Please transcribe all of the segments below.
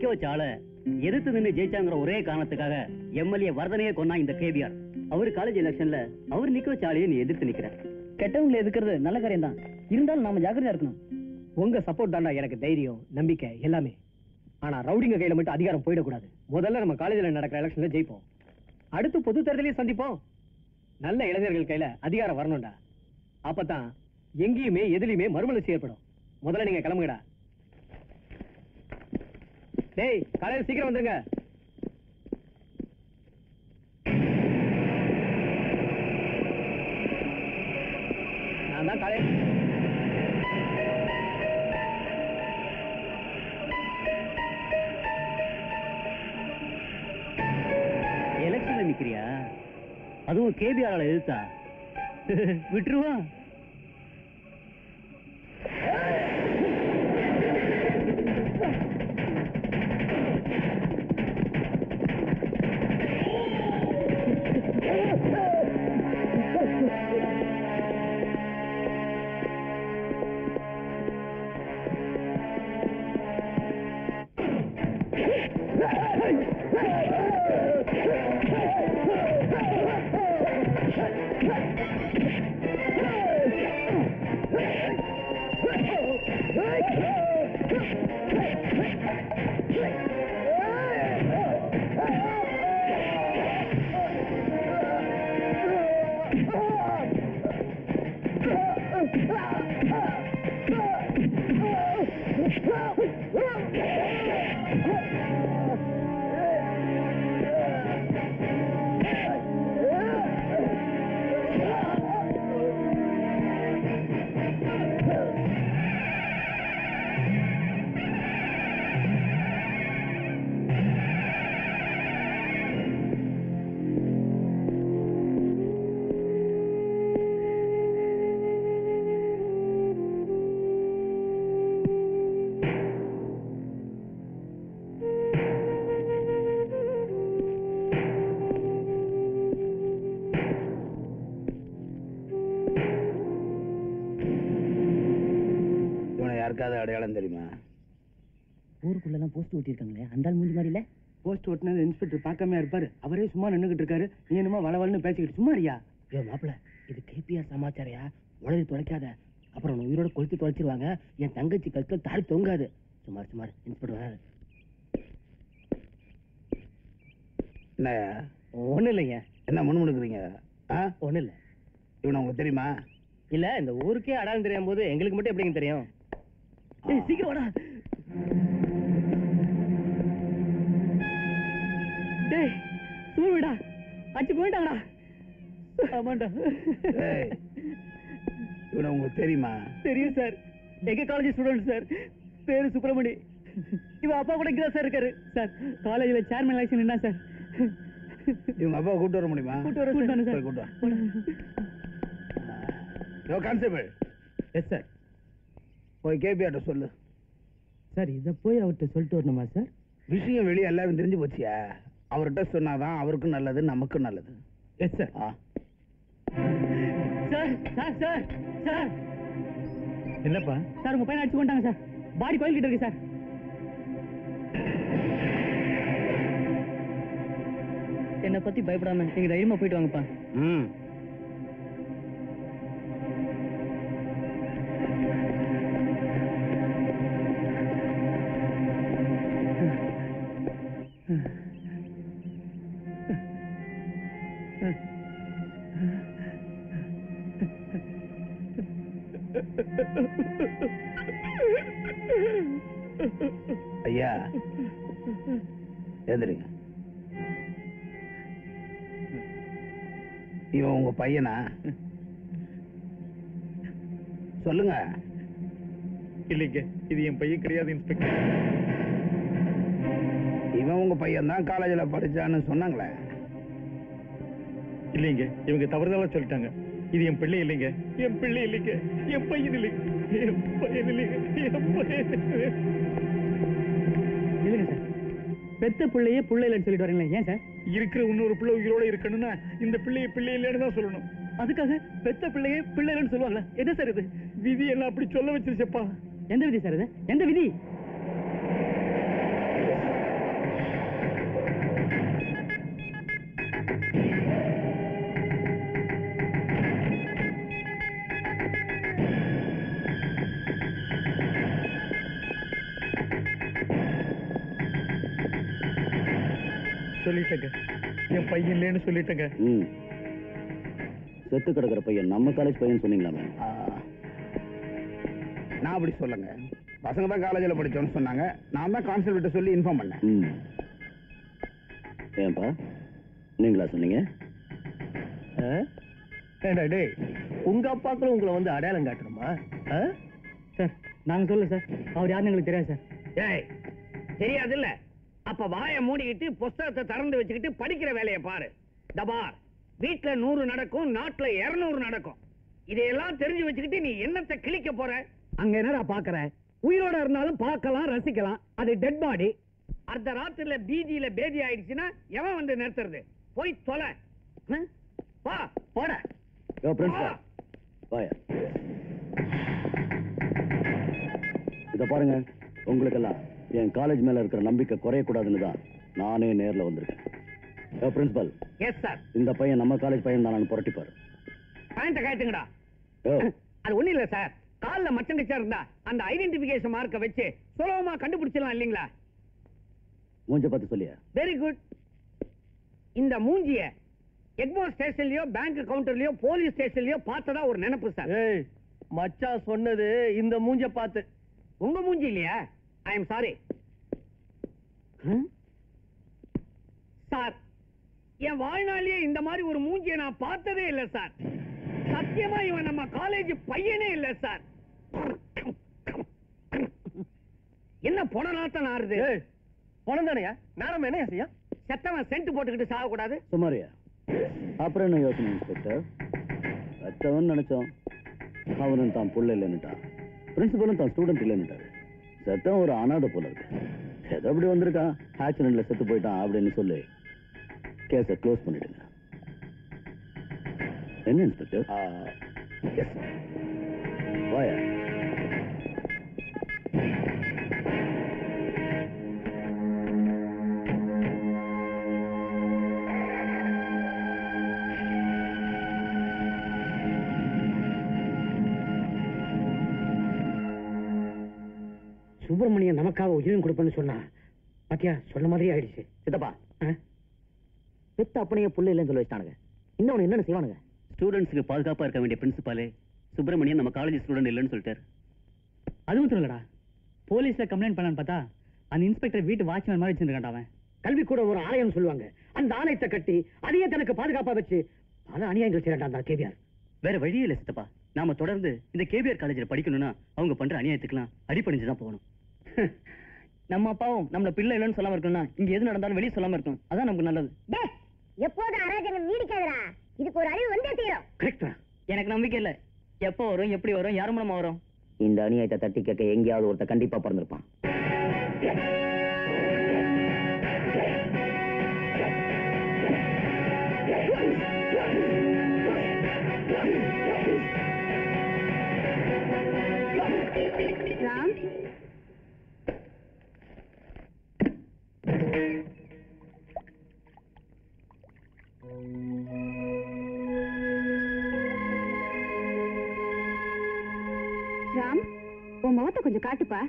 நிக்க வச்ச ஆள எதிர்த்து நின்று ஜெயிச்சாங்கிற ஒரே காரணத்துக்காக எம்எல்ஏ வரதனையே கொன்னா இந்த கேபிஆர் அவர் காலேஜ் எலெக்ஷன்ல அவர் நிக்க வச்ச ஆளையே நீ எதிர்த்து நிக்கிற. கெட்டவங்களை எதிர்க்கிறது நல்ல காரியம் தான் இருந்தாலும் நாம ஜாக்கிரதையா இருக்கணும். உங்க சப்போர்ட் தாண்டா எனக்கு தைரியம் நம்பிக்கை எல்லாமே. ஆனா ரவுடிங்க கையில மட்டும் அதிகாரம் போயிடக்கூடாது. முதல்ல நம்ம காலேஜ்ல நடக்கிற எலெக்ஷன்ல ஜெயிப்போம். அடுத்து பொது தேர்தலையும் சந்திப்போம். நல்ல இளைஞர்கள் கையில அதிகாரம் வரணும்டா. அப்பதான் எங்கேயுமே எதுலயுமே மறுமலர்ச்சி ஏற்படும். முதல்ல நீங்க கிளம்புங்கடா. டேய் காலையில் சீக்கிரம் வந்துருங்க. நான் தான் காலையில் எலெக்ஷன்ல நிக்கிறியா? அதுவும் கேபிஆர் எதிர்த்தா விட்டுருவா போஸ்ட் ஒட்டியிருக்காங்களே அந்த ஆள் மூஞ்சி மாதிரி இல்ல போஸ்ட் ஒட்டினது இன்ஸ்பெக்டர் பார்க்காம இருப்பாரு. அவரே சும்மா நின்னுகிட்டு இருக்காரு. நீ என்னமோ வளவல்னு பேசிக்கிட்டு சும்மா இருக்கியா? ஐயோ மாப்பிள இது கேபிஆர் சமாச்சாரியா? உடனே தொலைக்காத. அப்புறம் உன்னை உயிரோட கொளுத்தி தொலைச்சிருவாங்க. என் தங்கச்சி கழுத்துல தாலி தொங்காது. சுமார் சுமார் இன்ஸ்பெக்டர் வராரு. என்ன? ஒண்ணும் இல்லைங்க. என்ன முணுமுணுக்குறீங்க? ஆ? ஒண்ணும் இல்ல. இவனை உங்களுக்கு தெரியுமா? இல்ல இந்த ஊருக்கே அடையாளம் தெரியும் போது எங்களுக்கு மட்டும் எப்படிங்க தெரியும்? ஏய், சீக்கிரம் வாடா. டேய் சூழ்விடா அச்சு போயிட்டாங்கடா. ஆமாண்டா. இவனை உங்களுக்கு தெரியுமா? தெரியும் சார். எங்க காலேஜ் ஸ்டூடெண்ட் சார். பேரு சுப்பிரமணி. இவன் அப்பா கூட இங்கதான் சார் இருக்காரு. சார் காலேஜ்ல சேர்மன் எலெக்ஷன் என்ன சார்? இவங்க அப்பாவை கூட்டு வர முடியுமா? கூட்டு வர சொல்லிட்டானே சார். கூட்டு யோ கான்ஸ்டபிள் எஸ் சார் போய் கேபிஆட்ட சொல்லு. சார் இத போய் அவர்கிட்ட சொல்லிட்டு வரணுமா சார்? விஷயம் வெளியே எல்லாரும் தெரிஞ்சு போச்சியா? அவர்கிட்ட சொன்னாதான் அவருக்கும் நல்லது நமக்கும் நல்லது. எஸ் சார் ஆ. சார் சார் சார் சார் என்னப்பா? சார் உங்க பையன் அடிச்சு கொண்டாங்க சார் பாடி கோயில் கிட்ட இருக்கு சார் என்னை பத்தி பயப்படாம நீங்க தைரியமா போயிட்டு வாங்கப்பா. ம். எந்திரிங்க இவன் உங்க பையனா? சொல்லுங்க. இல்லைங்க இது என் பையன் கிடையாது இன்ஸ்பெக்டர். இவன் உங்க பையன் தான் காலேஜ்ல படிச்சான்னு சொன்னாங்களே. இல்லைங்க இவங்க தவறுதலா சொல்லிட்டாங்க. இது என் பிள்ளை இல்லைங்க. என் பிள்ளை இல்லைங்க. என் பையன் இல்லைங்க என் பையன் இல்லைங்க என் பையன். இல்லைங்க சார். பெத்த பிள்ளையே புள்ள இல்லைன்னு சொல்லிட்டு வரீங்களா ஏன் சார்? இருக்கிற இன்னொரு பிள்ளை உயிரோட இருக்கணும்னா இந்த பிள்ளையை பிள்ளை இல்லைன்னு தான் சொல்லணும். அதுக்காக பெத்த பிள்ளையே பிள்ளை இல்லைன்னு சொல்லுவாங்களா என்ன சார் இது? விதி எல்லாம் அப்படி சொல்ல வச்சிருச்சப்பா. எந்த விதி சார் இது? எந்த விதி? சொல்லிட்டேங்க. என் பையன் இல்லைன்னு சொல்லிட்டேங்க. ம். செத்து கிடக்கிற பையன் நம்ம காலேஜ் பையன் சொன்னீங்களாமே? நான் அப்படி சொல்லுங்க. பசங்க தான் காலேஜ்ல படிச்சோன்னு சொன்னாங்க. நான் தான் கான்ஸ்டபிள்கிட்ட சொல்லி இன்ஃபார்ம் பண்ணேன். ம். ஏன்பா? நீங்களா சொன்னீங்க? ஏண்டா டேய் உங்க அப்பாக்களும் உங்களை வந்து அடையாளம் காட்டணுமா? சார் நாங்க சொல்ல சார். அவர் யாருன்னு எங்களுக்கு தெரியாது சார். ஏய் தெரியாதுல்ல. அப்ப வாயை மூடிக்கிட்டு புஸ்தகத்தை திறந்து வச்சுக்கிட்டு படிக்கிற வேலையை பாரு. தபார் வீட்டுல நூறு நடக்கும் நாட்டுல இருநூறு நடக்கும். இதையெல்லாம் தெரிஞ்சு வச்சுக்கிட்டு நீ என்னத்தை கிழிக்க போற? அங்க என்னடா பாக்குற? உயிரோட இருந்தாலும் பார்க்கலாம் ரசிக்கலாம். அது டெட் பாடி அர்த்த ராத்திரில பீதியில பேதி ஆயிடுச்சுன்னா எவன் வந்து நிறுத்துறது? போய் தொலை? வா போட. இத பாருங்க உங்களுக்கெல்லாம் என் காலேஜ் மேல இருக்கிற நம்பிக்கை குறையக்கூடாதுன்னு தான் நானே நேர்ல வந்திருக்கேன். பிரின்சிபல் எஸ் சார் இந்த பையன் நம்ம காலேஜ் பையன் தான் புரட்டிப்பாரு. பாயிண்ட காய்த்துங்கடா யோ அது ஒண்ணு இல்ல சார் கால்ல மச்சங்கச்சா இருந்தா அந்த ஐடென்டிபிகேஷன் மார்க்க வச்சு சுலபமா கண்டுபிடிச்சிடலாம் இல்லீங்களா? மூஞ்ச பார்த்து சொல்லியா? வெரி குட் இந்த மூஞ்சிய எக்மோர் ஸ்டேஷன்லயோ பேங்க் கவுண்டர்லயோ போலீஸ் ஸ்டேஷன்லயோ பார்த்ததா ஒரு நினைப்பு சார் ஏய் மச்சான் சொன்னது இந்த மூஞ்ச பார்த்து. உங்க மூஞ்சி இல்லையா? ஐ எம் சாரி சார் என் வாழ்நாளிலே இந்த மாதிரி ஒரு மூஞ்சியை நான் பார்த்ததே இல்ல சார் சத்தியமா இவன் நம்ம காலேஜ் பையனே இல்ல சார் என்ன புடநாத்தம் ஆறுது? ஏய் பணம் நேரம் என்ன செய்யா? செத்தவன் சென்ட் போட்டுக்கிட்டு சாகக்கூடாது. சுமாரியா? அப்புறம் என்ன யோசனை இன்ஸ்பெக்டர் ரத்தவன் நினைச்சோம் அவனும் தான் புள்ள இல்லைன்னுட்டான். பிரின்சிபலும் தான் ஸ்டூடெண்ட் இல்லைன்னுட்டாரு. செத்தவன் ஒரு அனாதை போல இருக்கு. ஏதோ அப்படி வந்திருக்கான் ஆக்சிடென்ட்ல செத்து போயிட்டான் அப்படின்னு சொல்லி கேஸை க்ளோஸ் பண்ணிடுங்க. என்ன இன்ஸ்பெக்டர் எஸ் வாயா. சுப்பிரமணியன் நமக்காக உயிரும் கொடுப்பேன்னு சொன்னா பாத்தியா சொன்ன மாதிரி ஆயிடுச்சு. சித்தப்பா. ஆ? பெத்த அப்பனையே புள்ள இல்லைன்னு சொல்லி வச்சிட்டானுங்க. இன்னொன்னு என்னன்னு செய்வானுங்க ஸ்டூடெண்ட்ஸுக்கு பாதுகாப்பா இருக்க வேண்டிய பிரின்சிபாலே சுப்பிரமணியன் நம்ம காலேஜ் ஸ்டூடெண்ட் இல்லைன்னு சொல்லிட்டாரு. அது மட்டும் இல்லடா. போலீஸ்ல கம்ப்ளைண்ட் பண்ணான்னு பார்த்தா அந்த இன்ஸ்பெக்டர் வீட்டு வாட்ச்மேன் மாதிரி வச்சிருக்கான் அவன். கல்வி கூட ஒரு ஆலயம் சொல்லுவாங்க. அந்த ஆலயத்தை கட்டி அதையே தனக்கு பாதுகாப்பா வச்சு பல அநியாயங்கள் செய்யறான் அந்த கேபிஆர் வேற வழியே இல்ல சித்தப்பா. நாம தொடர்ந்து இந்த கேபிஆர் காலேஜில் படிக்கணும்னா அவங்க பண்ற அநியாயத்துக்குலாம் அடிப்படைஞ்சு தான் போகணும். நம்ம அப்பாவும் நம்மள பிள்ளை இல்லைன்னு சொல்லாம இருக்கணும்னா இங்க எது நடந்தாலும் வெளியே சொல்லாம இருக்கும் அதான் நமக்கு நல்லது. டேய், எப்போதும் அராஜகம் நீடிக்காதடா. இதுக்கு ஒரு அழிவு வந்தே தீரும். கரெக்டா எனக்கு நம்பிக்கை இல்ல. எப்போ வரும் எப்படி வரும் யார் மூலமா வரும்? இந்த அநியாயத்தை தட்டி கேட்க எங்கேயாவது ஒருத்த கண்டிப்பா பிறந்திருப்பான். ராம் உன் முகத்தை கொஞ்சம் காட்டுப்பா.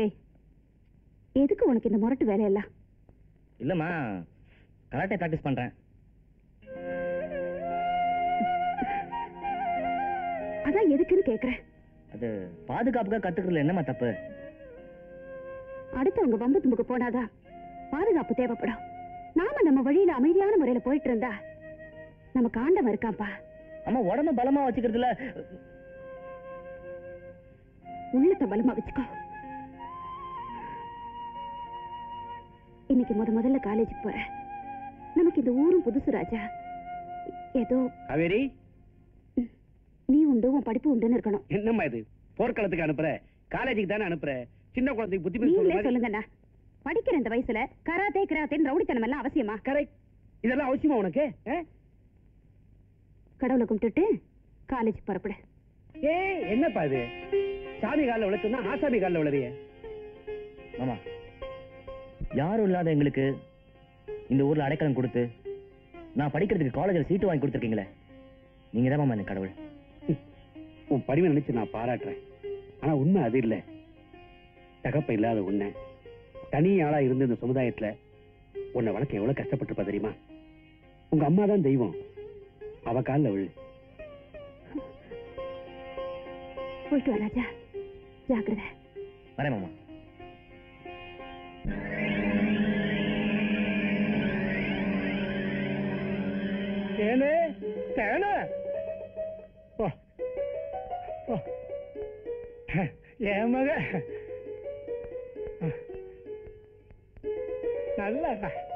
ஏய் எதுக்கு உனக்கு இந்த முரட்டு வேலையெல்லாம்? இல்லம்மா கராட்டே ப்ராக்டிஸ் பண்றேன். அதான் எதுக்குன்னு கேக்குறேன். அது பாதுகாப்புக்காக கத்துக்கிறதுல என்னம்மா தப்பு? அடுத்தவங்க வம்பு தும்புக்கு போனாதான் பாதுகாப்பு தேவைப்படும். நாம நம்ம வழியில அமைதியான முறையில போயிட்டு இருந்தா நமக்கு ஆண்டவன் இருக்காப்பா அம்மா உடம்ப பலமா வச்சுக்கிறதுல உள்ளத்தை பலமா வச்சுக்கோ. இன்னைக்கு முத முதல்ல காலேஜுக்கு போறேன். நமக்கு இந்த ஊரும் புதுசு ராஜா. ஏதோ காவேரி? நீ உண்டு உன் படிப்பு உண்டுன்னு இருக்கணும். என்னம்மா இது? போர்க்களத்துக்கு அனுப்புற? காலேஜுக்கு தானே அனுப்புற? சின்ன குழந்தைக்கு புத்தி நீங்களே சொல்லுங்கண்ணா. படிக்கிற இந்த வயசுல கராத்தே கிராத்தேன்னு ரவுடித்தனம் எல்லாம் அவசியமா? கரெக்ட் இதெல்லாம் அவசியமா உனக்கு? கடவுளை கும்பிட்டுட்டு காலேஜ் புறப்படு. ஏய் என்னப்பா இது? சாமி காலில் விழுத்துனா ஆசாமி காலில் விழுறிய ஆமா யாரும் இல்லாத எங்களுக்கு இந்த ஊர்ல அடைக்கலம் கொடுத்து நான் படிக்கிறதுக்கு காலேஜில் சீட்டு வாங்கி கொடுத்துருக்கீங்களே. நீங்க தான் மாமா எனக்கு கடவுள். உன் பணிவை நினைச்சு நான் பாராட்டுறேன். ஆனா உண்மை அது இல்ல. தகப்ப இல்லாத உன்னை தனி ஆளா இருந்து இந்த சமுதாயத்துல உன்னை வளர்க்க எவ்வளவு கஷ்டப்பட்டிருப்பா தெரியுமா? உங்க அம்மா தான் தெய்வம். அவ காலில் விழு. போயிட்டு வா ராஜா. ஜாக்கிரதை. வரேன் மாமா. தேனு தேனு. என் மக. நல்லா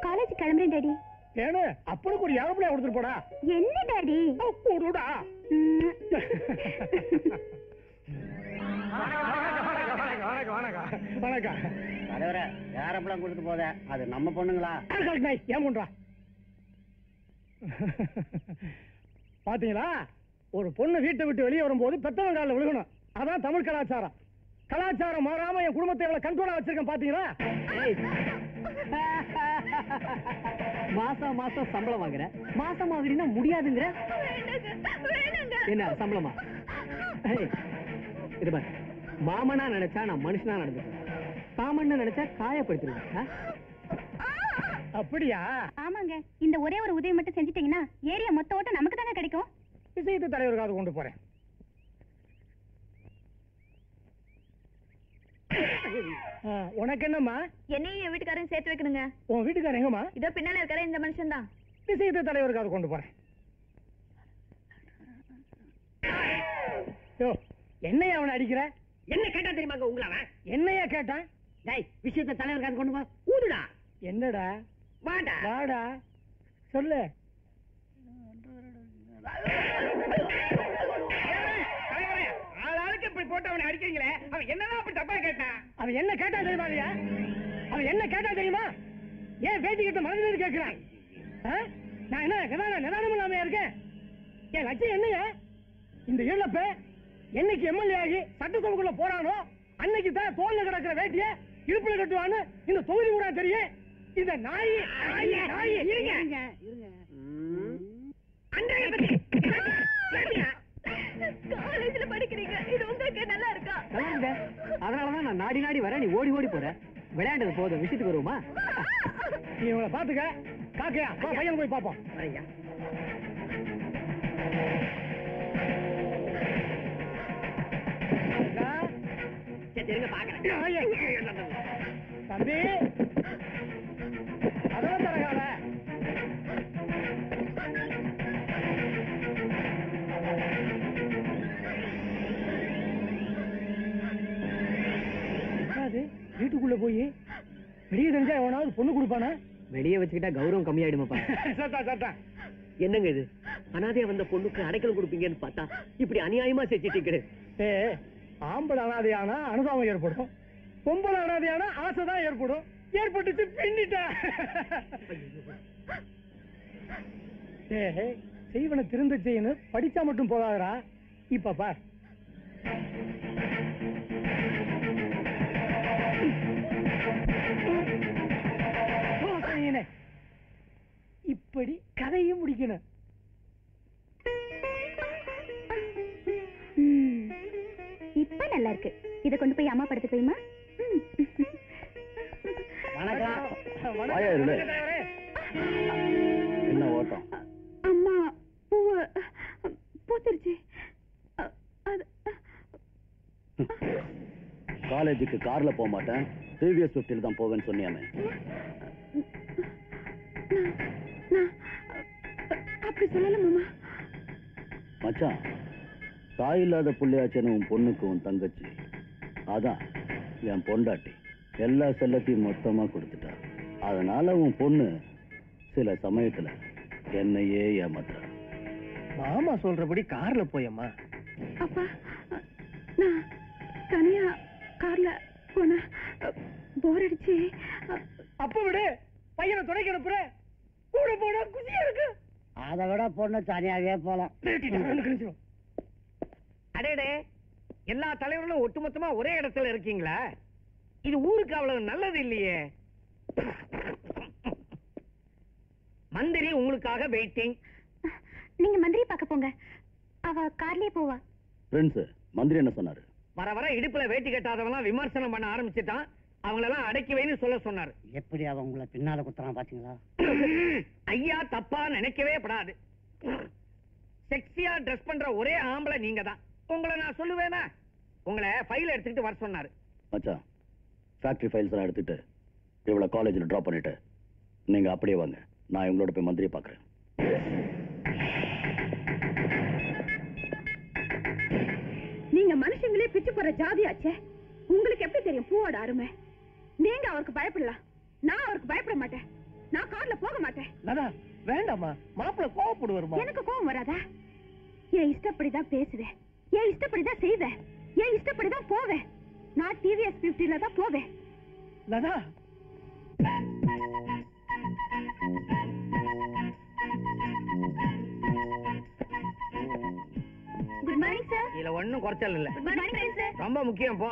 காலேஜ் கிளம்புறேன் டாடி. தேனு அப்பனுக்கு ஒரு ஏரோப்ளேன் கொடுத்துட்டு போடா? என்ன டாடி? கொடுடா வணக்கம். தலைவர யாரப்பெல்லாம் கொடுத்து போத? அது நம்ம பொண்ணுங்களா? ஏன் பண்றா பாத்தீங்களா? ஒரு பொண்ணு வீட்டை விட்டு வெளியே வரும்போது பெத்தவன் காலில் விழுகணும். அதான் தமிழ் கலாச்சாரம். கலாச்சாரம் மாறாம என் குடும்பத்தை எவ்வளவு கண்ட்ரோலா வச்சிருக்கேன் பாத்தீங்களா? மாசம் மாசம் சம்பளம் வாங்குற. மாசம் வாங்குறீங்கன்னா முடியாதுங்கிற. என்ன சம்பளமா? இது பாரு. மாமனா நினைச்சா நான் மனுஷனா நடந்துக்கிறேன் காமன்னு நினைச்சா காயப்படுத்திடுவேன்? அப்படியா? ஆமாங்க. இந்த ஒரே ஒரு உதவி மட்டும் செஞ்சிட்டீங்கன்னா ஏரியா மொத்த ஓட்டம் நமக்கு தாங்க கிடைக்கும். விஷயத்து தலைவருக்காக கொண்டு போறேன். உனக்கு என்னம்மா? என்னையும் என் வீட்டுக்காரன் சேர்த்து வைக்கணுங்க. உன் வீட்டுக்காரர் எங்கம்மா? இதோ பின்னால இருக்கிற இந்த மனுஷன் தான் விஷயத்து தலைவருக்காக கொண்டு போறேன். யோ என்னையா அவனை அடிக்கிற? என்ன கேட்டா தெரியுமாங்க உங்களை அவன்? என்னையா கேட்டான்? டேய் விஷயத்தை தலைவருக்காக கொண்டு வா ஊதுடா என்னடா? வாடா. வாடா. சொல்லு. ஆளாளுக்கு இப்படி போட்டு அவனை அடிக்கிறீங்களே அவன் என்னதான் அப்படி தப்பா கேட்டான் அவன் என்ன கேட்டா தெரியுமா இல்லையா அவன் என்ன கேட்டா தெரியுமா ஏன் பேட்டிக்கிட்ட மனதில் கேட்கிறான் ஆ? நான் என்ன நிதானம் நிதானம் இல்லாம இருக்கேன் என் லட்சியம் என்னையா இந்த இழப்ப என்னைக்கு எம்எல்ஏ ஆகி சட்டசபைக்குள்ள போறானோ அன்னைக்கு தான் தோல்ல கிடக்கிற வேட்டிய இடுப்புல கட்டுவான்னு இந்த தொகுதி கூட தெரியும் இந்த நாய் நாய் நாய் இருங்க காலேஜ்ல படிக்கிறீங்க. இது உங்களுக்கு நல்லா இருக்கா? நல்லா அதனாலதான் நான் நாடி நாடி வரேன். நீ ஓடி ஓடி போற. விளையாண்டது போதும். விஷயத்துக்கு வருவோமா? நீ இவனை பாத்துக்க காக்கையா வா பையன் போய் பாப்போம் நாயே. தம்பி. அதெல்லாம் வீட்டுக்குள்ள போய் வெளியே தெரிஞ்சா எவனாவது பொண்ணு கொடுப்பானா? வெளியே வச்சுக்கிட்டா கௌரவம் கம்மியாயிடுமாப்பா. சத்தா சத்தா என்னங்க இது? அனாதையா வந்த பொண்ணுக்கு அடைக்கல் கொடுப்பீங்கன்னு பார்த்தா இப்படி அநியாயமா செஞ்சிட்டீங்க ஏ ஆம்பளை அனாதையானா அனுதாபம் ஏற்படும். பொம்பளை அனாதையானா ஆசைதான் ஏற்படும். ஏற்பட்டுச்சு பின்னிட்ட. ஏ செய்வனை திருந்த செய்யணும் படிச்சா மட்டும் போதாதடா. இப்ப பார். இப்படி கதையும் முடிக்கணும். இப்ப நல்லா இருக்கு. இத கொண்டு போய் அம்மா படத்துக்கு போயுமா. என்ன ஓட்டம்? அம்மா பூவ பூத்திருச்சு. காலேஜுக்கு கார்ல போக மாட்டேன். டிவிஎஸ் ஃபிஃப்டில தான் போவேன்னு சொன்னியாமே. அப்படி சொல்லல மாமா. மச்சான் தாய் இல்லாத புள்ளையாச்சேன்னு உன் பொண்ணுக்கு உன் தங்கச்சி. அதான் என் பொண்டாட்டி. எல்லா செல்லத்தையும் மொத்தமா கொடுத்துட்டா. அதனால உன் பொண்ணு சில சமயத்துல என்னையே ஏமாத்துறா. மாமா சொல்றபடி கார்ல போயம்மா. அப்பா நான் தனியா கார்ல போன போர் அடிச்சு அப்ப விடு பையனை துணைக்கு அனுப்புற கூட போனா குசியா இருக்கு. அதை விட பொண்ணு தனியாவே போலாம். அடேடே எல்லா தலைவர்களும் ஒட்டுமொத்தமா ஒரே இடத்துல இருக்கீங்களா? இது ஊருக்கு அவ்வளவு நல்லது இல்லையே. மந்திரி உங்களுக்காக வெயிட்டிங் நீங்க மந்திரி பார்க்க போங்க. அவ கார்லயே போவா. ஃப்ரெண்ட்ஸ் மந்திரி என்ன சொன்னாரு? வர வர இடுப்புல வேட்டி கட்டாதவெல்லாம் விமர்சனம் பண்ண ஆரம்பிச்சுட்டான். அவங்களெல்லாம் அடக்கி வைன்னு சொல்ல சொன்னாரு. எப்படி அவன் உங்களை பின்னால குத்துறான் பாத்தீங்களா? ஐயா தப்பா நினைக்கவே படாது. செக்ஸியா ட்ரெஸ் பண்ற ஒரே ஆம்பளை நீங்க தான் உங்களை நான் சொல்லுவேனா? உங்களை ஃபைல் எடுத்துக்கிட்டு வர சொன்னாரு. மச்சான் ஃபேக்டரி ஃபைல்ஸ் எல்லாம் எடுத்துட்டு இவளை காலேஜில் ட்ராப் பண்ணிட்டு நீங்க அப்படியே வாங்க. நான் இவங்களோட போய் மந்திரியை பார்க்குறேன். நீங்க மனுஷங்களே பிச்சு போற ஜாதியாச்சே? உங்களுக்கு எப்படி தெரியும் பூவோட அருமை? நீங்க அவருக்கு பயப்படலாம். நான் அவருக்கு பயப்பட மாட்டேன். நான் கார்ல போக மாட்டேன். லதா வேண்டாம்மா. மாப்பிள்ள கோவப்படுவாருமா? எனக்கு கோவம் வராதா? என் இஷ்டப்படிதான் பேசுவேன். என் இஷ்டப்படிதான் செய்வேன். என் இஷ்டப்படிதான் போவேன். நான் டிவிஎஸ் பிப்டில தான் போவேன். லதா குட் மார்னிங் சார் இதுல ஒண்ணும் குறைச்சல் இல்ல. குட் மார்னிங் சார் ரொம்ப முக்கியம் போ.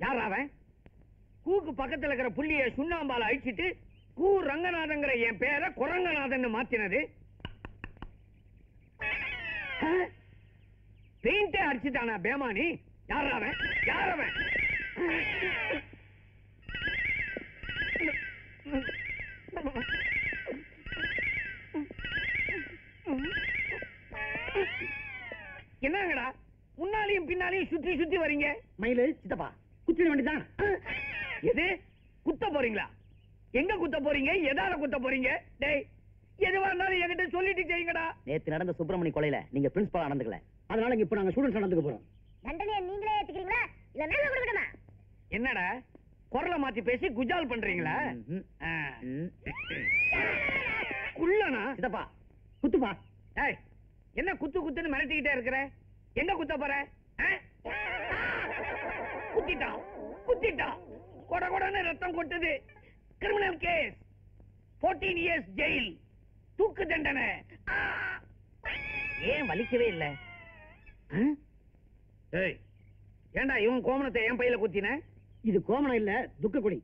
யார் அவன்? கூக்கு பக்கத்துல இருக்கிற புள்ளிய சுண்ணாம்பால அழிச்சிட்டு கூ ரங்கநாதங்கிற என் பேரை குரங்கநாதன் மாத்தினது. பெயிண்டே அடிச்சுட்டானா பேமானி? யார் அவன்? யார் அவன்? என்னங்கடா? முன்னாலையும் பின்னாலையும் சுத்தி சுத்தி வரீங்க. மயிலு சித்தப்பா. குத்திட வேண்டியதான் எது? குத்த போறீங்களா? எங்க குத்த போறீங்க? எதால குத்த போறீங்க? டேய் எதுவா இருந்தாலும் என்கிட்ட சொல்லிட்டு செய்யுங்கடா. நேத்து நடந்த சுப்பிரமணி கொலையில நீங்க பிரின்சிபல் நடந்துக்கல. அதனால இங்க இப்ப நாங்க ஸ்டூடெண்ட்ஸ் நடந்துக்க போறோம். தண்டனையை நீங்களே ஏத்துக்கிறீங்களா? இல்ல நாங்க கொடுக்கணுமா என்னடா? குரலை மாத்தி பேசி குஜால் பண்றீங்களா. குள்ளனா? குத்துப்பா. ஏய் என்ன குத்து குத்துன்னு மிரட்டிக்கிட்டே இருக்கிற? எங்க குத்த போற? குத்திட்டான் குத்திட்டான் கொட கொடன்னு ரத்தம் கொட்டுது. கிரிமினல் கேஸ் 14 இயர்ஸ் ஜெயில் தூக்கு தண்டனை! ஏன் வலிக்கவே இல்ல? ஏண்டா இவன் கோமணத்தை என் பையில குத்தின? இது கோமணம் இல்ல துக்க கொடி.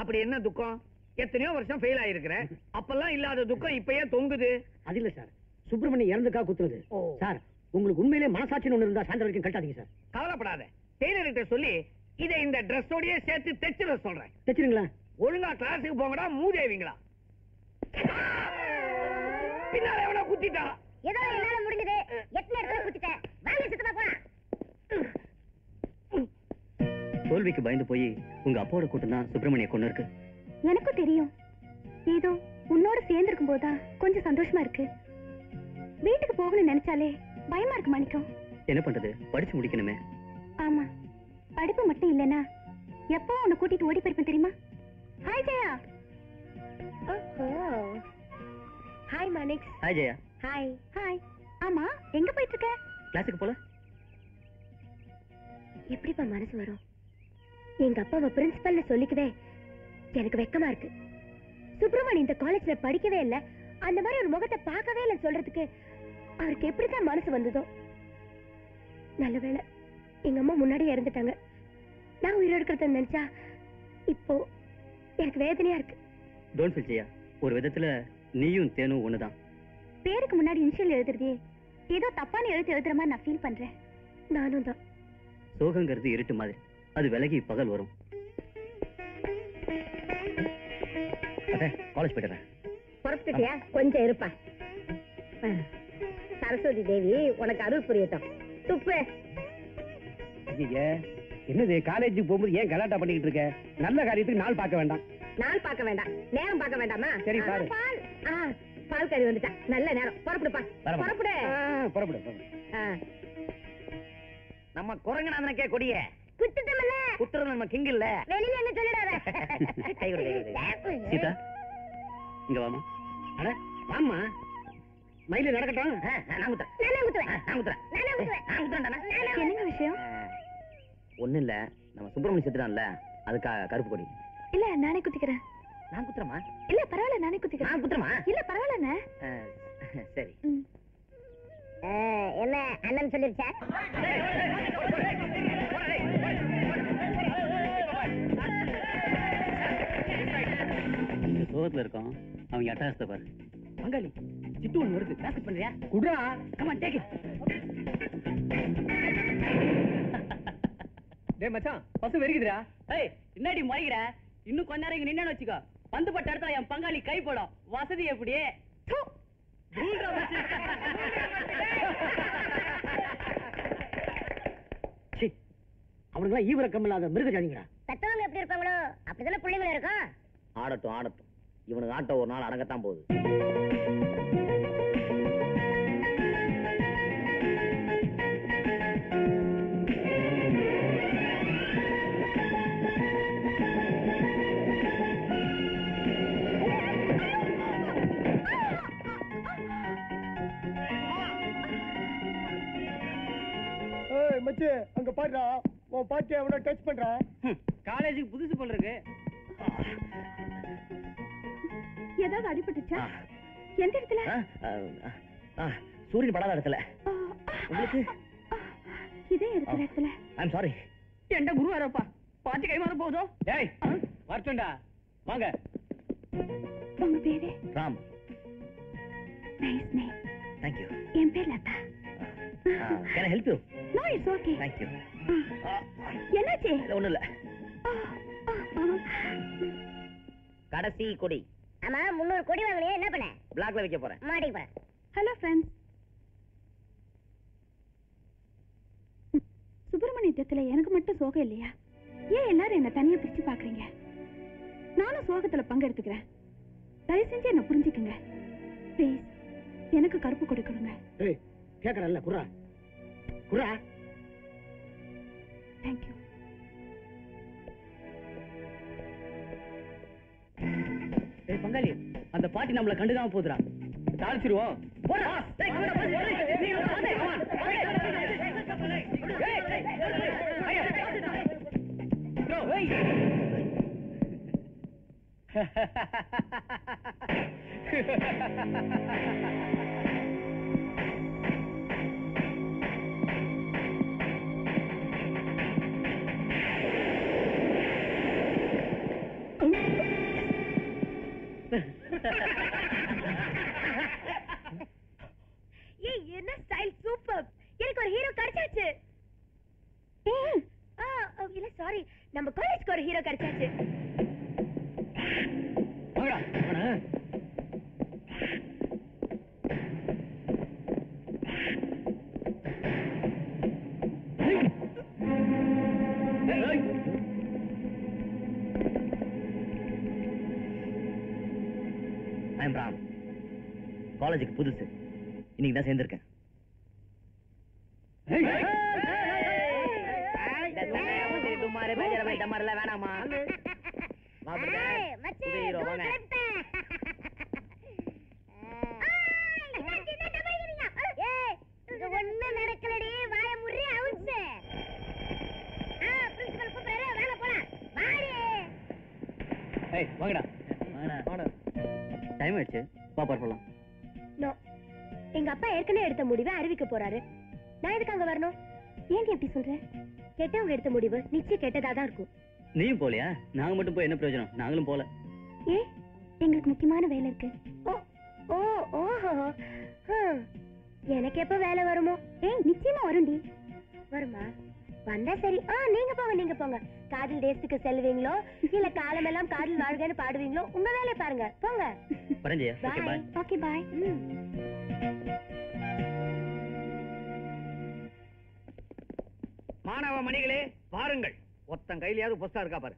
அப்படி என்ன துக்கம்? எத்தனையோ வருஷம் ஃபெயில் ஆயிருக்கிற. அப்பெல்லாம் இல்லாத துக்கம் இப்பயே தொங்குது. அது இல்ல சார். சுப்பிரமணியம் இறந்துக்கா குத்துறது. சார் உங்களுக்கு உண்மையிலே மனசாட்சின்னு ஒண்ணு இருந்தா சாயந்தரம் வரைக்கும் கட்டாதீங்க சார். கவலைப்படாத. டெய்லர்கிட்ட சொல்லி இதை இந்த ட்ரெஸ்ஸோடயே சேர்த்து தைச்சிட சொல்றேன். தைச்சிருங்களா ஒழுங்கா கிளாஸுக்கு போங்கடா மூதேவிங்களா பின்னால எவனா குத்திட்டா? ஏதோ என்னால முடிஞ்சது. எத்தனை இடத்துல குத்திட்டேன் வாங்க சித்தப்பா போலாம். தோல்விக்கு பயந்து போய் உங்க அப்பாவோட கூட்டம் தான் சுப்பிரமணிய கொண்டு இருக்கு. எனக்கும் தெரியும். ஏதோ உன்னோட சேர்ந்திருக்கும் போதுதான் கொஞ்சம் சந்தோஷமா இருக்கு. வீட்டுக்கு போகணும்னு நினைச்சாலே பயமா இருக்கு மாணிக்கம். என்ன பண்றது? படிச்சு முடிக்கணுமே. ஆமா. படிப்பு மட்டும் இல்லனா எப்போ உன்னை கூட்டிட்டு ஓடி போயிருப்பேன் தெரியுமா? ஹாய் ஜெயா ஹாய் மானிக்ஸ் ஹாய் ஜெயா ஹாய் ஹாய் ஆமா எங்க போயிட்டு இருக்க கிளாஸுக்கு போல. எப்படிப்பா மனசு வரும். எங்க அப்பாவை பிரின்சிபல்ல சொல்லிக்கவே எனக்கு வெக்கமா இருக்கு. சுப்பிரமணி இந்த காலேஜ்ல படிக்கவே இல்ல. அந்த மாதிரி ஒரு முகத்தை பார்க்கவே இல்ல சொல்றதுக்கு அவருக்கு எப்படிதான் மனசு வந்ததோ? நல்ல வேளை. எங்க அம்மா முன்னாடியே இறந்துட்டாங்க. நான் உயிர் எடுக்கிறத நினைச்சா இப்போ எனக்கு வேதனையா இருக்கு. டோன்ட் ஜெயா ஒரு விதத்துல நீயும் தேனும் ஒண்ணுதான். பேருக்கு முன்னாடி இனிஷியல் எழுதுறதே ஏதோ தப்பான எழுத்து எழுதுற மாதிரி நான் ஃபீல் பண்றேன். நானும் தான். சோகங்கிறது இருட்டு மாதிரி. அது விலகி பகல் வரும். காலேஜ் போயிடுறேன் புறப்பட்டுட்டியா? கொஞ்சம் இருப்பா. சரஸ்வதி தேவி உனக்கு அருள் புரியட்டும். துப்பு. ஐயே என்னது காலேஜுக்கு போகும்போது ஏன் கலாட்டா பண்ணிக்கிட்டு இருக்க? நல்ல காரியத்துக்கு நாள் பார்க்க வேண்டாம். நாள் பார்க்க வேண்டாம். நேரம் பார்க்க வேண்டாமா? சரி, பாரு. பால். ஆ, பால் கறி வந்துட்டா. நல்ல நேரம். புறப்படுப்பா. புறப்படு. புறப்படு. நம்ம குரங்கநாதனுக்கே கொடிய. குத்துட்டோம்ல. குத்துறது நம்ம கிங் இல்ல. வெளியில என்ன சொல்லிடாத. கை சீதா இங்க வாமா அட மயில நடக்கட்டும். நான் குத்துறேன். நானே குத்துவேன். ஆ, நான் குத்துறேன். நானே குத்துவேன். நான் குத்துறேன்டா என்னங்க விஷயம்? ஒண்ணும் இல்ல. நம்ம சுப்பிரமணியம் செத்துட்டான்ல. அதுக்காக கருப்பு கொடி. இல்ல நானே குத்திக்கிறேன். நான் குத்துறமா இல்ல பரவாயில்ல நானே குத்திக்கிறேன். நான் குத்துறமா இல்ல பரவாயில்லண்ணே சரி. என்ன அண்ணன் சொல்லிருச்சா? சோகத்துல இருக்கோம். அவங்க அட்டாசத்தை பாரு. பங்காளி சிட்டு ஒண்ணு வருது. பேச பண்றியா? குடா கமான் டேக் டேய் மச்சான் பசு வெறிக்குதுடா. ஏய் என்னடி முறைகிற இன்னும் கொஞ்ச நேரம் இங்க நின்னு வச்சுக்கோ. வந்து பட்ட இடத்துல என் பங்காளி கை போடும். வசதி எப்படி. அவனுக்கு ஈவிரக்கம் இல்லாத மிருக ஜாதிங்கடா பெத்தவங்க எப்படி இருப்பாங்களோ அப்படிதானே பிள்ளைங்களும் இருக்கும். ஆடட்டும் ஆடட்டும். இவனுக்கு ஆட்டம் ஒரு நாள் அடங்கத்தான் போகுது. பாட்டி அவன டச் பண்றான்? காலேஜுக்கு புதுசு போல இருக்கு. ஏதாவது அடிபட்டுச்சா? எந்த இடத்துல? சூரியன் படாத இடத்துல. உங்களுக்கு? இதே இருக்கிற இடத்துல. ஐம் சாரி என்ட குரு வரப்பா பாட்டி கை மாற போதோ டேய் வரட்டும்டா. வாங்க. உங்க பேரு? Ram. Nice name thank you என் பேர் Latha. Can help you no it's okay thank you என்னாச்சு? ஒண்ணும் இல்ல. கடைசி கொடி. ஆமா முன்னூறு கோடி வாங்கலையே என்ன பண்ண? பிளாக்ல வைக்க போறேன். மாட்டிக்கு போறேன். ஹலோ ஃப்ரெண்ட்ஸ் சுப்பிரமணியத்துல எனக்கு மட்டும் சோகம் இல்லையா? ஏன் எல்லாரும் என்ன தனியா பிரிச்சு பாக்குறீங்க நானும் சோகத்துல பங்கெடுத்துக்கிறேன். தயவு செஞ்சு என்ன புரிஞ்சுக்குங்க. ப்ளீஸ் எனக்கு கருப்பு கொடி கொடுங்க. ஏய் கேக்குறல்ல குர்ரா. குர்ரா. தேங்க்யூ ஏய் பங்காளி அந்த பாட்டி நம்மள கண்டுக்காம போதுடா தாளிச்சிருவோம் போடா டேய் கவலை போடு டேய் நீ வந்து கமான் ஏய் என்ன ஸ்டைல் சூப்பர் எனக்கு ஒரு ஹீரோ கிடைச்சாச்சு. இல்ல சாரி நம்ம காலேஜ்க்கு ஒரு ஹீரோ கிடைச்சாச்சு. வாங்கடா ஐம் ராம் காலேஜுக்கு புதுசு இன்னைக்கு தான் சேர்ந்திருக்கேன் வேணாமா ஒண்ணும் நடக்கலடி, வாயை அவுன்ஸு. ஆ, principal கூப்பிடுறாரு, வாங்க போலாம். வாடி. ஏய் வாங்கடா டைம் ஆயிடுச்சு. பாப்பா போலாம் No. எங்க அப்பா ஏற்கனவே எடுத்த முடிவை அறிவிக்க போறாரு. நான் எதுக்கு அங்க வரணும்? ஏன் எப்படி சொல்ற? கெட்டவங்க எடுத்த முடிவு நிச்சயம் கெட்டதா தான் இருக்கும். நீயும் போலையா நாங்க மட்டும் போய் என்ன பிரயோஜனம்? நாங்களும் போல ஏ? எங்களுக்கு முக்கியமான வேலை இருக்கு. ஓ ஓ ஓஹோ. எனக்கு எப்ப வேலை வருமோ? ஏய் நிச்சயமா வரும்டி. வருமா வந்தா சரி. ஆ நீங்க போங்க நீங்க போங்க. காதல் தேசத்துக்கு செல்வீங்களோ இல்ல காலமெல்லாம் காதல் வாழ்கன்னு பாடுவீங்களோ உங்க வேலையை பாருங்க. போங்க. பாய் ஓகே பாய் மாணவ மணிகளே பாருங்கள். ஒத்தன் கையிலயாவது புஸ்தகம் இருக்கா பாரு.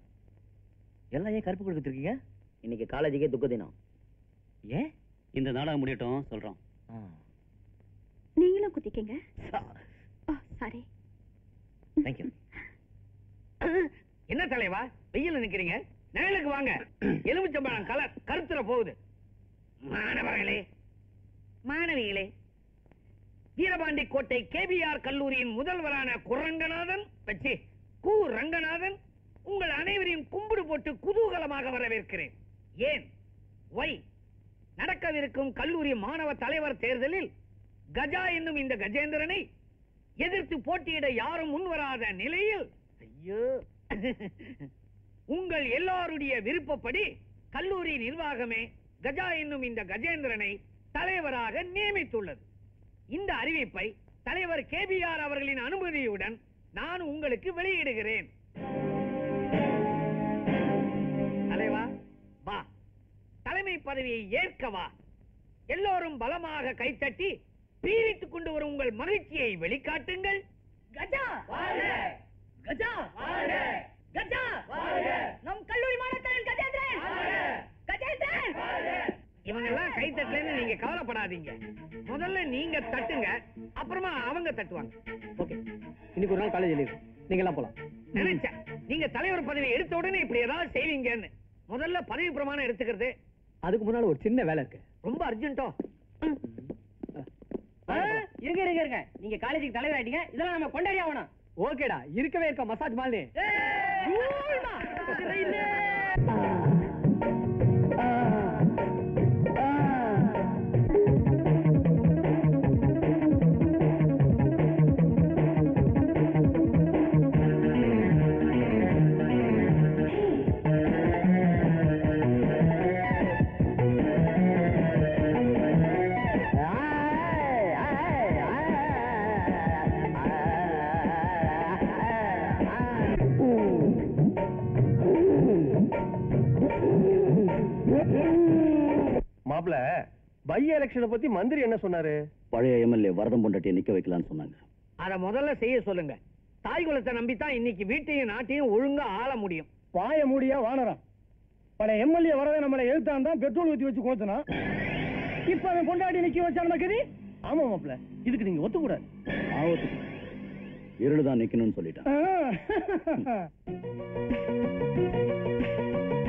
எல்லாம் ஏன் கருப்பு கொடுத்துருக்கீங்க இன்னைக்கு காலேஜுக்கே துக்க தினம். ஏன்? இந்த நாடகம் முடியட்டும் சொல்றோம். நீங்களும் குத்திக்கங்க. சாரி. தேங்க்யூ என்ன தலைவா? வெயில் நிக்கிறீங்க? நிழலுக்கு வாங்க. எலுமிச்சம்பழம் கலர் கருத்துல போகுது. மாணவர்களே மாணவிகளே வீரபாண்டி கோட்டை கேபிஆர் கல்லூரியின் முதல்வரான குரங்கநாதன் வச்சு கு ரங்கநாதன் உங்கள் அனைவரையும் கும்பிடு போட்டு குதூகலமாக வரவேற்கிறேன். ஏன்? ஒய் நடக்கவிருக்கும் கல்லூரி மாணவ தலைவர் தேர்தலில் கஜா என்னும் இந்த கஜேந்திரனை எதிர்த்து போட்டியிட யாரும் முன்வராத நிலையில் ஐயோ உங்கள் எல்லாருடைய விருப்பப்படி கல்லூரி நிர்வாகமே கஜா என்னும் இந்த கஜேந்திரனை தலைவராக நியமித்துள்ளது. இந்த அறிவிப்பை தலைவர் கே வி ஆர் அவர்களின் அனுமதியுடன் நான் உங்களுக்கு வெளியிடுகிறேன். தலைவா வா. தலைமை பதவியை ஏற்கவா எல்லோரும் பலமாக கைத்தட்டி பீரிட்டுக் கொண்டு வரும் உங்கள் மகிழ்ச்சியை வெளிக்காட்டுங்கள். கஜா! கஜா! கஜா! நம் கல்லூரி மாணவர்கள் கஜேந்திரன்! கஜேந்திரன்! இவங்க எல்லாம் கை தட்டலன்னு நீங்க கவலைப்படாதீங்க. முதல்ல நீங்க தட்டுங்க அப்புறமா அவங்க தட்டுவாங்க. ஓகே. இன்னைக்கு ஒரு நாள் காலேஜ் லீவ் நீங்க எல்லாம் போலாம் நினைச்சேன். நீங்க தலைவர் பதவி எடுத்த உடனே இப்படி ஏதாவது செய்வீங்கன்னு. முதல்ல பதவி பிரமாணம் எடுத்துக்கிறது. அதுக்கு முன்னால ஒரு சின்ன வேலை இருக்கு. ரொம்ப அர்ஜென்ட்டோ இருங்க இருங்க இருங்க. நீங்க காலேஜுக்கு தலைவர் ஆயிட்டீங்க. இதெல்லாம் நம்ம கொண்டாடி ஆகணும். ஓகேடா. இருக்கவே இருக்க மசாஜ் மாலினி. மாப்ள பை எலெக்ஷனை பத்தி மந்திரி என்ன சொன்னாரு? பழைய எம்எல்ஏ வரதம் பொண்டாட்டியை நிக்க வைக்கலாம்னு சொன்னாங்க. அத முதல்ல செய்ய சொல்லுங்க. தாய் குலத்தை நம்பித்தான் இன்னைக்கு வீட்டையும் நாட்டையும் ஒழுங்கா ஆள முடியும். வாய மூடியா வானரம் பழைய எம்எல்ஏ வரவே நம்மளை எழுத்தான் தான் பெட்ரோல் ஊத்தி வச்சு கோத்தனா இப்ப அவன் பொண்டாட்டி நிக்க வச்சான கதி ஆமா மாப்ள இதுக்கு நீங்க ஒத்துக்கூடாது. ஆவத்து இருள் தான் நிக்கணும்னு சொல்லிட்டான்.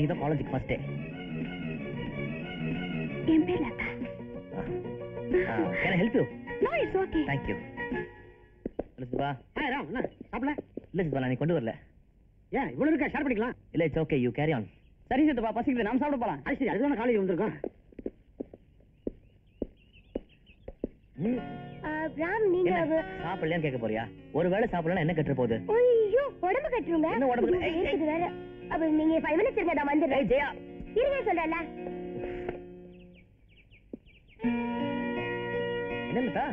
நீ தான் காலேஜுக்கு ஃபர்ஸ்ட் டே என் பேர் Latha. Can help you no it's okay thank you இல்ல சிவா. ராம் என்ன? சாப்பிடல? இல்ல சிவா நான் கொண்டு வரல. ஏன் இவ்வளவு இருக்கா? ஷேர் பண்ணிக்கலாம். இல்ல it's okay you carry on சரி சித்தப்பா பசிக்குது. நாம் சாப்பிட போலாம். அது சரி அதுதானே காலேஜ் வந்திருக்கோம். ராம் நீங்க சாப்பிடலையான்னு கேட்க போறியா? ஒருவேளை சாப்பிடலாம் என்ன கட்டுற போகுது? ஐயோ உடம்பு கட்டுருங்க என்ன உடம்பு வேற. அப்ப நீங்க ஃபைவ் மினிட்ஸ் இருங்க நான் வந்துடுறேன். ஜெயா. இருங்க சொல்றேன்ல. என்ன லதா?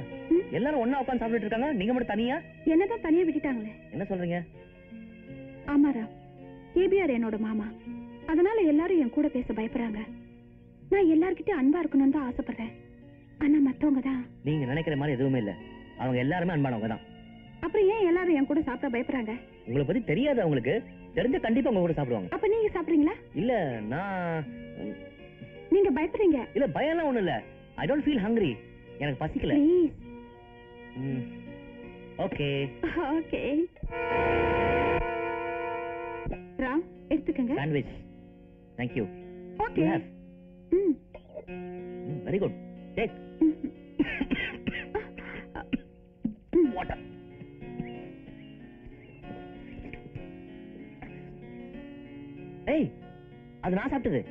எல்லாரும் ஒண்ணா உட்கார்ந்து சாப்பிட்டுட்டு இருக்காங்க? நீங்க மட்டும் தனியா? என்னதான் தனியா விட்டுட்டாங்களே. என்ன சொல்றீங்க? ஆமாரா கேபிஆர் என்னோட மாமா. அதனால எல்லாரும் என் கூட பேச பயப்படுறாங்க. நான் எல்லார்கிட்டயும் அன்பா இருக்கணும்னு தான் ஆசைப்படுறேன். ஆனா மத்தவங்க தான். நீங்க நினைக்கிற மாதிரி எதுவுமே இல்ல. அவங்க எல்லாருமே அன்பானவங்க தான். அப்புறம் ஏன் எல்லாரும் என் கூட சாப்பிட பயப்படுறாங்க? உங்களை பத்தி தெரியாது அவங்களுக்கு. தெரிஞ்ச கண்டிப்பா உங்க கூட சாப்பிடுவாங்க. அப்ப நீங்க சாப்பிடுறீங்களா? இல்ல நான் நீங்க பயப்படுறீங்க. இல்ல பயம்லாம் ஒண்ணும் இல்ல. ஐ டோன்ட் ஃபீல் ஹங்கரி எனக்கு பசிக்கல. ஓகே ஓகே ராம் எடுத்துக்கங்க. Sandwich thank you okay have. ம். வெரி குட் டேக் வாட்டர் டேய் அது நான் சாப்பிட்டது.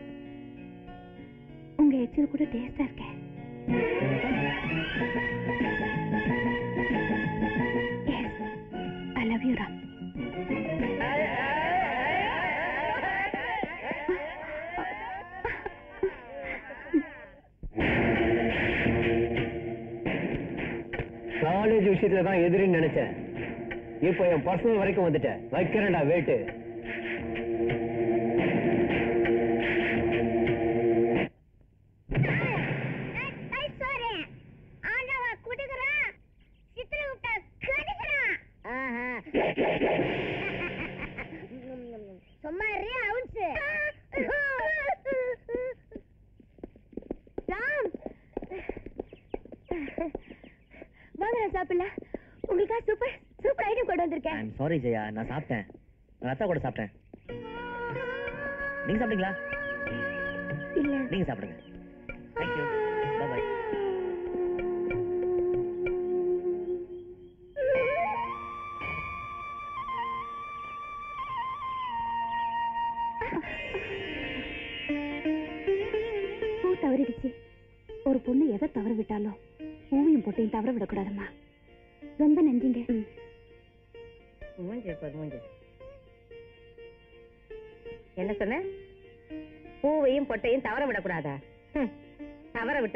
உங்க எச்சில் கூட டேஸ்டா இருக்க. காலேஜ் விஷயத்துல தான் எதிரின்னு நினைச்சேன். இப்போ என் பர்சனல் வரைக்கும் வந்துட்டேன். வைக்கிறேன்டா வேட்டு சும்மா அவுன்ஸ். ராம் வாங்க நான் சாப்பிடல உங்களுக்கா சூப்பர் சூப்பர் ஐட்டம் கொண்டு வந்திருக்கேன் சாரி ஜெயா நான் சாப்பிட்டேன். நான் அத்தா கூட சாப்பிட்டேன். நீங்க சாப்பிட்டீங்களா? இல்ல. நீங்க சாப்பிடுங்க. தேங்க்யூ பாய்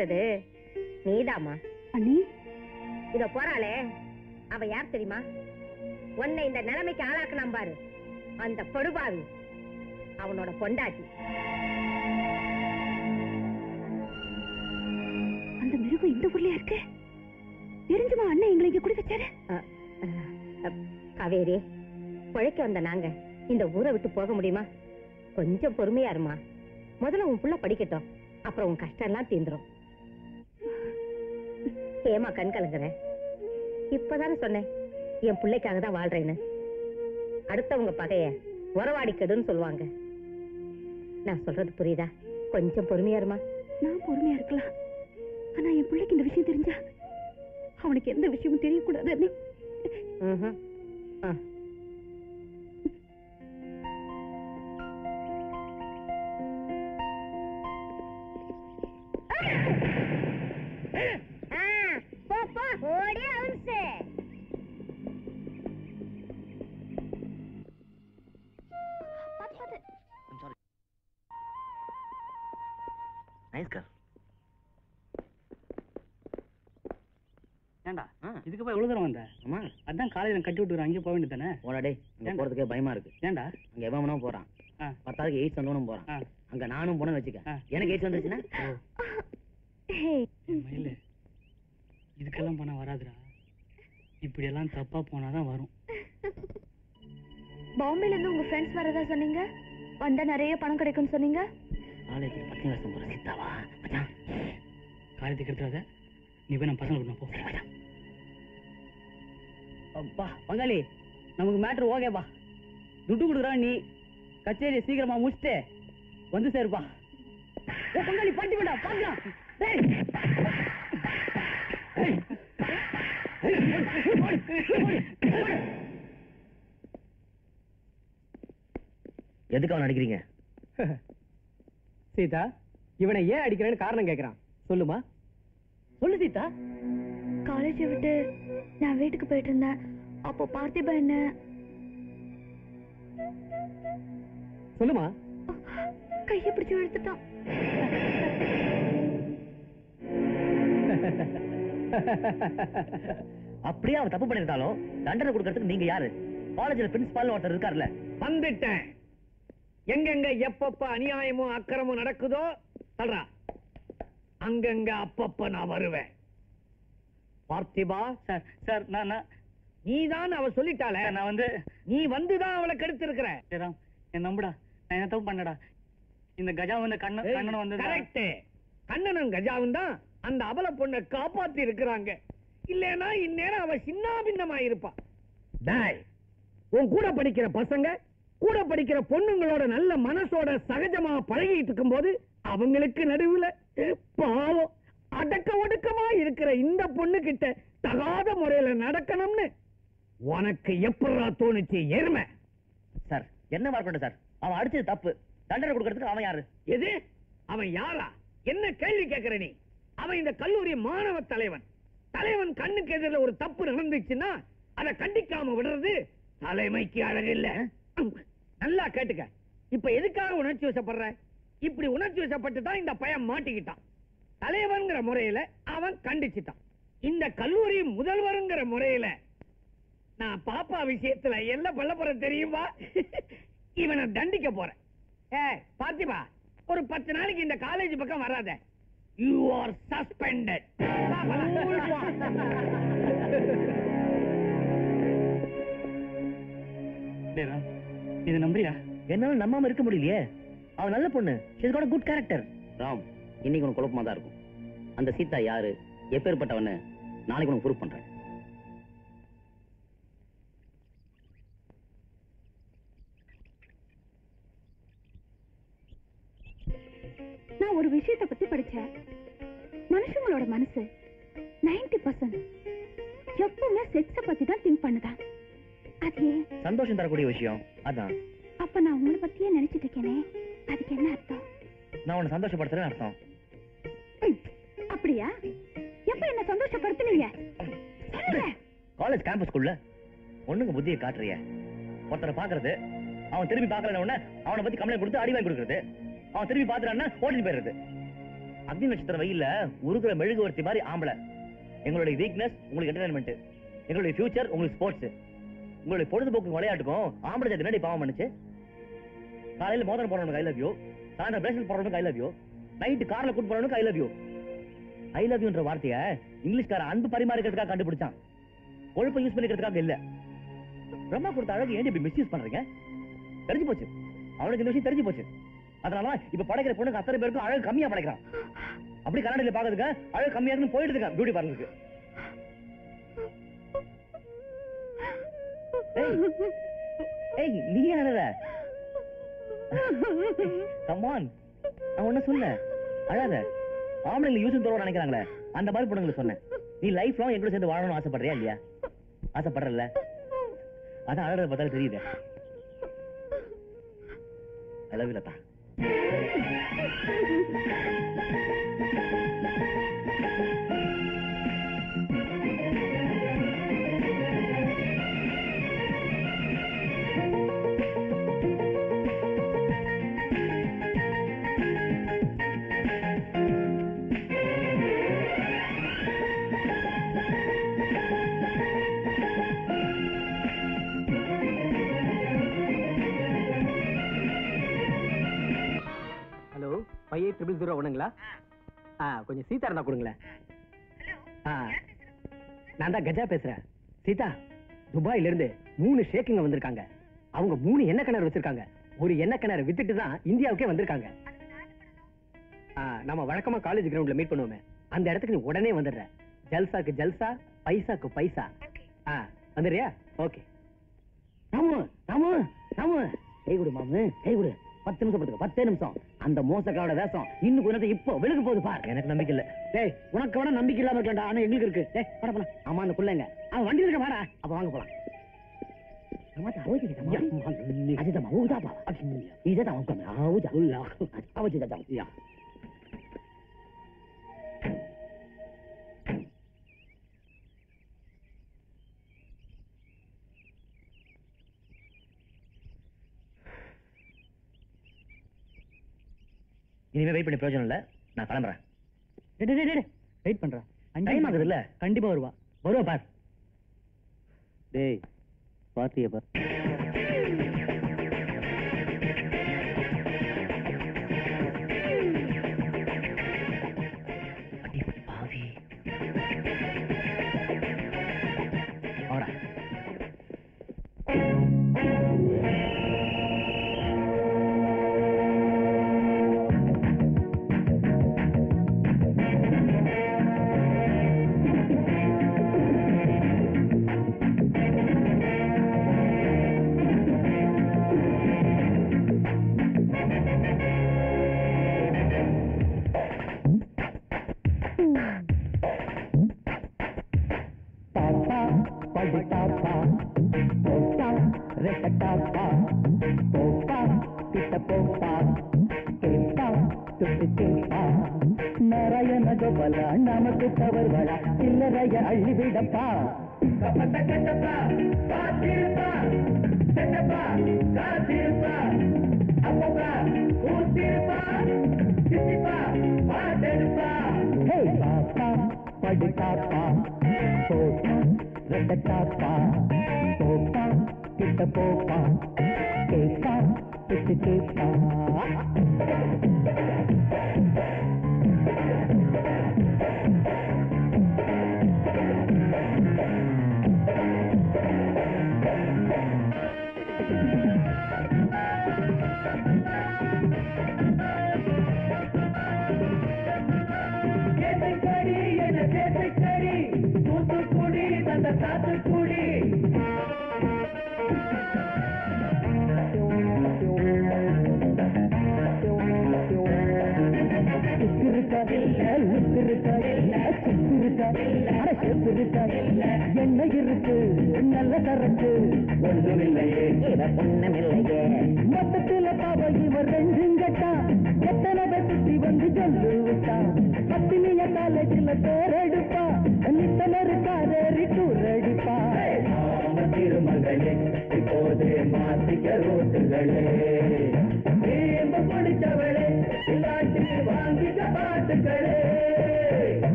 தவற விட்டது நீதாம்மா. அண்ணி. இத போறாளே. அவ யார் தெரியுமா? உன்னை இந்த நிலைமைக்கு ஆளாக்குனாம் பாரு. அந்த படுபாவி அவனோட பொண்டாட்டி. அந்த மிருகம் இந்த ஊர்லயா இருக்கு? தெரிஞ்சுமா அண்ணன் எங்களை இங்க குடி வச்சாரு? காவேரி பிழைக்க வந்த நாங்க இந்த ஊரை விட்டு போக முடியுமா? கொஞ்சம் பொறுமையா இருமா. முதல்ல உன் புள்ள படிக்கட்டும். அப்புறம் உன் கஷ்டம் எல்லாம் தீந்துரும். ஏமா கண் கலங்குற? இப்பதானே சொன்னேன். என் பிள்ளைக்காக தான் வாழ்றேன்னு. அடுத்தவங்க பகைய உறவாடிக்கடுன்னு சொல்லுவாங்க. நான் சொல்றது புரியுதா? கொஞ்சம் பொறுமையா இருமா. நான் பொறுமையா இருக்கலாம். ஆனா என் பிள்ளைக்கு இந்த விஷயம் தெரிஞ்சா அவனுக்கு எந்த விஷயமும் தெரியக்கூடாது. ஆ, நைஸ் கார் ஏண்டா? இதுக்கு போய் எவ்வளவு தூரம் வந்த? அம்மா. அதான் காலேஜ்ல கட்டி விட்டுறேன் அங்கே போக வேண்டியதானே போடா டேய் அங்க? போறதுக்கே பயமா இருக்கு. ஏண்டா? அங்க எவன் வேணா போறான். பத்தாவது எயிட்ஸ் வந்தவனும் போறான். அங்க நானும் போனேன்னு வச்சுக்க. எனக்கு எயிட்ஸ் வந்துருச்சுன்னா? மயிலு இதுக்கெல்லாம் போனா வராதுடா. இப்படி எல்லாம் தப்பா போனாதான் வரும். பாம்பேல இருந்து உங்க ஃப்ரெண்ட்ஸ் வரதா சொன்னீங்க? வந்தா நிறைய பணம் கிடைக்கும்னு சொன்னீங்க? காலேஜில் பத்து வருஷம் போற சித்தாவா? மச்சான் காலேஜ் கெடுத்துறாத நீ போய் நம்ம பசங்களை கூட்டிட்டு போ. மச்சான். அப்பா பங்காளி நமக்கு மேட்ரு ஓகேப்பா துட்டு கொடுக்குறான் நீ. கச்சேரி சீக்கிரமா முடிச்சுட்டு வந்து சேருப்பா பங்காளி பட்டி விடா பாக்கலாம். எதுக்காக நடிக்கிறீங்க சீதா இவனை ஏன் அடிக்கிறேன்னு காரணம் கேக்குறான். சொல்லுமா? சொல்லு சீதா. காலேஜை விட்டு நான் வீட்டுக்கு போயிட்டு இருந்தேன். அப்போ பார்த்திபா என்ன? சொல்லுமா? கையை பிடிச்சு இழுத்துட்டான். அப்படியே அவன் தப்பு பண்ணிருந்தாலும் தண்டனை கொடுக்கறதுக்கு நீங்க யாரு? காலேஜ்ல பிரின்சிபால் ஒருத்தர் இருக்காருல்ல. வந்துட்டேன். எங்கெங்க எப்பப்ப அநியாயமும் அக்கிரமும் நடக்குதோ சொல்றா. அங்கங்க அப்பப்ப நான் வருவேன். பார்த்திபா? சார் சார் நான் நான். நீதான் அவ சொல்லிட்டாளே. நான் வந்து நீ வந்துதான் அவளை கெடுத்திருக்கிற. ராம் என் நம்புடா. நான் என்ன தப்பு பண்ணடா. இந்த கஜா வந்து கண்ண கண்ணன் வந்து கரெக்ட் கண்ணனும் கஜாவும் தான் அந்த அபல பொண்ணை காப்பாத்தி இருக்கிறாங்க. இல்லனா இந்நேரம் அவ சின்ன பின்னமா இருப்பா டாய் உன் கூட படிக்கிற பசங்க கூட படிக்கிற பொண்ணுங்களோட நல்ல மனசோட சகஜமா பழகிட்டு இருக்கும்போது அவங்களுக்கு நடுவுல பாவம். அடக்க ஒடுக்கமா இருக்கிற இந்த பொண்ணு கிட்ட தகாத முறையில நடக்கணும்னு உனக்கு எப்படா தோணுச்சு? எருமை. சார் என்ன மார்க்கெட் சார்? அவன் அடிச்சது தப்பு. தண்டனை கொடுக்கறதுக்கு அவன் யாரு? எது? அவன் யாரா? என்ன கேள்வி கேட்கிற நீ? அவன் இந்த கல்லூரி மாணவ தலைவன். தலைவன் கண்ணுக்கு எதிரில் ஒரு தப்பு நடந்துச்சுன்னா அதை கண்டிக்காம விடுறது தலைமைக்கு அழகில்ல நல்லா கேட்டுக்க. இப்ப எதுக்காக உணர்ச்சி வசப்படுற? இப்படி உணர்ச்சி வசப்பட்டு தான் இந்த பையன் மாட்டிக்கிட்டான். தலைவன்கிற முறையில அவன் கண்டிச்சிட்டான். இந்த கல்லூரி முதல்வருங்கிற முறையில நான் பாப்பா விஷயத்துல என்ன பண்ண போறேன் தெரியுமா? இவனை தண்டிக்க போறேன். ஏ பார்த்திபா ஒரு பத்து நாளைக்கு இந்த காலேஜ் பக்கம் வராத. யூ ஆர் சஸ்பெண்டட் இது நம்புறியா? என்னால நம்பாம இருக்க முடியலையே. அவன் நல்ல பொண்ணு. She's God good character Ram இன்னைக்கு உனக்கு குழப்பமா தான் இருக்கும். அந்த சீதா யாரு? எப்பேற்பட்டவனு நாளைக்கு உனக்கு ப்ரூவ் பண்றேன். நான் ஒரு விஷயத்தை பத்தி படிச்சேன். மனுஷங்களோட மனசு 90% பர்சன்ட் எப்பவுமே செக்ஸ பத்தி தான் திங்க் பண்ணுதான் அது? சந்தோஷம் தரக்கூடிய விஷயம். அதான். அப்ப நான் உங்களை பத்தியே நினைச்சிட்டு இருக்கேனே. அதுக்கு என்ன அர்த்தம்? நான் உன்னை சந்தோஷப்படுத்துறேன்னு அர்த்தம். அப்படியா? எப்ப என்ன சந்தோஷப்படுத்துனீங்க? காலேஜ் கேம்பஸ்குள்ள ஒண்ணுங்க புத்தியை காட்டுறிய. ஒருத்தரை பாக்குறது அவன் திரும்பி பாக்கலன உடனே அவனை பத்தி கம்ப்ளைண்ட் கொடுத்து அடி வாங்கி கொடுக்கறது. அவன் திரும்பி பாத்துறான்னா ஓடிட்டு போயிடுறது. அக்னி நட்சத்திர வெயில்ல உருகுற மெழுகுவர்த்தி மாதிரி ஆம்பளை. எங்களுடைய வீக்னஸ் உங்களுக்கு என்டர்டைன்மெண்ட் எங்களுடைய ஃபியூச்சர் உங்களுக்கு ஸ்போர்ட்ஸ் உங்களுடைய பொழுதுபோக்கு விளையாட்டுக்கும் ஆம்பளை ஜாதி என்னடி பாவம் பண்ணுச்சு. காலையில மோதிரம் போறவனுக்கு ஐ லவ் யூ சாயந்தரம் பிரேஸ்லெட் போறவனுக்கு ஐ லவ் யூ நைட்டு கார்ல கூட்டு போறவனுக்கு I love you I love யூன்ற வார்த்தைய இங்கிலீஷ்கார அன்பு பரிமாறிக்கிறதுக்காக கண்டுபிடிச்சான். கொழுப்பை யூஸ் பண்ணிக்கிறதுக்காக இல்ல. பிரம்மா கொடுத்த அழகு ஏன் இப்படி மிஸ்யூஸ் பண்றீங்க? தெரிஞ்சு போச்சு. அவனுக்கு இந்த விஷயம் தெரிஞ்சு போச்சு. அதனால இப்ப படைக்கிற பொண்ணுக்கு அத்தனை பேருக்கும் அழகு கம்மியா படைக்கிறான். அப்படி கண்ணாடியில பாக்குறதுக்கு அழகு கம்மியா இருக்குன்னு போயிட்டு இருக்கான் பியூட்டி பார்லருக்கு ஏய் நீ அழற கமான் நான் ஒண்ணு சொல்ல அழாத. ஆம்பளைங்க யூஸ் தருவா நினைக்கிறாங்களே. அந்த மாதிரி பொண்ணுங்களை சொன்னேன். நீ லைஃப் லாங் எங்கூட சேர்ந்து வாழணும்னு ஆசைப்படுறியா இல்லையா? ஆசைப்படுறல அதான் அழறத பார்த்தாலும் தெரியுது. I love you, five eight triple zero ஒண்ணுங்களா? ஆ. கொஞ்சம் சீதா இருந்தா கொடுங்களேன். ஆ. நான் தான் கஜா பேசுறேன். சீதா துபாயில இருந்து மூணு ஷேக்குங்க வந்திருக்காங்க. அவங்க மூணு எண்ணெய் கிணறு வச்சிருக்காங்க. ஒரு எண்ணெய் கிணறு வித்துட்டு தான் இந்தியாவுக்கே வந்திருக்காங்க. ஆ, நம்ம வழக்கமா காலேஜ் கிரவுண்ட்ல மீட் பண்ணுவோமே. அந்த இடத்துக்கு நீ உடனே வந்துடுற. ஜல்சாக்கு ஜல்சா பைசாக்கு பைசா. ஆ வந்துடுறியா? ஓகே. ராமு ராமு ராமு. கை கொடு மாமு கை கொடு. பத்து நிமிஷம் படுத்துக்க. பத்தே நிமிஷம். அந்த மோசக்காரோட வேஷம் இன்னும் கொஞ்சம் இப்போ வெளுக்கு போகுது பார். எனக்கு நம்பிக்கை இல்ல. டேய் உனக்கு வேணா நம்பிக்கை இல்லாம இருக்கா ஆனா எங்களுக்கு இருக்கு. டேய் வாடா போலாம். ஆமா அந்த புள்ளைங்க. அவன் வண்டியில இருக்க வாடா. அப்ப வாங்க போலாம். ரமாத்தா, ஓகே, ரமா. அஜிதம்மா, ஊதாப்பா. இஜதா, உட்காந்து. ஆ, ஊதா. அவஜிதா, இனிமே வெயிட் பண்ணி பிரயோஜனம் இல்ல. நான் கிளம்புறேன். வெயிட் பண்றேன் டைம் ஆகுது இல்ல கண்டிப்பா வருவா. வருவா பார். டேய் பாத்திய பார்.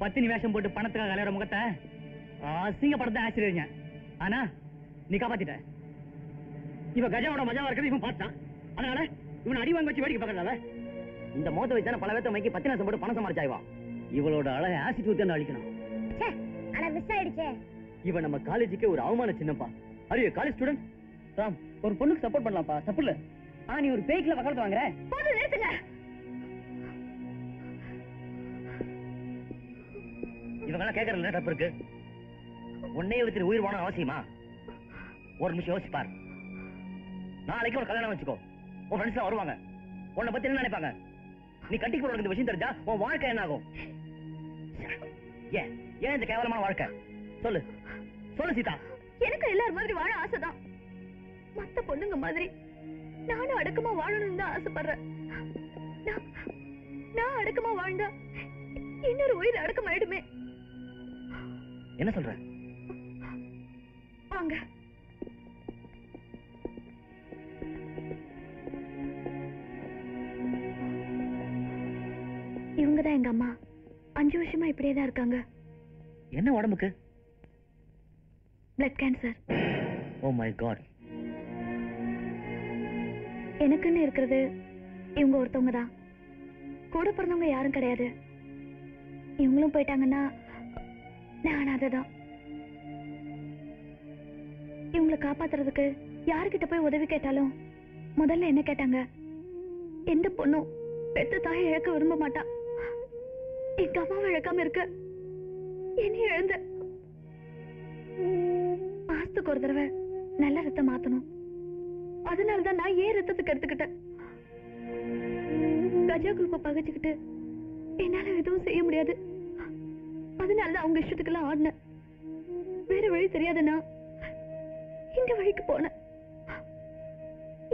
பத்தினி வேஷம் போட்டு பணத்துக்காக கலையிற முகத்தை அசிங்கப்படுத்த ஆசிரியங்க ஆனா நீ காப்பாத்திட்ட. இவ கஜாவோட மஜாவா இருக்கிறது இவன் பார்த்தான். அதனால இவன் அடி வாங்கி வச்சு வேடிக்கை பார்க்கறதாவ இந்த மோத வச்சு பல பேத்த மைக்கி பத்தினி வேஷம் போட்டு பணம் சமாளிச்சாய்வா இவளோட அழக ஆசிட் ஊத்தி அழிக்கணும். ஆனா மிஸ் ஆயிடுச்சே. இவன் நம்ம காலேஜுக்கே ஒரு அவமான சின்னப்பா. அரிய காலேஜ் ஸ்டூடெண்ட் ராம் ஒரு பொண்ணுக்கு சப்போர்ட் பண்ணலாம்ப்பா. தப்பு இல்ல. ஆனா நீ ஒரு பேய்க்குல வக்கலத்து வாங்குற. போதும் நிறுத்துங்க. இவங்க கேட்கறதுல தப்பு இருக்கு? உன்னையே வச்சு உயிர் போன அவசியமா? ஒரு நிமிஷம் யோசிப்பார். நாளைக்கு ஒரு கல்யாணம் வச்சுக்கோ. உன் ஃப்ரெண்ட்ஸ் வருவாங்க. உன்னை பத்தி என்ன நினைப்பாங்க? நீ கட்டிக்கு போற இந்த விஷயம் தெரிஞ்சா உன் வாழ்க்கை என்ன ஆகும்? ஏன்? ஏன் இந்த கேவலமான வாழ்க்கை? சொல்லு. சொல்லு சீதா. எனக்கு எல்லார் மாதிரி வாழ ஆசைதான். மத்த பொண்ணுங்க மாதிரி நானும் அடக்கமா வாழணும்னு தான் ஆசைப்படுறேன். நான்- அடக்கமா வாழ்ந்தா இன்னொரு உயிர் அடக்கம் ஆயிடுமே என்ன சொல்ற? வாங்க. இவங்க தான் எங்க அம்மா. அஞ்சு வருஷமா இப்படியே தான் இருக்காங்க. என்ன உடம்புக்கு? Blood cancer oh my God எனக்குன்னு இருக்கிறது இவங்க ஒருத்தவங்க தான். கூட பிறந்தவங்க யாரும் கிடையாது. இவங்களும் போயிட்டாங்கன்னா நான் அததான் தான் இவங்களை காப்பாத்துறதுக்கு யாருக்கிட்ட போய் உதவி கேட்டாலும் முதல்ல என்ன கேட்டாங்க? எந்த பொண்ணும் பெத்த தாயை இழக்க விரும்ப மாட்டா. எங்க அம்மாவை இழக்காம இருக்க. என்ன இழந்த. மாசத்துக்கு ஒரு தடவை நல்ல ரத்தம் மாத்தணும். அதனாலதான் நான் ஏன் ரத்தத்துக்கு எடுத்துக்கிட்டேன்? கஜா குரூப்பை பகைச்சுக்கிட்டு என்னால எதுவும் செய்ய முடியாது. அதனாலதான் அவங்க இஷ்டத்துக்கெல்லாம் ஆடினேன். வேற வழி தெரியாதுன்னா இந்த வழிக்கு போனேன்.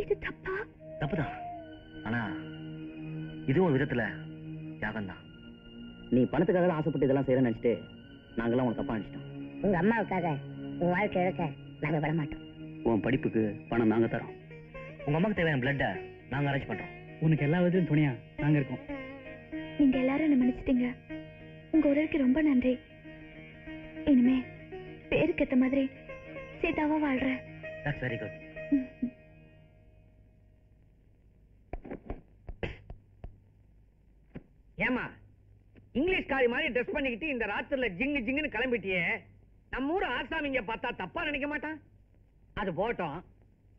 இது தப்பா? தப்புதான். ஆனா இதுவும் ஒரு விதத்துல தியாகம் தான் நீ பணத்துக்காக தான் ஆசைப்பட்டு இதெல்லாம் செய்யறேன்னு நினைச்சிட்டு நாங்கெல்லாம் உனக்கு தப்பா நினைச்சிட்டோம். உங்க அம்மாவுக்காக உன் வாழ்க்கை இழக்க நாங்க விட மாட்டோம் உன் படிப்புக்கு பணம் நாங்க தரோம். உங்க அம்மாக்கு தேவையான பிளட்டை நாங்க அரேஞ்ச் பண்றோம். உனக்கு எல்லா விதத்திலும் துணையா நாங்க இருக்கோம். நீங்க எல்லாரும் என்ன மன்னிச்சிட்டீங்க? உங்க உறவுக்கு ரொம்ப நன்றி. இனிமே பேருக்கு ஏத்த மாதிரி சீதாவா வாழ்றேன் தட்ஸ் வெரி குட் ஏமா இங்கிலீஷ் காரி மாதிரி ட்ரெஸ் பண்ணிக்கிட்டு இந்த ராத்திரில ஜிங்கு ஜிங்குன்னு கிளம்பிட்டியே. நம்ம ஊர் ஆசாமிங்க பார்த்தா தப்பா நினைக்க மாட்டான்? அது போட்டோம்.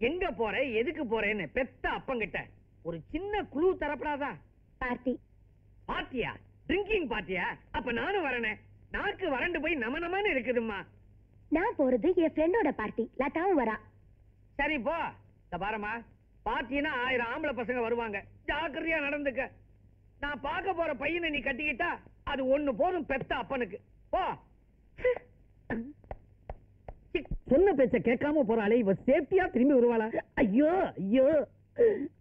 எங்க போற எதுக்கு போறேன்னு பெத்த அப்பங்கிட்ட ஒரு சின்ன குழு தரப்படாதா? பார்ட்டி பாத்தியா ட்ரிங்கிங் பாத்தியா அப்ப நானும் வரனே. நாக்கு வறண்டு போய் நம நமன்னு இருக்குதும்மா. நான் போறது என் ஃப்ரெண்டோட பார்ட்டி லதாவும் வரா. சரி போ. இந்த பாரமா பாத்தீங்கன்னா ஆயிரம் ஆம்பளை பசங்க வருவாங்க. ஜாக்கிரதையா நடந்துக்க. நான் பார்க்க போற பையனை நீ கட்டிக்கிட்டா அது ஒண்ணு போதும் பெத்த அப்பனுக்கு. போ. சொன்ன பேச்ச கேட்காம போறாளே இவ சேஃப்டியா திரும்பி வருவாளா ஐயோ ஐயோ.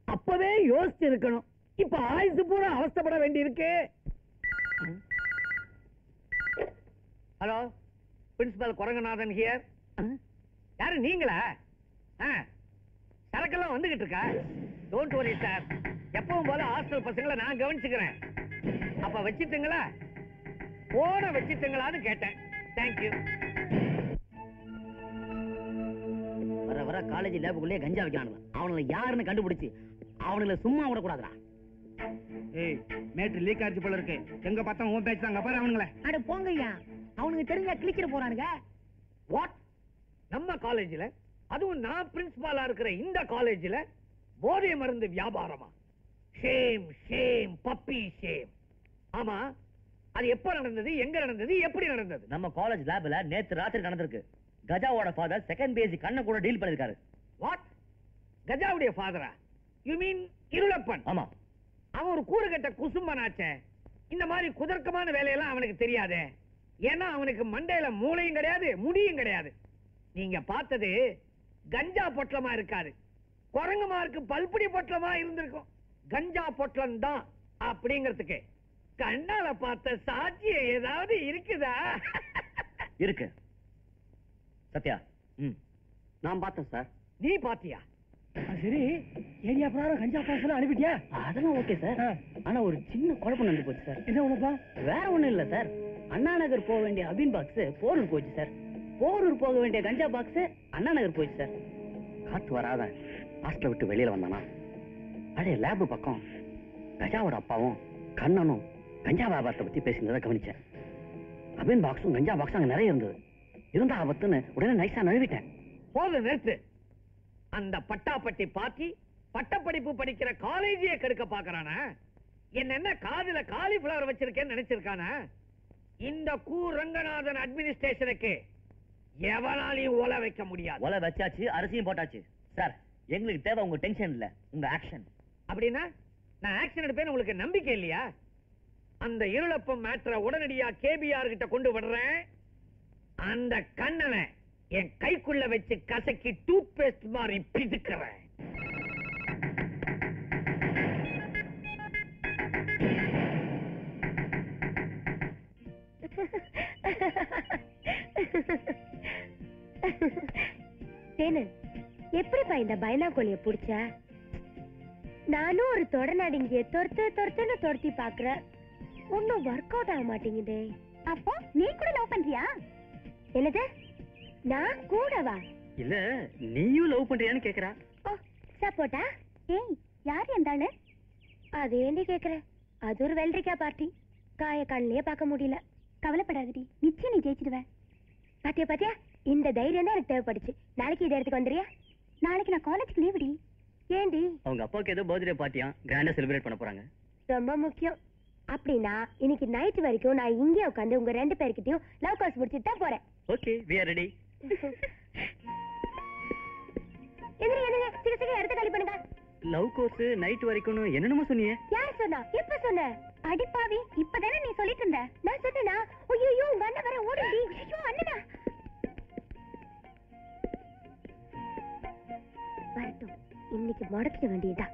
அப்பவே யோசிச்சு இருக்கணும் இப்ப ஆயுசு பூரா அவஸ்தைப்பட வேண்டி இருக்கு ஹலோ பிரின்சிபல் குரங்கநாதன் ஹியர் யாரு நீங்களா? சரக்கெல்லாம் வந்துகிட்டு இருக்கா? டோன்ட் வரி சார் எப்பவும் போல ஹாஸ்டல் பசங்களை நான் கவனிச்சுக்கிறேன். அப்ப வச்சிட்டுங்களா? போன வச்சிட்டுங்களான்னு கேட்டேன். தேங்க்யூ வர வர காலேஜ் லேபுக்குள்ளே கஞ்சா வைக்கிறானுங்க. அவனுங்களை யாருன்னு கண்டுபிடிச்சு அவனுங்களை சும்மா விடக்கூடாதுடா. ஏய் மேட்ரு லீக் ஆச்சு போல இருக்கு. எங்க பார்த்தா உன் பேச்சு தாங்க பாரு அவனுங்களே. அட போங்கய்யா. அவனுக்கு தெரிஞ்சா கிழிச்சிட போறானுங்க. வாட் நம்ம காலேஜ்ல அதுவும் நான் பிரின்சிபாலா இருக்கிற இந்த காலேஜ்ல போதை மருந்து வியாபாரமா? ஷேம் ஷேம் பப்பி ஷேம் ஆமா அது எப்ப நடந்தது எங்க நடந்தது எப்படி நடந்தது? நம்ம காலேஜ் லேப்ல நேத்து ராத்திரி நடந்திருக்கு. கஜாவோட ஃபாதர் செகண்ட் பேசி கண்ணை கூட டீல் பண்ணிருக்காரு. வாட் கஜாவுடைய ஃபாதரா யூ மீன் இருளப்பன்? ஆமா. அவன் ஒரு கூறுகட்ட குசும்பனாச்சே. இந்த மாதிரி குதர்க்கமான வேலையெல்லாம் அவனுக்கு தெரியாதே. ஏன்னா அவனுக்கு மண்டையில மூளையும் கிடையாது முடியும் கிடையாது. நீங்க பார்த்தது கஞ்சா பொட்டலமா இருக்காது. குரங்கு மார்க்கு பல்புடி பொட்டலமா இருந்திருக்கும். கஞ்சா பொட்டலம் தான் அப்படிங்கறதுக்கு. கண்ணால பார்த்த சாட்சியம் ஏதாவது இருக்குதா? இருக்கு. சத்யா ம். நான் பார்த்தேன் சார். நீ பாத்தியா? சரி. ஏரியா பிரகாரம் கஞ்சா பாசல அனுப்பிட்டியா? அதெல்லாம் ஓகே சார். ஆனா ஒரு சின்ன குழப்பம் நடந்து போச்சு சார். என்ன உனப்பா வேற ஒண்ணும் இல்ல சார். அண்ணா நகர் போக வேண்டிய அபின் பாக்ஸ் போரூர் போச்சு சார். போரூர் போக வேண்டிய கஞ்சா பாக்ஸ் அண்ணா நகர் போச்சு சார். காத்து வராத. ஹாஸ்டல் விட்டு வெளியில வந்தானா? பழைய லேபு பக்கம். கஜாவோட அப்பாவும் கண்ணனும் கஞ்சா வியாபாரத்தை பத்தி பேசினதை கவனிச்சேன். அபின் பாக்ஸும் கஞ்சா பாக்ஸும் அங்க நிறைய இருந்தது. இருந்தா ஆபத்துன்னு உடனே நைஸா நழுவிட்டேன். போது நிறுத்து அந்த பட்டாப்பட்டி பாத்தி பட்டப்படிப்பு படிக்கிற காலேஜையே கெடுக்க பாக்குறானா. என்ன என்ன காதுல காலிஃபிளவர் வச்சிருக்கேன்னு நினைச்சிருக்கானா? இந்த கு ரங்கநாதன் அட்மினிஸ்ட்ரேஷனுக்கு எவனாலையும் ஓல வைக்க முடியாது. ஒலை வச்சாச்சு அரிசியும் போட்டாச்சு. சார் எங்களுக்கு தேவை உங்க டென்ஷன் இல்ல உங்க ஆக்ஷன் அப்படின்னா நான் ஆக்ஷன் எடுப்பேன்னு உங்களுக்கு நம்பிக்கை இல்லையா? அந்த இருளப்பம் மேட்ரை உடனடியா கேபிஆர் கிட்ட கொண்டு விடுறேன். அந்த கண்ணனை என் கைக்குள்ள வச்சு கசக்கி டூத் பேஸ்ட் மாதிரி பிதுக்கிறேன். எப்படிப்பா இந்த பைனாக்கோலிய புடிச்ச? நானும் ஒரு தொடநடிங்க தொடுத்து தொடுத்துன்னு தொடுத்தி பாக்குறேன் ஒன்னும் ஒர்க் அவுட் ஆக மாட்டேங்குதே. அப்போ நீ கூட லவ் பண்றியா? என்னது? நான் கூடவா? இல்ல நீயும் லவ் பண்றியான்னு கேக்குறா. ஓ சப்போட்டா? ஏய் யார் எந்த ஆளு? அது ஏண்டி கேக்குற? அது ஒரு வெள்ளரிக்கா பார்ட்டி. காய கண்ணிலே பார்க்க முடியல. கவலைப்படாதடி நிச்சயம் நீ ஜெயிச்சிடுவ. பாத்தியா பாத்தியா? இந்த தைரியம் தான் எனக்கு தேவைப்படுச்சு. நாளைக்கு இதே இடத்துக்கு வந்துறியா நாளைக்கு நான் காலேஜ்க்கு லீவுடி ஏண்டி? அவங்க அப்பாவுக்கு ஏதோ பர்த்டே பார்ட்டியா கிராண்டா செலிப்ரேட் பண்ண போறாங்க. ரொம்ப முக்கியம். அப்படின்னா இன்னைக்கு நைட் வரைக்கும் நான் இங்கே உட்காந்து உங்க ரெண்டு பேர்கிட்டயும் லவ் காஸ் முடிச்சிட்டு தான் போறேன். Okay we are ready love course night வரைக்கும் என்னென்னமோ சொன்னீங்க யார் சொன்னா? எப்ப சொன்ன? அடிப்பாவி இப்பதானே நீ சொல்லிட்டு இருந்த? நான் சொன்னேனா? ஐயோ உங்க அண்ணன் வர ஓடுடி ஐயோ அண்ணனா? வரட்டும். இன்னைக்கு முடக்கிட வேண்டியதா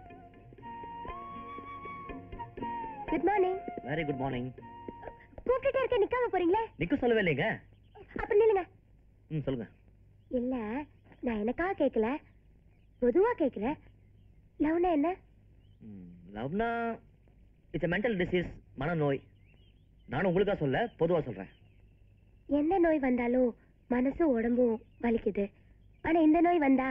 good morning very good morning கூப்பிட்டுட்டே இருக்க நிக்காம போறீங்களே? நிக்க சொல்லவே இல்லைங்க. அப்ப நில்லுங்க. ம் சொல்லுங்க. இல்ல நான் எனக்காக கேட்கல பொதுவா கேக்குறேன் லவ்னா என்ன? லவ்னா இட்ஸ் மென்டல் டிசீஸ் மனநோய். நானும் உங்களுக்கா சொல்ல பொதுவா சொல்றேன். என்ன நோய் வந்தாலும் மனசும் உடம்பும் வலிக்குது. ஆனா இந்த நோய் வந்தா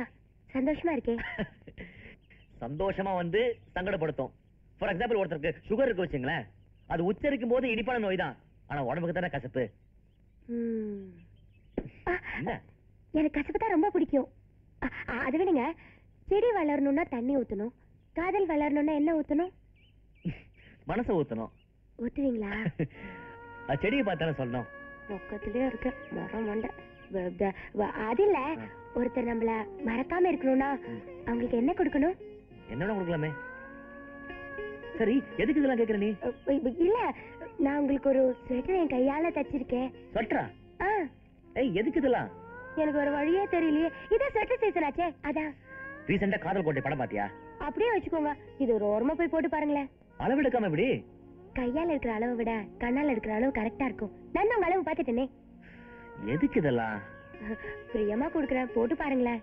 சந்தோஷமா இருக்கே? சந்தோஷமா வந்து சங்கடப்படுத்தும். ஃபார் எக்ஸாம்பிள் ஒருத்தருக்கு சுகர் இருக்கு வச்சுங்களேன். அது உச்சரிக்கும் போது இனிப்பான நோய் தான். ஆனா உடம்புக்கு தானே கசப்பு. எனக்கு கசப்பு தான் ரொம்ப பிடிக்கும். அது விடுங்க செடி வளரணும்னா தண்ணி ஊத்தணும். காதல் வளரணும்னா என்ன ஊத்தணும்? மனசை ஊத்தணும். ஊத்துவீங்களா? செடியை பார்த்தானே சொல்லணும். பக்கத்துலயே இருக்க. மரம் மண்டை. அது இல்ல. ஒருத்தர் நம்மள மறக்காம இருக்கணும்னா அவங்களுக்கு என்ன கொடுக்கணும்? என்னோட கொடுக்கலாமே? சரி எதுக்கு இதெல்லாம் கேக்குற நீ? இல்ல. நான் உங்களுக்கு ஒரு ஸ்வெட்டர் என் கையால தச்சிருக்கேன். சொட்டரா ஆ. ஏய் எதுக்கு இதெல்லாம்? எனக்கு ஒரு வழியே தெரியலையே. இதான் ஸ்வெட்டர் சீசன் ஆச்சே. அதான். ரீசெண்டா காதல் கோட்டை படம் பாத்தியா? அப்படியே வச்சுக்கோங்க. இது ஒரு ஓரமா போய் போட்டு பாருங்களேன். அளவெடுக்காம எப்படி? கையால இருக்கிற அளவை விட கண்ணால இருக்கிற அளவு கரெக்டா இருக்கும். நான் உங்க அளவு பாத்துட்டேனே எதுக்கு இதெல்லாம்? பிரியமா கொடுக்குறேன். போட்டு பாருங்களேன்.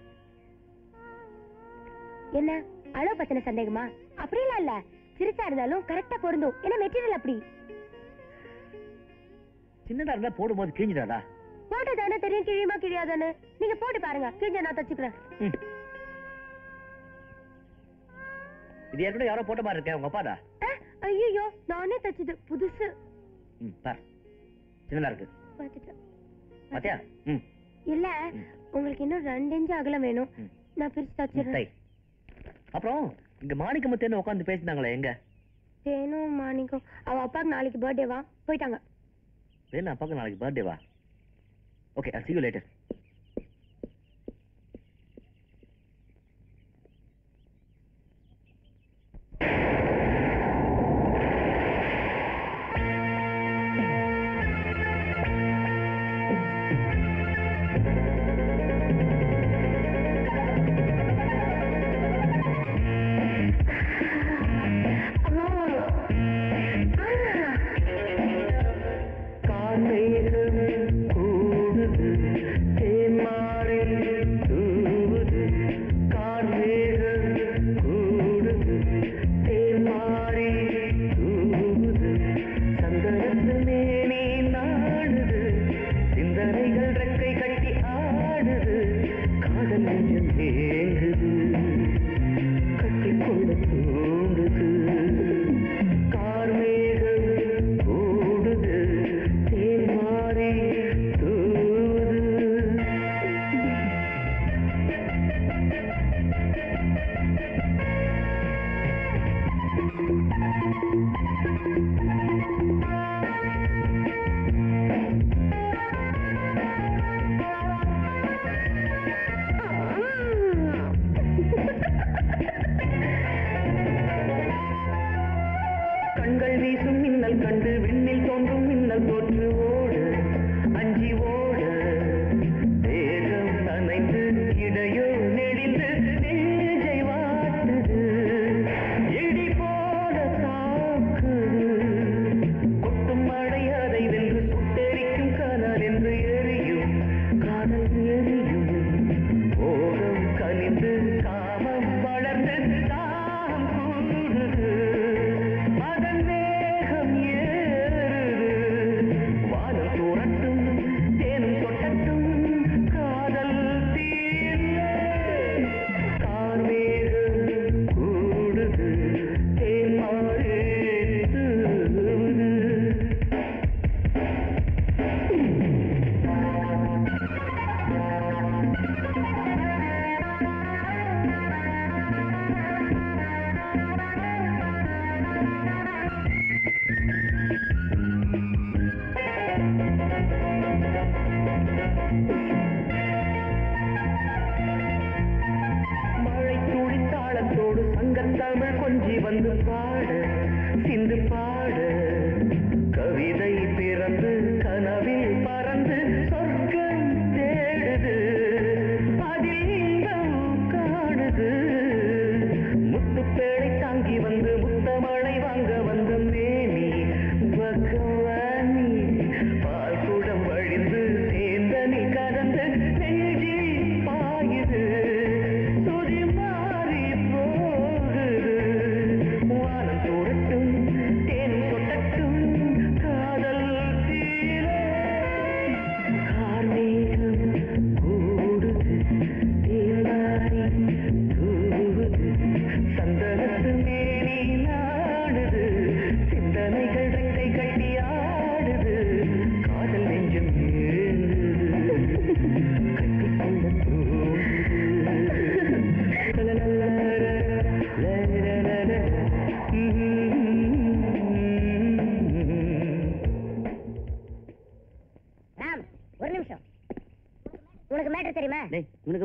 என்ன? அளவு பத்தின சந்தேகமா? அப்படிலாம் இல்ல. சிறுசா இருந்தாலும் கரெக்டா பொருந்தும். ஏன்னா மெட்டீரியல் அப்படி? சின்னதா இருந்தா போடும்போது கிழிஞ்சிடாதா? போட்டு தானே தெரியும் கிழியுமா கிழியாதானே நீங்க போட்டு பாருங்க கிழிஞ்ச நான் தச்சுக்கிறேன். இது ஏற்கனவே யாரோ போட்ட மாதிரி இருக்கேன் உங்க அப்பாடா? ஐயோ நானே தச்சது புதுசு. ம் பார். சின்னதா இருக்கு. பார்த்துட்டேன் பாத்தியா? ம். இல்ல உங்களுக்கு இன்னும் ரெண்டு இன்ச்சு அகலம் வேணும். நான் பிரிச்சு தச்சிடுறேன் அப்புறம் இங்க மாணிக்க முத்தேன்னு உட்காந்து பேசினாங்களே எங்க? தேனும் மாணிக்கம். அவ அப்பாக்கு நாளைக்கு பர்த்டேவா போயிட்டாங்க. வேணா அப்பாக்கு நாளைக்கு பர்த்டேவா okay I'll see you later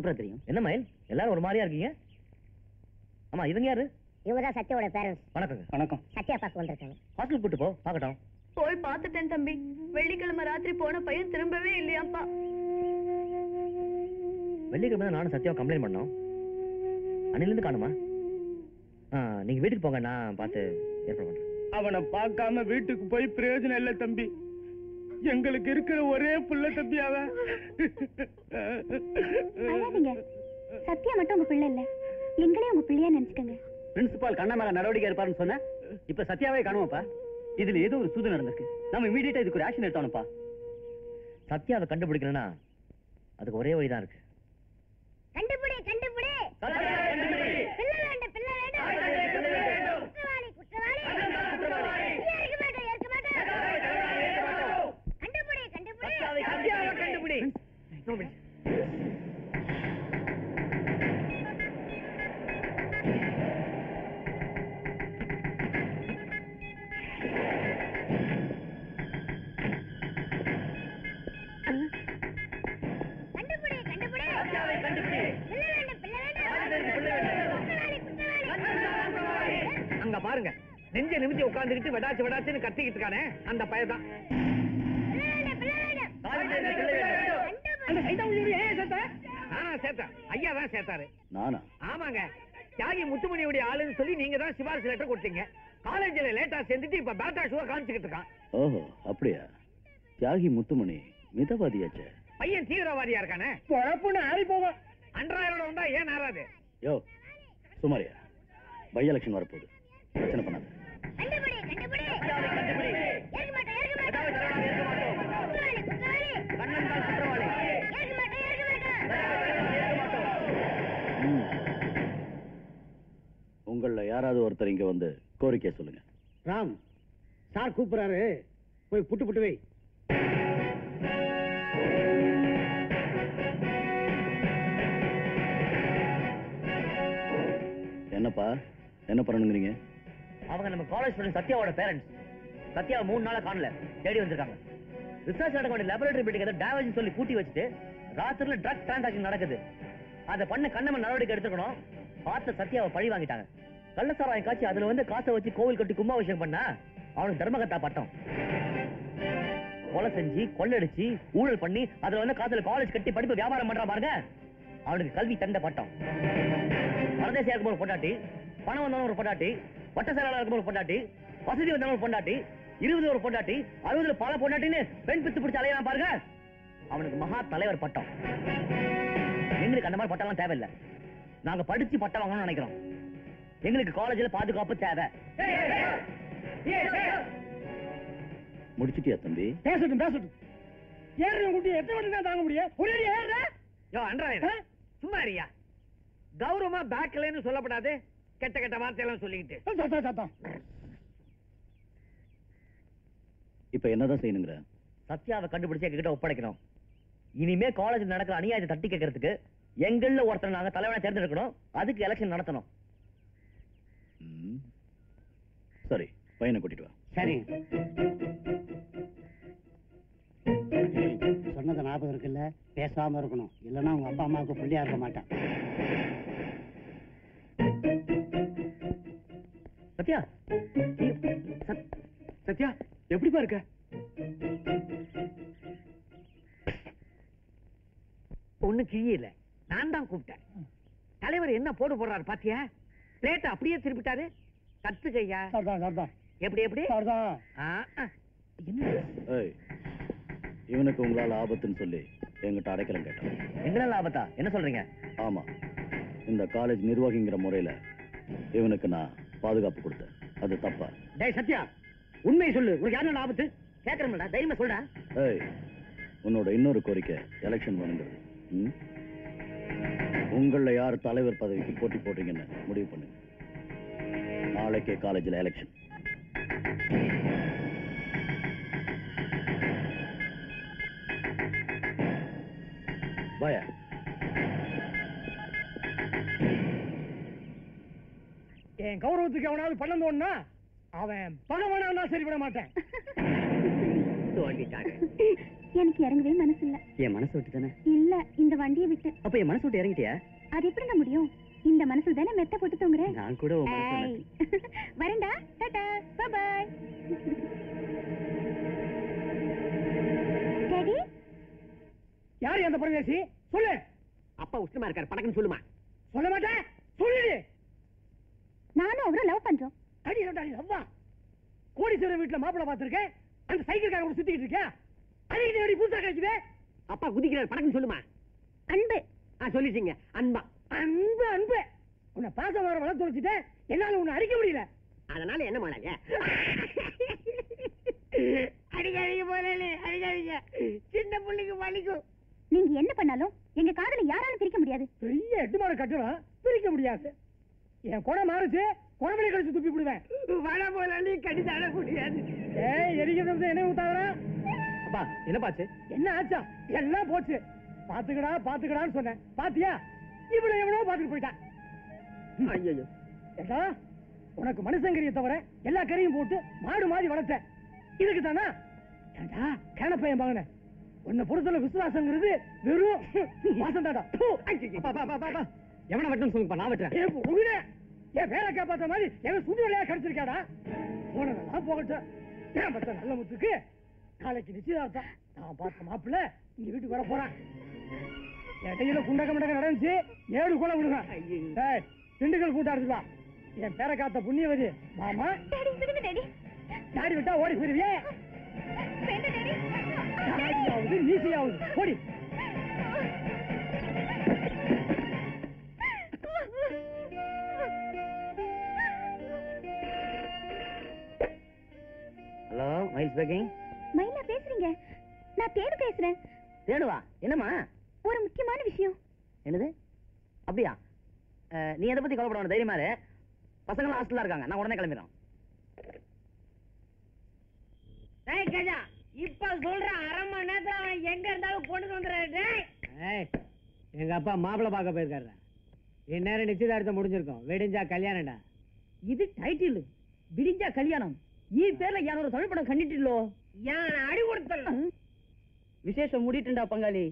அப்புறம் தெரியும். என்ன மயில்? எல்லாரும் ஒரு மாதிரியா இருக்கீங்க? ஆமா இவங்க யாரு? இவங்க தான் சத்யாவோட பேரண்ட்ஸ் வணக்கங்க வணக்கம். சத்யா பார்க்க வந்திருக்காங்க. ஹாஸ்டல் கூட்டு போ பார்க்கட்டும். போய் பார்த்துட்டேன் தம்பி. வெள்ளிக்கிழமை ராத்திரி போன பையன் திரும்பவே இல்லையாப்பா. வெள்ளிக்கிழமை தான் நானும் சத்யாவை கம்ப்ளைண்ட் பண்ணோம். அன்னிலிருந்து காணுமா? ஆ, நீங்க வீட்டுக்கு போங்க நான் பார்த்து ஏற்பாடு பண்றேன். அவனை பார்க்காம வீட்டுக்கு போய் பிரயோஜனம் இல்ல தம்பி. எங்களுக்கு இருக்கிற ஒரே புள்ள தம்பி அவன் அழாதீங்க. சத்யா மட்டும் உங்க பிள்ளை இல்ல. எங்களே உங்க பிள்ளையா நினைச்சுக்கோங்க. பிரின்சிபால் கண்ணா மேல நடவடிக்கை எடுப்பாருன்னு சொன்ன இப்ப சத்யாவே காணுமாப்பா இதுல ஏதோ ஒரு சூது நடந்திருக்கு. நம்ம இமீடியட்டா இதுக்கு ஒரு ஆக்ஷன் எடுத்தானுப்பா சத்யாவை கண்டுபிடிக்கணும்னா அதுக்கு ஒரே வழிதான் இருக்கு. கண்டுபிடி கண்டுபிடி பிள்ளை வேண்டும் பிள்ளை வேண்டும் குற்றவாளி குற்றவாளி ஏற்க மாட்டோம் ஏற்க மாட்டோம் கண்டுபிடி கண்டுபிடி சத்யாவை கண்டுபிடி குற்றவாளி அங்க பாருங்க. நெஞ்ச நிமித்தி உட்கார்ந்துகிட்டு வெடாச்சு வெடாச்சுன்னு கத்திக்கிட்டு இருக்கானே அந்த பையதான் அந்த சைதாவுடைய ஏன் சேர்த்த நானா சேர்த்தேன். ஐயா தான் சேர்த்தாரு. நானா? ஆமாங்க. தியாகி முத்துமணியுடைய ஆளுன்னு சொல்லி நீங்க தான் சிபாரிசு லெட்டர் கொடுத்தீங்க. காலேஜ்ல லேட்டா சேர்ந்துட்டு இப்ப பேட்டா ஷூவா காமிச்சுக்கிட்டு இருக்கான். ஓஹோ அப்படியா? தியாகி முத்துமணி மிதவாதியாச்சே? பையன் தீவிரவாதியா இருக்கானே? பொழப்புன்னு ஆறி போகும் அன்றாயிரம் வந்தா ஏன் ஆறாது? யோ சுமாரியா பை எலெக்ஷன் வரப்போகுது. பிரச்சனை பண்ணாத கண்டுபிடி கண்டுபிடி ஏற்க மாட்டோம் ஏற்க மாட்டோம் குற்றவாளி குற்றவாளி ஏற்க மாட்டோம் ஏற்க மாட்டோம் ம். உங்கள யாராவது ஒருத்தர் இங்க வந்து கோரிக்கை சொல்லுங்க. ராம் சார் கூப்பிடுறாரு. போய் புட்டு புட்டு வை. என்னப்பா? என்ன பண்ணணுங்கிறீங்க? அவங்க நம்ம காலேஜ் ஸ்டூடெண்ட் சத்யாவோட பேரண்ட்ஸ் சத்யா மூணு நாளா காணல தேடி வந்திருக்காங்க. ரிசர்ச் நடக்க வேண்டிய லேபரேட்டரி பில்டிங் ஏதோ டேமேஜ் சொல்லி பூட்டி வச்சுட்டு ராத்திரில ட்ரக் டிரான்சாக்ஷன் நடக்குது. அதை பண்ண கண்ணம நடவடிக்கை எடுத்துக்கணும் பார்த்த சத்யாவை பழி வாங்கிட்டாங்க. கள்ளசாராயம் காட்சி அதுல வந்து காசை வச்சு கோவில் கட்டி கும்பாபிஷேகம் பண்ணா அவனுக்கு தர்மகத்தா பட்டம். கொலை செஞ்சு கொள்ளடிச்சு ஊழல் பண்ணி அதுல வந்து காசுல காலேஜ் கட்டி படிப்பு வியாபாரம் பண்றான் பாருங்க. அவனுக்கு கல்வி தந்த பட்டம். பரதேசியா இருக்கும் ஒரு பொண்டாட்டி பணம் வந்தவன் ஒரு பொண்டாட்டி வட்ட இருக்கும் ஒரு பொண்டாட்டி வசதி வந்தவன் ஒரு பொண்டாட்டி இருபது ஒரு பொண்டாட்டி அறுபதுல பல பொண்டாட்டின்னு பெண் பித்து பிடிச்ச அலையலாம் பாருங்க. அவனுக்கு மகா தலைவர் பட்டம். எங்களுக்கு அந்த மாதிரி பட்டம்லாம் தேவையில்லை. நாங்க படிச்சு பட்டம் வாங்கணும்னு நினைக்கிறோம். எங்களுக்கு காலேஜ்ல பாதுகாப்பு தேவை. முடிச்சிட்டியா தம்பி? பேசட்டும் பேசட்டும். ஏறுறவன் குட்டி எத்தனை மணி தான் தாங்க முடியும். ஒரே ஏறுற? யோ அன்றாயிரம் சும்மா இருயா கௌரவமா பேக்லன்னு சொல்லப்படாது. கெட்ட கெட்ட வார்த்தையெல்லாம் சொல்லிக்கிட்டு. இப்ப என்னதான் செய்யணுங்கிற? சத்யாவை கண்டுபிடிச்சு எங்ககிட்ட ஒப்படைக்கணும். இனிமே காலேஜ் நடக்கிற அநியாயத்தை தட்டி கேட்கறதுக்கு எங்கள்ல ஒருத்தர் நாங்க தலைவனை தேர்ந்தெடுக்கணும். அதுக்கு எலெக்ஷன் நடத்தணும். சரி பையனை கூட்டிட்டு வா. சரி. சொன்னது ஞாபகம் இருக்குல்ல? பேசாம இருக்கணும். இல்லைன்னா உங்க அப்பா அம்மாவுக்கு புள்ளியா இருக்க மாட்டான். சத்யா சத்யா எப்படிப்பா இருக்க ஒண்ணு கிழியல நான் தான் கூப்பிட்டேன். தலைவர் என்ன போடு போடுறாரு பாத்தியா? பிளேட் அப்படியே திருப்பிட்டாரு. கத்துக்கையா சரிதான் சரிதான். எப்படி எப்படி? சரிதான். ஆ, ஆ. ஏய் இவனுக்கு உங்களால ஆபத்துன்னு சொல்லி எங்கிட்ட அடைக்கலம் கேட்டான். எங்களால ஆபத்தா? என்ன சொல்றீங்க? ஆமா. இந்த காலேஜ் நிர்வாகிங்கிற முறையில இவனுக்கு நான் பாதுகாப்பு கொடுத்தேன். அது தப்பா? டேய் சத்யா உண்மையை சொல்லு. உனக்கு யாரும் ஆபத்து? கேக்குறேன்டா தைரியமா சொல்டா ஏய் உன்னோட இன்னொரு கோரிக்கை எலெக்ஷன் வேணுங்கிறது. ம்? உங்கள யார் தலைவர் பதவிக்கு போட்டி போடுறீங்கன்னு முடிவு பண்ணுங்க நாளைக்கே காலேஜில் எலெக்ஷன் பாயா என் கௌரவத்துக்கு அவனாவது பண்ண தோணுனா அவன் பகவானா சரி விட மாட்டேன். தோண்டிட்டாங்க. எனக்கு இறங்கவே மனசு இல்ல என் மனசு விட்டு தானே இல்ல இந்த வண்டியை விட்டு. அப்ப என் மனசு விட்டு இறங்கிட்டியா? அது எப்படிங்க முடியும்? இந்த மனசுல தானே மெத்த போட்டு தூங்குறேன்? நான் கூட. வரேன்டா. டாடா. Bye daddy? யாரு அந்த பரதேசி? சொல்லு. அப்பா உஷ்ணமா இருக்காரு. படக்குன்னு சொல்லுமா. சொல்ல மாட்டேன். சொல்லுடி நானும் அவரும் லவ் பண்றோம். அடி அவ்வா. கோடீஸ்வரர் வீட்டுல மாப்பிளை பார்த்திருக்கேன். அந்த சைக்கிள்கார கூட சுத்திக்கிட்டு இருக்கியா? அதுக்கு அடி புதுசா கிடைக்குது? அப்பா குதிக்கிறார் படக்குன்னு சொல்லுமா? அன்பு. ஆ சொல்லிட்டீங்க. அன்பா. அன்பு அன்பு. உன்னை பாசம் வர வளர்த்து வச்சுட்டேன் என்னால உன்னை அடிக்க முடியல. அதனால என்ன மாடாங்க அடிக்காதீங்க போலே அடிக்காதீங்க. சின்ன பிள்ளைக்கு வலிக்கும் நீங்க என்ன பண்ணாலும் எங்க காதலை யாராலும் பிரிக்க முடியாது. பெரிய எட்டு மாடு கட்டணும் பிரிக்க முடியாது. என் குடம் மாறுச்சு குடவெளி கழிச்சு துப்பி விடுவேன் வட போலே கடிதாட முடியாது ஏய் எரிக்கிறது என்ன ஊத்தாதடா. அப்பா என்னப்பாச்சு? என்ன ஆச்சா? எல்லாம் போச்சு. பாத்துக்கடா பாத்துக்கடான்னு சொன்னேன். பாத்தியா இவ்வளவு எவ்வளவு பாத்துட்டு போயிட்டான். ஐயோ ஏண்டா உனக்கு மனுஷங்கரிய தவிர எல்லா கறியும் போட்டு மாடு மாதிரி வளர்த்த இதுக்கு தானா? ஏண்டா கேனப்பையன் மகன. உன்னை பொறுத்தல விசுவாசங்கிறது வெறும் வாசம் தாடா எவனை வெட்டணும் சொல்லுங்கப்பா நான் வெட்டுறேன். என் பேரை காப்பாத்த மாதிரி எவன் சுடு வேலையா கிடைச்சிருக்காடா? போனதெல்லாம் போகட்டும். ஏன் பத்த நல்ல முத்துக்கு? நாளைக்கு நிச்சயதார்த்தம். நான் பார்த்த மாப்பிள்ள இங்க வீட்டுக்கு வர போறான். இடையில குண்டக்க முண்டக்க நடந்துச்சு. ஏழு கூட விடுங்க. திண்டுக்கல் கூட்ட அடிச்சுவா என் பேரை காத்த புண்ணியவதி. மாமா. டாடி விட்டா ஓடி போயிருவியே. மீசையாவது. ஓடி. ஹலோ மைல் ஸ்பீக்கிங் மைனா பேசுறீங்க. நான் தேடு பேசுறேன். தேடுவா? என்னம்மா? ஒரு முக்கியமான விஷயம். என்னது? அப்படியா? நீ எதை பத்தி கவலைப்பட தைரியமா இரு. பசங்க ஹாஸ்டல்ல இருக்காங்க. நான் உடனே கஜா இப்ப சொல்ற அரை மணி நேரத்துல அவன் எங்க இருந்தாலும் கொண்டு ஏய், எங்க அப்பா மாப்பிள்ளை பார்க்க போயிருக்காரு இந்நேரம் நிச்சயதார்த்தம் முடிஞ்சிருக்கும். வெடிஞ்சா கல்யாணம்டா. இது டைட்டில் விடிஞ்சா கல்யாணம். ஈ பேர்ல யானோ ஒரு தமிழ் படம் கண்டிட்டில்லோ. யான் அடி கொடுத்தல. விசேஷம் முடிட்டுண்டா பங்காளி.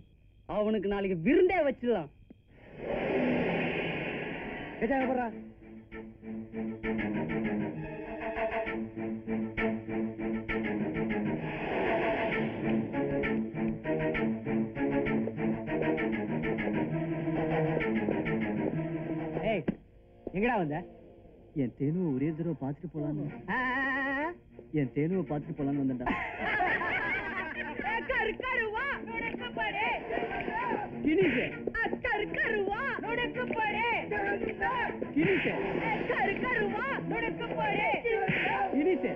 அவனுக்கு நாளைக்கு விருந்தே வச்சிடலாம். ஏய் எங்கடா வந்த? என் தேனுவை ஒரே தடவை பார்த்துட்டு போலான்னு. என் தேனுவை பார்த்துட்டு போலான்னு வந்தேன்டா. கரு கருவா நுடக்கப்படு கிணிசு கரு கருவா நுடக்கப்படு கிணிசு கரு கருவா நுடக்கப்படு கிணிசு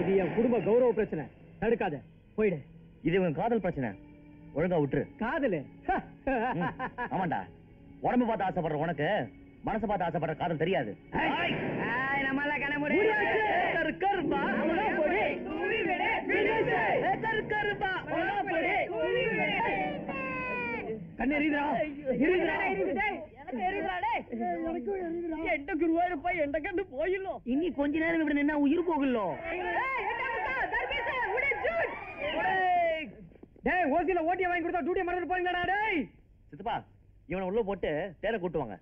இது என் குடும்ப கௌரவ பிரச்சனை தடுக்காத போயிடு இது இவன் காதல் பிரச்சனை ஒழுங்கா விட்டுரு காதலு ஆமாண்டா உடம்பு பார்த்து ஆசைப்படுற உனக்கு மனசை பார்த்து ஆசைப்படுற காதல் தெரியாது கண்ணு எரியுதா எரியுதா எந்த எந்த கண்டு போயிடலாம் இனி கொஞ்ச நேரம் இப்படி நின்னா உயிர் போகலோ டேய் ஓசில ஓட்டிய வாங்கி கொடுத்தா டூட்டிய மறந்துட்டு போறீங்களாடா டேய் சித்தப்பா இவனை உள்ள போட்டு தேர கூட்டுவாங்க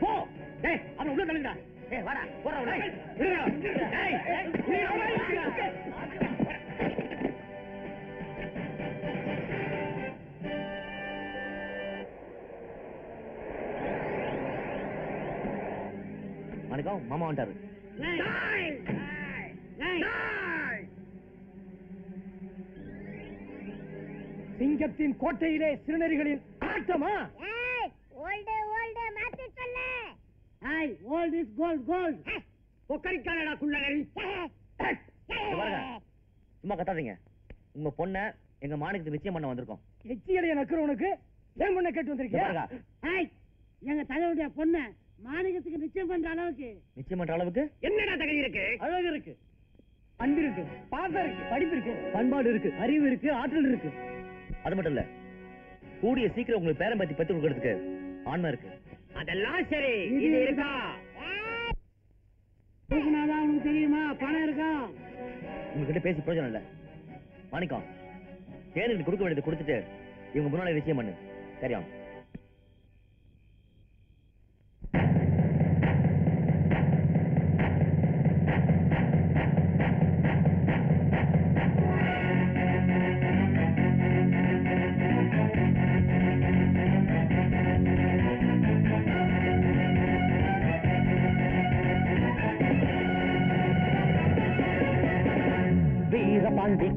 போ அவன் உள்ள தள்ளுங்கடா ஏய் வாடா போறா இருடா டேய் நீ. மாணிக்கம் மாமா வந்துட்டாரு. சிங்கத்தின் கோட்டையிலே சிறுநரிகளின் ஆட்டமா ஏய் ஓல்டு ஓல்டு மாத்தி சொல்லு hi old is gold gold பொக்கரிக்கானடா குள்ள நரி இங்க பாருங்க. சும்மா கத்தாதீங்க. உங்க பொண்ண எங்க மாணிக்கத்துக்கு நிச்சயம் பண்ண வந்திருக்கோம். எச்சியடைய நக்கிறவனுக்கு ஏன் பண்ண கேட்டு பாருங்க. ஹாய் எங்க தலைவருடைய பொண்ண மாணிக்கத்துக்கு நிச்சயம் பண்ற அளவுக்கு. நிச்சயம் பண்ற அளவுக்கு? என்னடா தகுதி இருக்கு? அழகு இருக்கு. அன்பு இருக்கு. பாசம் இருக்கு. படிப்பு இருக்கு. பண்பாடு இருக்கு. அறிவு இருக்கு. ஆற்றல் இருக்கு. அது மட்டும் இல்ல கூடிய சீக்கிரம் உங்களுக்கு பேரம் பத்தி பெற்று கொடுக்கறதுக்கு ஆன்மா இருக்கு. அதெல்லாம் சரி. இது இருக்கா? தூக்குனாதான் உனக்கு தெரியுமா? பணம் இருக்கா? உங்ககிட்ட பேசி பிரயோஜனம் இல்ல. மாணிக்கம் தேனுக்கு கொடுக்க வேண்டியதை கொடுத்துட்டு இவங்க முன்னாடி நிச்சயம் பண்ணு. சரியா?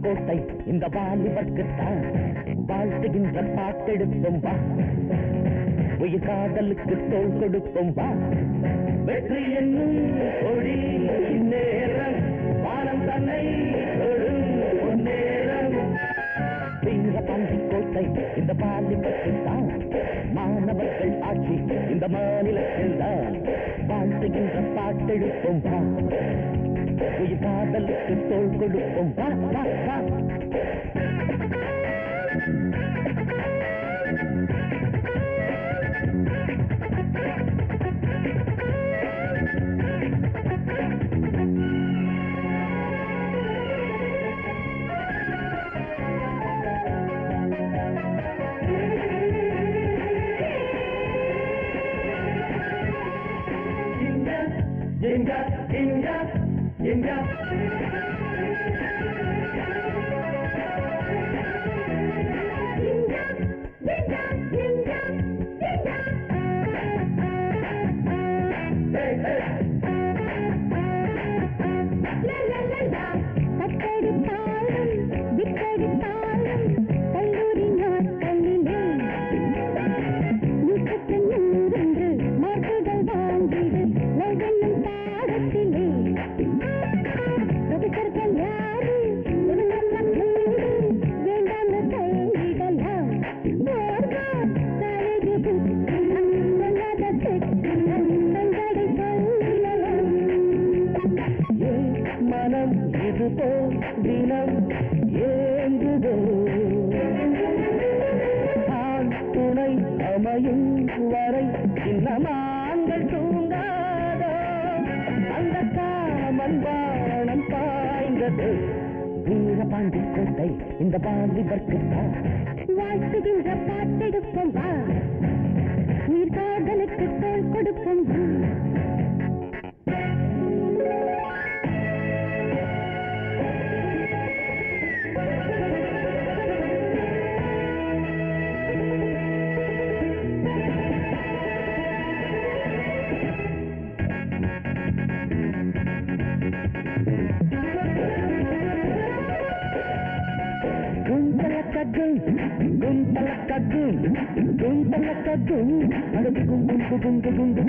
கோட்டை இந்த வாலிபர்க்குத்தான் வாழ்த்துகின்ற பாட்டெடுப்போம் வா. உயிர் காதலுக்கு தோல் கொடுப்போம் வா. வெற்றி என்னும் கொடி நேரம் வானம் தன்னை தொடும் பொன்னேரம் வீரபாண்டி கோட்டை இந்த வாலிபர்க்குத்தான் மாணவர்கள் ஆட்சி இந்த மாநிலத்தில் தான் வாழ்த்துகின்ற பாட்டெடுப்போம் வா. உயிர் காதலுக்கு தோல் கொடுப்போம் வா வா வா எங்க எங்க Ele é assim. இந்த வாலிபர்க்குத்தான் வாழ்த்துகின்ற பாட்டெடுப்போம் வா. punto, punto.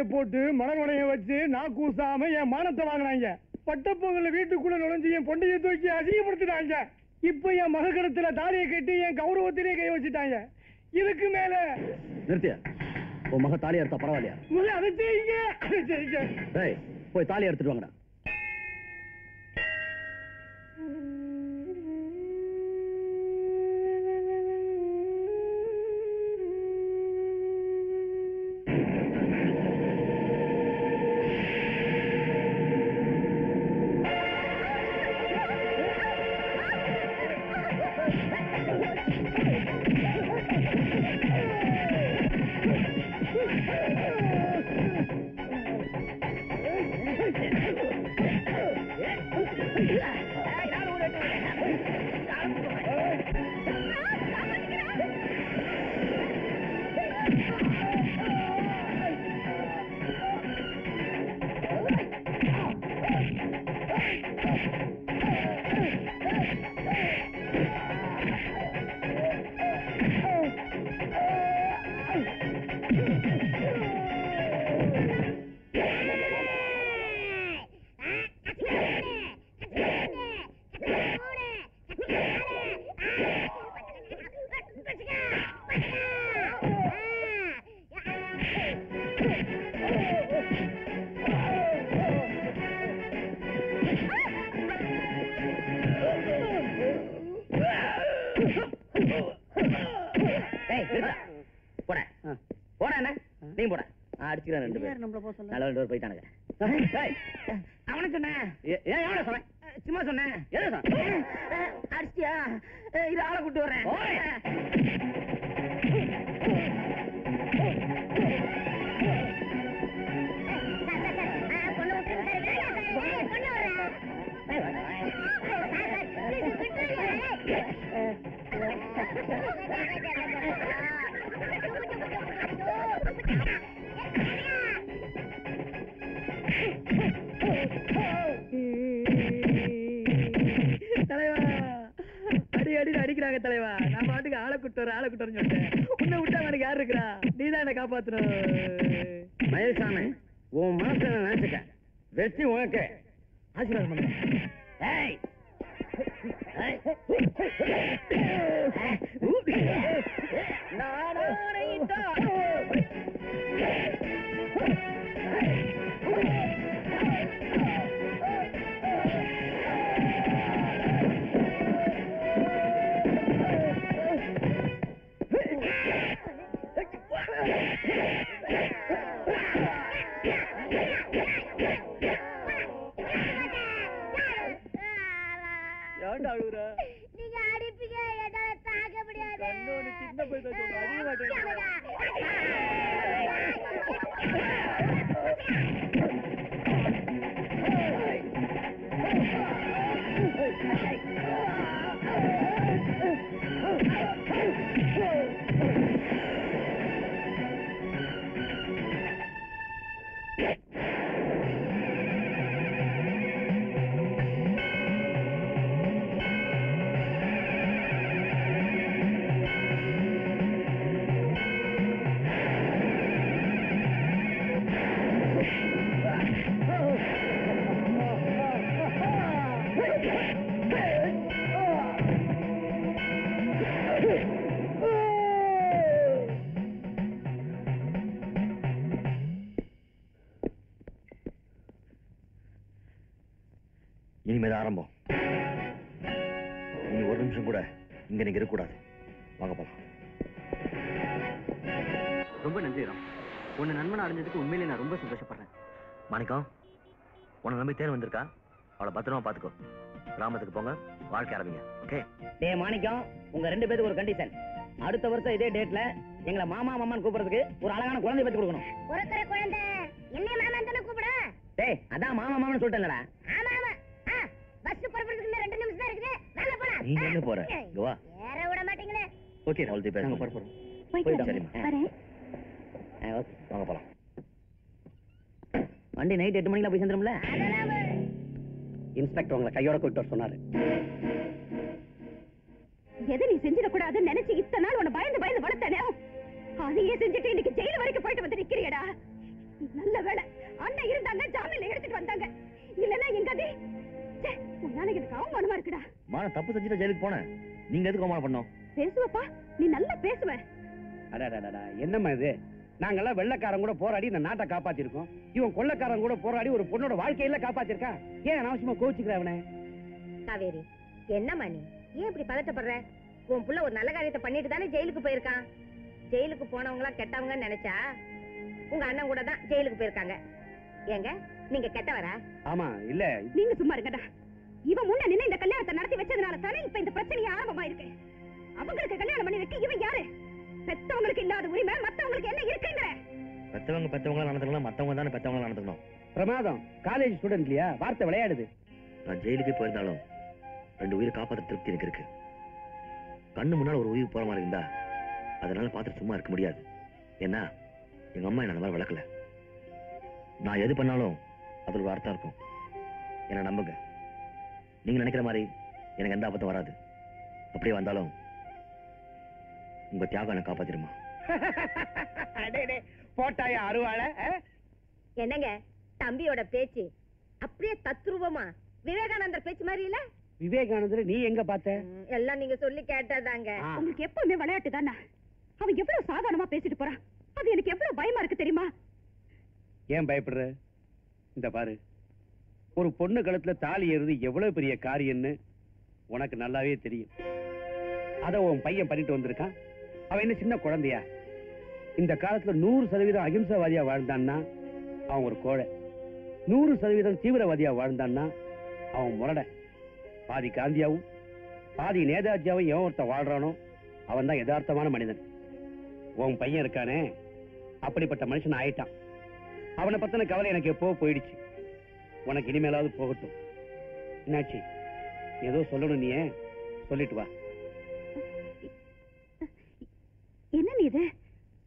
மாலையை போட்டு மலர்வனைய வச்சு நான் கூசாம என் மானத்தை வாங்கினாங்க பட்டப்பொங்கல்ல வீட்டுக்குள்ள நுழைஞ்சு என் பொண்டையை தூக்கி அசிங்கப்படுத்திட்டாங்க. இப்ப என் மகக்கடத்துல தாலியை கட்டி என் கௌரவத்திலே கை வச்சுட்டாங்க. இதுக்கு மேல நிறுத்தியா? உன் மக தாலியா எடுத்தா பரவாயில்லையா? முதல்ல அதை செய்யுங்க. அதை செய்யுங்க போய் தாலி எடுத்துட்டு வாங்கடா. ரெண்டு பேரும் நல்ல ரெண்டு பேர் போயிட்டானுங்க. தலைவா நான் பாட்டுக்கு ஆளை கூட்டு வரேன் ஆளை சொல்லிட்டேன். உன்னை விட்டா எனக்கு யாரு இருக்கிறா? நீ தான் என்ன காப்பாத்தணும். மயில்சாமி உன் மனசுல நினைச்சுக்க. வெற்றி உனக்கு. ஆசீர்வாதம் ஏய்! ஏய். மாணிக்கம் உன்னை நம்பி தேன் வந்திருக்கா? அவளை பத்திரமா பாத்துக்கோ. கிராமத்துக்கு போங்க வாழ்க்கை ஆரம்பிங்க. ஓகே டே மாணிக்கம் உங்க ரெண்டு பேருக்கு ஒரு கண்டிஷன் அடுத்த வருஷம் இதே டேட்ல எங்களை மாமா மாமான்னு கூப்பிடுறதுக்கு ஒரு அழகான குழந்தை பத்தி கொடுக்கணும். பிறக்கிற குழந்தை. என்ன மாமா தானே கூப்பிட? டேய் அதான் மாமா மாமான்னு சொல்லிட்டேன்லடா. ஆமா ஆமா. பஸ் புறப்படுறதுக்கு இன்னும் ரெண்டு நிமிஷம் தான் இருக்குது. வாங்க போலாம். நீ எங்க போற? இங்க வா. ஏற விட மாட்டீங்களே. ஓகே ராகுல் தீபா நாங்க புறப்படுறோம். போயிட்டு சரிம்மா. வரேன். ஓகே வாங்க போலாம். வண்டி நைட் எட்டு மணிக்கு போய் சேர்ந்துரும்ல? இன்ஸ்பெக்டர் உங்களை கையோட கூப்பிட்டு வர சொன்னாரு. எதை நீ செஞ்சிடக்கூடாதுன்னு நினைச்சு இத்தனை நாள் உன்னை பயந்து பயந்து வளர்த்தனே அதையே செஞ்சுட்டு இன்னைக்கு ஜெயில் வரைக்கும் போயிட்டு வந்து நிக்கிறியடா. நல்ல வேளை அண்ணன் இருந்தாங்க ஜாமீன்ல எடுத்துட்டு வந்தாங்க. இல்லன்னா எங்க அது ச்சே, உன்னால எனக்கு அவமானமா இருக்குடா. மான தப்பு செஞ்சுட்டு ஜெயிலுக்கு போனேன். நீங்க எதுக்கு அவமானம் பண்ணோம் பேசுவப்பா நீ நல்லா பேசுவ. அடடடடா என்னம்மா இது? நாங்கெல்லாம் வெள்ளக்காரன் கூட போராடி இந்த நாட்டை காப்பாத்திருக்கோம். இவன் கொள்ளக்காரன் கூட போராடி ஒரு பொண்ணோட வாழ்க்கையில காப்பாத்திருக்கான். ஏன் அனாவசியமா கோவிச்சுக்கிற அவனை? காவேரி என்னம்மா நீ ஏன் இப்படி பதட்டப்படுற? உன் புள்ள ஒரு நல்ல காரியத்தை பண்ணிட்டு தானே ஜெயிலுக்கு போயிருக்கான். ஜெயிலுக்கு போனவங்களா கெட்டவங்கன்னு நினைச்சா உங்க அண்ணன் கூட தான் ஜெயிலுக்கு போயிருக்காங்க. ஏங்க நீங்க கெட்டவரா? ஆமா இல்ல. நீங்க சும்மா இருங்கடா. இவன் முன்ன நின்னு இந்த கல்யாணத்தை நடத்தி வச்சதுனால தானே இப்ப இந்த பிரச்சனை ஆரம்பமா இருக்கு அவங்களுக்கு கல்யாணம் பண்ணி வைக்க இவன் யாரு? பெத்தவங்களுக்கு இல்லாத உரிமை மத்தவங்களுக்கு என்ன இருக்குங்கிற. பெத்தவங்க பெத்தவங்களா நடந்துக்கலாம் மத்தவங்க தானே பெத்தவங்களா நடந்துக்கணும். பிரமாதம். காலேஜ் ஸ்டூடெண்ட் இல்லையா? வார்த்தை விளையாடுது. நான் ஜெயிலுக்கே போயிருந்தாலும் ரெண்டு உயிரை காப்பாற்ற திருப்தி எனக்கு இருக்கு. கண்ணு முன்னால ஒரு உயிர் போற மாதிரி இருந்தா அதனால பார்த்துட்டு சும்மா இருக்க முடியாது. ஏன்னா எங்க அம்மா என்ன அந்த மாதிரி வளர்க்கல. நான் எது பண்ணாலும் அதுல ஒரு அர்த்தம் இருக்கும். என்ன நம்புங்க. நீங்க நினைக்கிற மாதிரி எனக்கு எந்த ஆபத்தும் வராது. அப்படியே வந்தாலும் உங்க தியாகம் என்ன காப்பாத்திருமா போட்டாயா அருவாளை? என்னங்க தம்பியோட பேச்சு அப்படியே தத்ரூபமா? விவேகானந்தர் பேச்சு மாதிரி இல்ல? விவேகானந்தர் நீ எங்க பார்த்த? எல்லாம் நீங்க சொல்லி கேட்டதாங்க உங்களுக்கு எப்பவுமே விளையாட்டு தானா? அவன் எவ்வளவு சாதாரணமா பேசிட்டு போறான்? அது எனக்கு எவ்வளவு பயமா இருக்கு தெரியுமா? ஏன் பயப்படுற? இந்த பாரு ஒரு பொண்ணு கழுத்துல தாலி ஏறுது எவ்வளவு பெரிய காரியம்னு உனக்கு நல்லாவே தெரியும். அத உன் பையன் பண்ணிட்டு வந்திருக்கான். அவன் என்ன சின்ன குழந்தையா? இந்த காலத்துல நூறு சதவீதம் அகிம்சாவாதியா வாழ்ந்தான்னா அவன் ஒரு கோழை. நூறு சதவீதம் தீவிரவாதியா வாழ்ந்தான்னா அவன் முரட. பாதி காந்தியாவும் பாதி நேதாஜியாவும் எவன் ஒருத்தன் வாழ்றானோ அவன் தான் யதார்த்தமான மனிதன். உன் பையன் இருக்கானே அப்படிப்பட்ட மனுஷன் ஆயிட்டான். அவனை பத்தின கவலை எனக்கு எப்போ போயிடுச்சு. உனக்கு இனிமேலாவது போகட்டும். என்னாச்சு? ஏதோ சொல்லணும் நீ சொல்லிட்டு வா. என்ன நீ இது?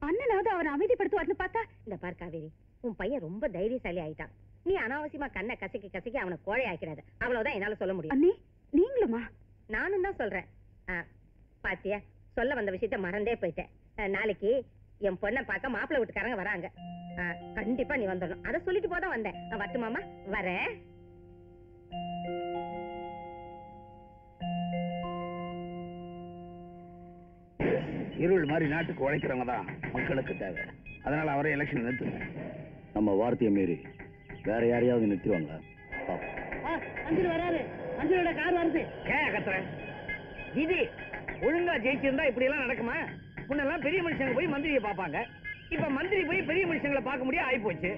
அண்ணனாவது அவனை அமைதிப்படுத்துவார்னு பார்த்தா? இந்த பார் காவேரி உன் பையன் ரொம்ப தைரியசாலி ஆயிட்டான். நீ அனாவசியமா கண்ணை கசக்கி கசக்கி அவனை கோழை ஆக்கிறாத அவ்வளவுதான் என்னால சொல்ல முடியும். அண்ணி நீங்களுமா? நானும் தான் சொல்றேன். பாத்தியா? சொல்ல வந்த விஷயத்த மறந்தே போயிட்டேன். நாளைக்கு என் பொண்ணை பார்க்க மாப்பிள்ளை வீட்டுக்காரங்க வராங்க. கண்டிப்பா நீ வந்துடணும். அதை சொல்லிட்டு போதான் வந்தேன். வரட்டுமாமா. வரேன். இருள் மாதிரி நாட்டுக்கு உழைக்கிறவங்க தான் மக்களுக்கு தேவை. அதனால அவரே எலெக்ஷன் நிறுத்துங்க. நம்ம வார்த்தையை மீறி வேற யாரையாவது நிறுத்திடுவாங்களா? அஞ்சலி வராரு. அஞ்சலியோட கார் வருது. ஏன் கத்துற இது ஒழுங்கா ஜெயிச்சிருந்தா இப்படி எல்லாம் நடக்குமா? முன்னெல்லாம் பெரிய மனுஷங்க போய் மந்திரியை பார்ப்பாங்க. இப்ப மந்திரி போய் பெரிய மனுஷங்களை பார்க்க முடியாது ஆயி போச்சு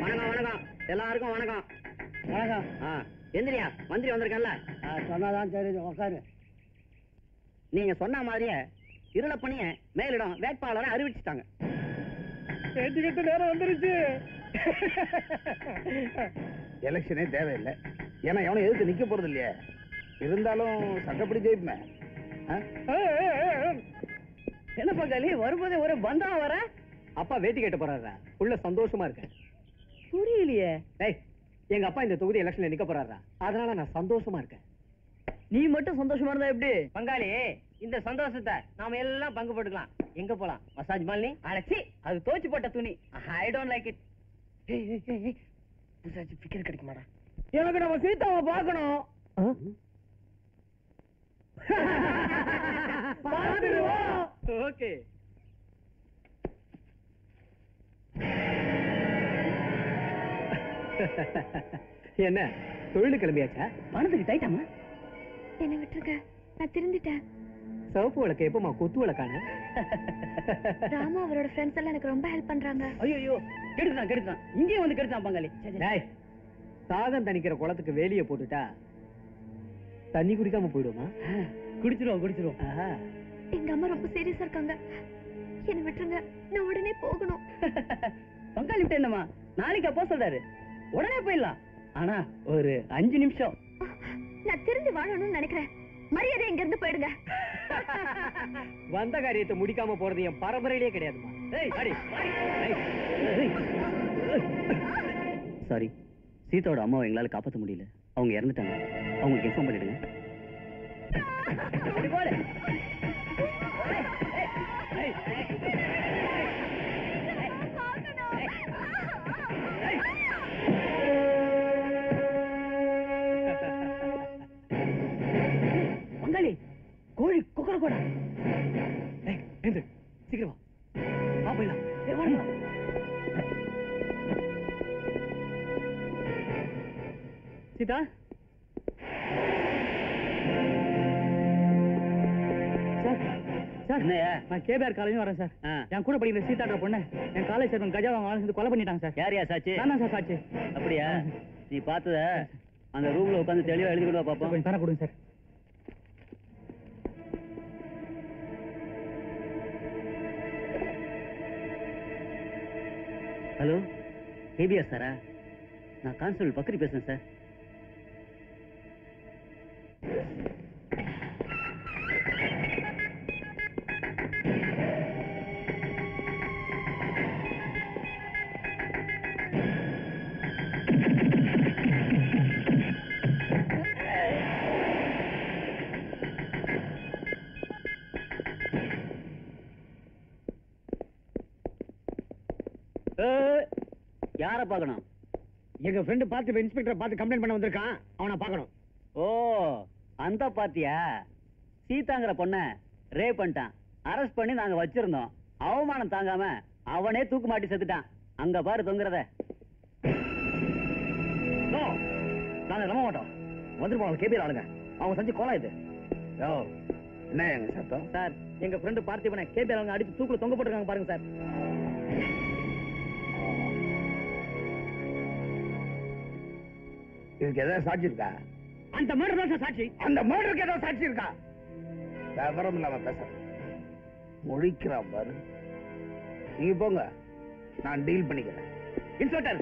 வணக்கம் வணக்கம். எல்லாருக்கும் வணக்கம். வணக்கம். ஆ. எந்திரியா? மந்திரி வந்திருக்கல சொன்னாதான் சரி உட்காரு நீங்க சொன்ன மாதிரியே இருளப்பணிய மேலிடம் வேட்பாளரை அறிவிச்சிட்டாங்க. பேச்சுக்கிட்ட நேரம் வந்துருச்சு. எலெக்ஷனே தேவையில்லை. ஏன்னா எவனும் எதிர்த்து நிக்க போறது இல்லையே? இருந்தாலும் சட்டப்படி ஜெயிப்பேன் என்ன பங்காளி வரும்போதே ஒரு பந்தா வர? அப்பா வேட்டி கேட்டு போறாரா உள்ள சந்தோஷமா இருக்கேன் புரியலையே. டேய் எங்க அப்பா இந்த தொகுதி எலெக்ஷன்ல நிக்க போறாரா அதனால நான் சந்தோஷமா இருக்கேன். நீ மட்டும் சந்தோஷமா இருந்தா எப்படி? பங்காளி இந்த சந்தோஷத்தை நாம எல்லாம் பங்கு போட்டுக்கலாம். எங்க போலாம்? மசாஜ் மாலினி அடைச்சி அது தோச்சு போட்ட துணி. ஐ டோன்ட் லைக் இட் பிக்கர் கிடைக்குமாடா? எனக்கு நம்ம சீதாவை பார்க்கணும். ஓகே. என்ன தொழில் கிளம்பியாச்சா? பணத்துக்கு டைட்டாமா என்ன விட்டுருக்க நான் திருந்திட்டேன். சிவப்பு விளக்கு எப்பமா குத்து விளக்கான? ராமு அவரோட ஃப்ரெண்ட்ஸ் எல்லாம் எனக்கு ரொம்ப ஹெல்ப் பண்றாங்க. ஐயோ கெடுத்தான் கெடுத்தான் இங்கேயும் வந்து கெடுத்தான் பங்காளி. டேய் தாகம் தணிக்கிற குளத்துக்கு வேலிய போட்டுட்டா தண்ணி குடிக்காம போயிடுமா? குடிச்சிருவோம் குடிச்சிருவோம். எங்க அம்மா ரொம்ப சீரியஸா இருக்காங்க. என்ன விட்டுருங்க. நான் உடனே போகணும். பங்காளி விட்டு என்னம்மா? நாளைக்கு அப்போ சொல்றாரு. உடனே போயிடலாம். ஆனா ஒரு அஞ்சு நிமிஷம். நான் திரும்பி வாழணும்னு நினைக்கிறேன். மரியாதை இங்க இருந்து போயிடுங்க. வந்த காரியத்தை முடிக்காம போறது என் பரம்பரையிலே கிடையாதுமா சாரி சீதாவோட அம்மாவை எங்களால காப்பாற்ற முடியல. அவங்க இறந்துட்டாங்க. அவங்களுக்கு இன்ஃபார்ம் பண்ணிடுங்க. கொக்கர கூட ஏய் எந்திரு சீக்கிரம். வா போயிடலாம். சீதா? Sir sir? நான் கேபிஆர் வரேன் சார். என் கூட படிக்கிற சீதான்ற பொண்ணு என் காலேஜ் சேர்ந்து கஜா சேர்ந்து கொலை பண்ணிட்டாங்க சார். யார் யார் சாட்சி நான் சார் சாட்சி அப்படியா? நீ பார்த்தத? அந்த ரூம்ல உட்காந்து தெளிவா எழுதி பாப்போம். கொஞ்சம் தர கொடுங்க சார். ஹலோ கேபிஆர் சாரா? நான் கான்ஸ்டபிள் பக்ரி பேசுறேன் சார். யார பார்க்கணும்? எங்க ஃப்ரெண்டு பார்த்து இன்ஸ்பெக்டரை பார்த்து கம்ப்ளைண்ட் பண்ண வந்திருக்கான். அவனை பார்க்கணும். ஓ அந்த பாத்தியா? சீதாங்கிற பொண்ண ரே பண்ணிட்டான். அரெஸ்ட் பண்ணி நாங்க வச்சிருந்தோம். அவமானம் தாங்காம அவனே தூக்கு மாட்டி செத்துட்டான். அங்க பாரு தொங்குறத. நாங்க நம்ப மாட்டோம். வந்துட்டு போனாங்க கேபிஎல் ஆளுங்க. அவங்க செஞ்சு கோலா இது. யோ என்ன எங்க சத்தம்? சார் எங்க ஃப்ரெண்டு பார்த்திபனை கேபிஆர் அவங்க அடிச்சு தூக்குல தொங்க போட்டுருக்காங்க பாருங்க சார். இதுக்கு ஏதாவது சாட்சி இருக்கா? அந்த மர்டர் தான் சாட்சி. அந்த மர்டருக்கு ஏதாவது சாட்சி இருக்கா? விவரம் இல்லாம பேச முழிக்கிறான் பாரு நீங்க போங்க. நான் டீல் பண்ணிக்கிறேன். இன்ஸ்பெக்டர்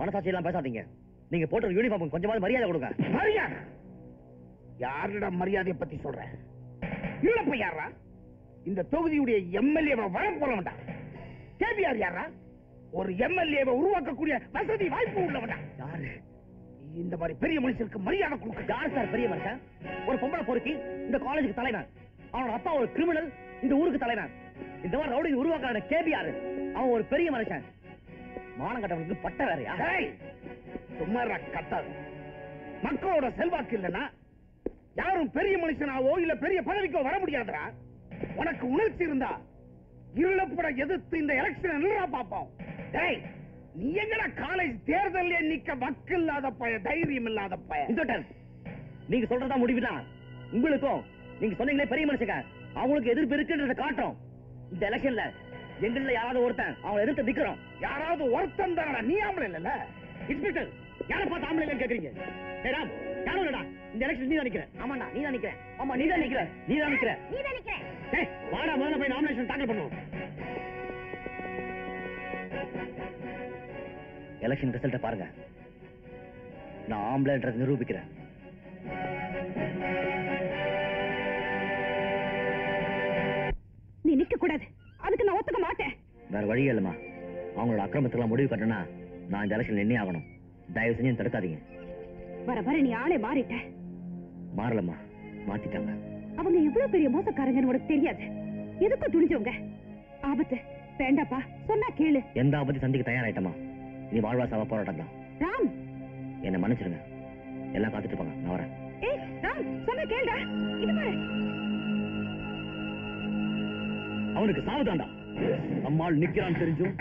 மனசாட்சி எல்லாம் பேசாதீங்க. நீங்க போட்ட யூனிஃபார்ம் கொஞ்சமாவது மரியாதை கொடுங்க. மரியாதை? யாரிடம் மரியாதையை பத்தி சொல்றேன் இல்லப்ப யாரா இந்த தொகுதியுடைய எம்எல்ஏவை வர போற வேண்டாம் கேபிஆர் யாரா ஒரு எம்எல்ஏவை உருவாக்கக்கூடிய வசதி வாய்ப்பு உள்ளவனா? யாரு? இந்த மாதிரி பெரிய மனுஷனுக்கு மரியாதை கொடுக்க. யார் சார் பெரிய மனுஷன்? ஒரு பொம்பளை பொறுக்கி இந்த காலேஜுக்கு தலைவன் அவனோட அப்பா ஒரு கிரிமினல் இந்த ஊருக்கு தலைவன் இந்த மாதிரி ரவுடி உருவாக்குற கேபிஆர் அவன் ஒரு பெரிய மனுஷன். மானம் கட்டவனுக்கு பட்ட வேறையா? சும்மா கத்தாது. மக்களோட செல்வாக்கு இல்லைன்னா யாரும் பெரிய மனுஷனாவோ இல்ல பெரிய பதவிக்கோ வர முடியாதுடா. உனக்கு உணர்ச்சி இருந்தா இருளப்பட எதிர்த்து இந்த எலெக்ஷன் நின்றா பாப்போம். டேய் நீ எங்கடா காலேஜ் தேர்தல்ல நிக்க வக்கு இல்லாத பய தைரியம் இல்லாத பய இன்ஸ்பெக்டர் நீங்க சொல்றதா முடிவுதான் உங்களுக்கும் நீங்க சொன்னீங்களே பெரிய மனுஷங்க அவங்களுக்கு எதிர்ப்பு இருக்குன்றத காட்டும் இந்த எலெக்ஷன்ல எங்கள்ல யாராவது ஒருத்தன் அவங்களை எதிர்த்து நிக்கிறோம் யாராவது ஒருத்தன் தானடா நீ ஆம்பளை இல்ல இன்ஸ்பெக்டர் யாரை பார்த்து ஆம்பளை கேக்குறீங்க? யாரும் இல்லடா இந்த எலெக்ஷன் நீ தான் நிக்கிற. ஆமாண்டா நீ தான் நிக்கிற. ஆமா நீ தான் நிக்கிற. நீ தான் நிக்கிற. நீ தான் வாடா முதல்ல போய் நாமினேஷன் தாக்கல் பண்ணுவோம். எலெக்ஷன் ரிசல்ட்ட பாருங்க. நான் ஆம்பளைன்றது நிரூபிக்கிறேன். நீ நிக்க கூடாது. அதுக்கு நான் ஒத்துக்க மாட்டேன். வேற வழி இல்லம்மா. அவங்களோட அக்கிரமத்துக்கெல்லாம் முடிவு கட்டணும்னா நான் இந்த எலெக்ஷன் நின்னே ஆகணும். தயவு செஞ்சு தடுக்காதீங்க. வர வர நீ ஆளே மாறிட்ட. மாறலம்மா. மாத்திட்டாங்க. அவங்க எவ்வளவு பெரிய மோசக்காரங்கன்னு உனக்கு தெரியாது. எதுக்கும் துணிஞ்சவங்க? ஆபத்து. வேண்டாப்பா. சொன்னா கேளு. எந்த ஆபத்தையும் சந்திக்க தயாராயிட்டமா இனி வாழ்வா சாவா போராட்டம் தான் ராம்! என்னை மன்னிச்சிருங்க. எல்லாம் காத்துட்டு இருப்பாங்க. நான் வரேன். ஏய் ராம்! சொன்னா கேளுடா. இது பாரு. அவனுக்கு சாவுதாண்டா. நம்மால் நிக்கிறான் தெரிஞ்சும்.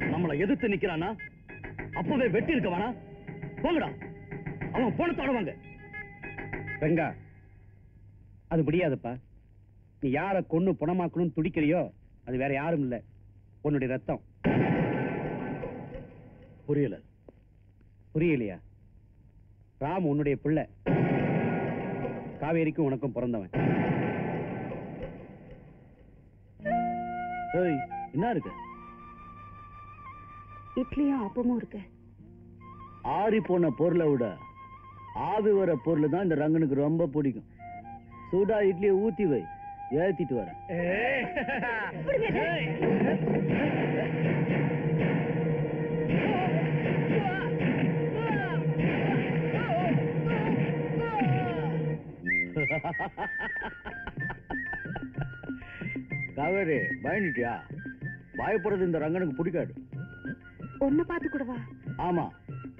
நம்மளை எதிர்த்து நிக்கிறானா? அப்பவே வெட்டி இருக்க வேணா போங்கடா அவன் போனத்தோட வாங்க. வெங்கா அது முடியாதுப்பா. நீ யாரை கொன்னு புணமாக்கணும்னு துடிக்கிறியோ அது வேற யாரும் இல்ல. உன்னுடைய ரத்தம். புரியல. புரியலையா? ராம் உன்னுடைய பிள்ளை. காவேரிக்கும் உனக்கும் பிறந்தவன். என்ன இருக்கு? இட்லியும் அப்பமும் இருக்கு. ஆறி போன பொருளை விட ஆவி வர பொருள் தான் இந்த ரங்கனுக்கு ரொம்ப பிடிக்கும். சூடா இட்லியை ஊத்தி வை. ஏத்திட்டு வரேன். காவேரி பயந்துட்டியா? பயப்படுறது இந்த ரங்கனுக்கு பிடிக்காது. ஒன்ன பார்த்து கூடவா ஆமா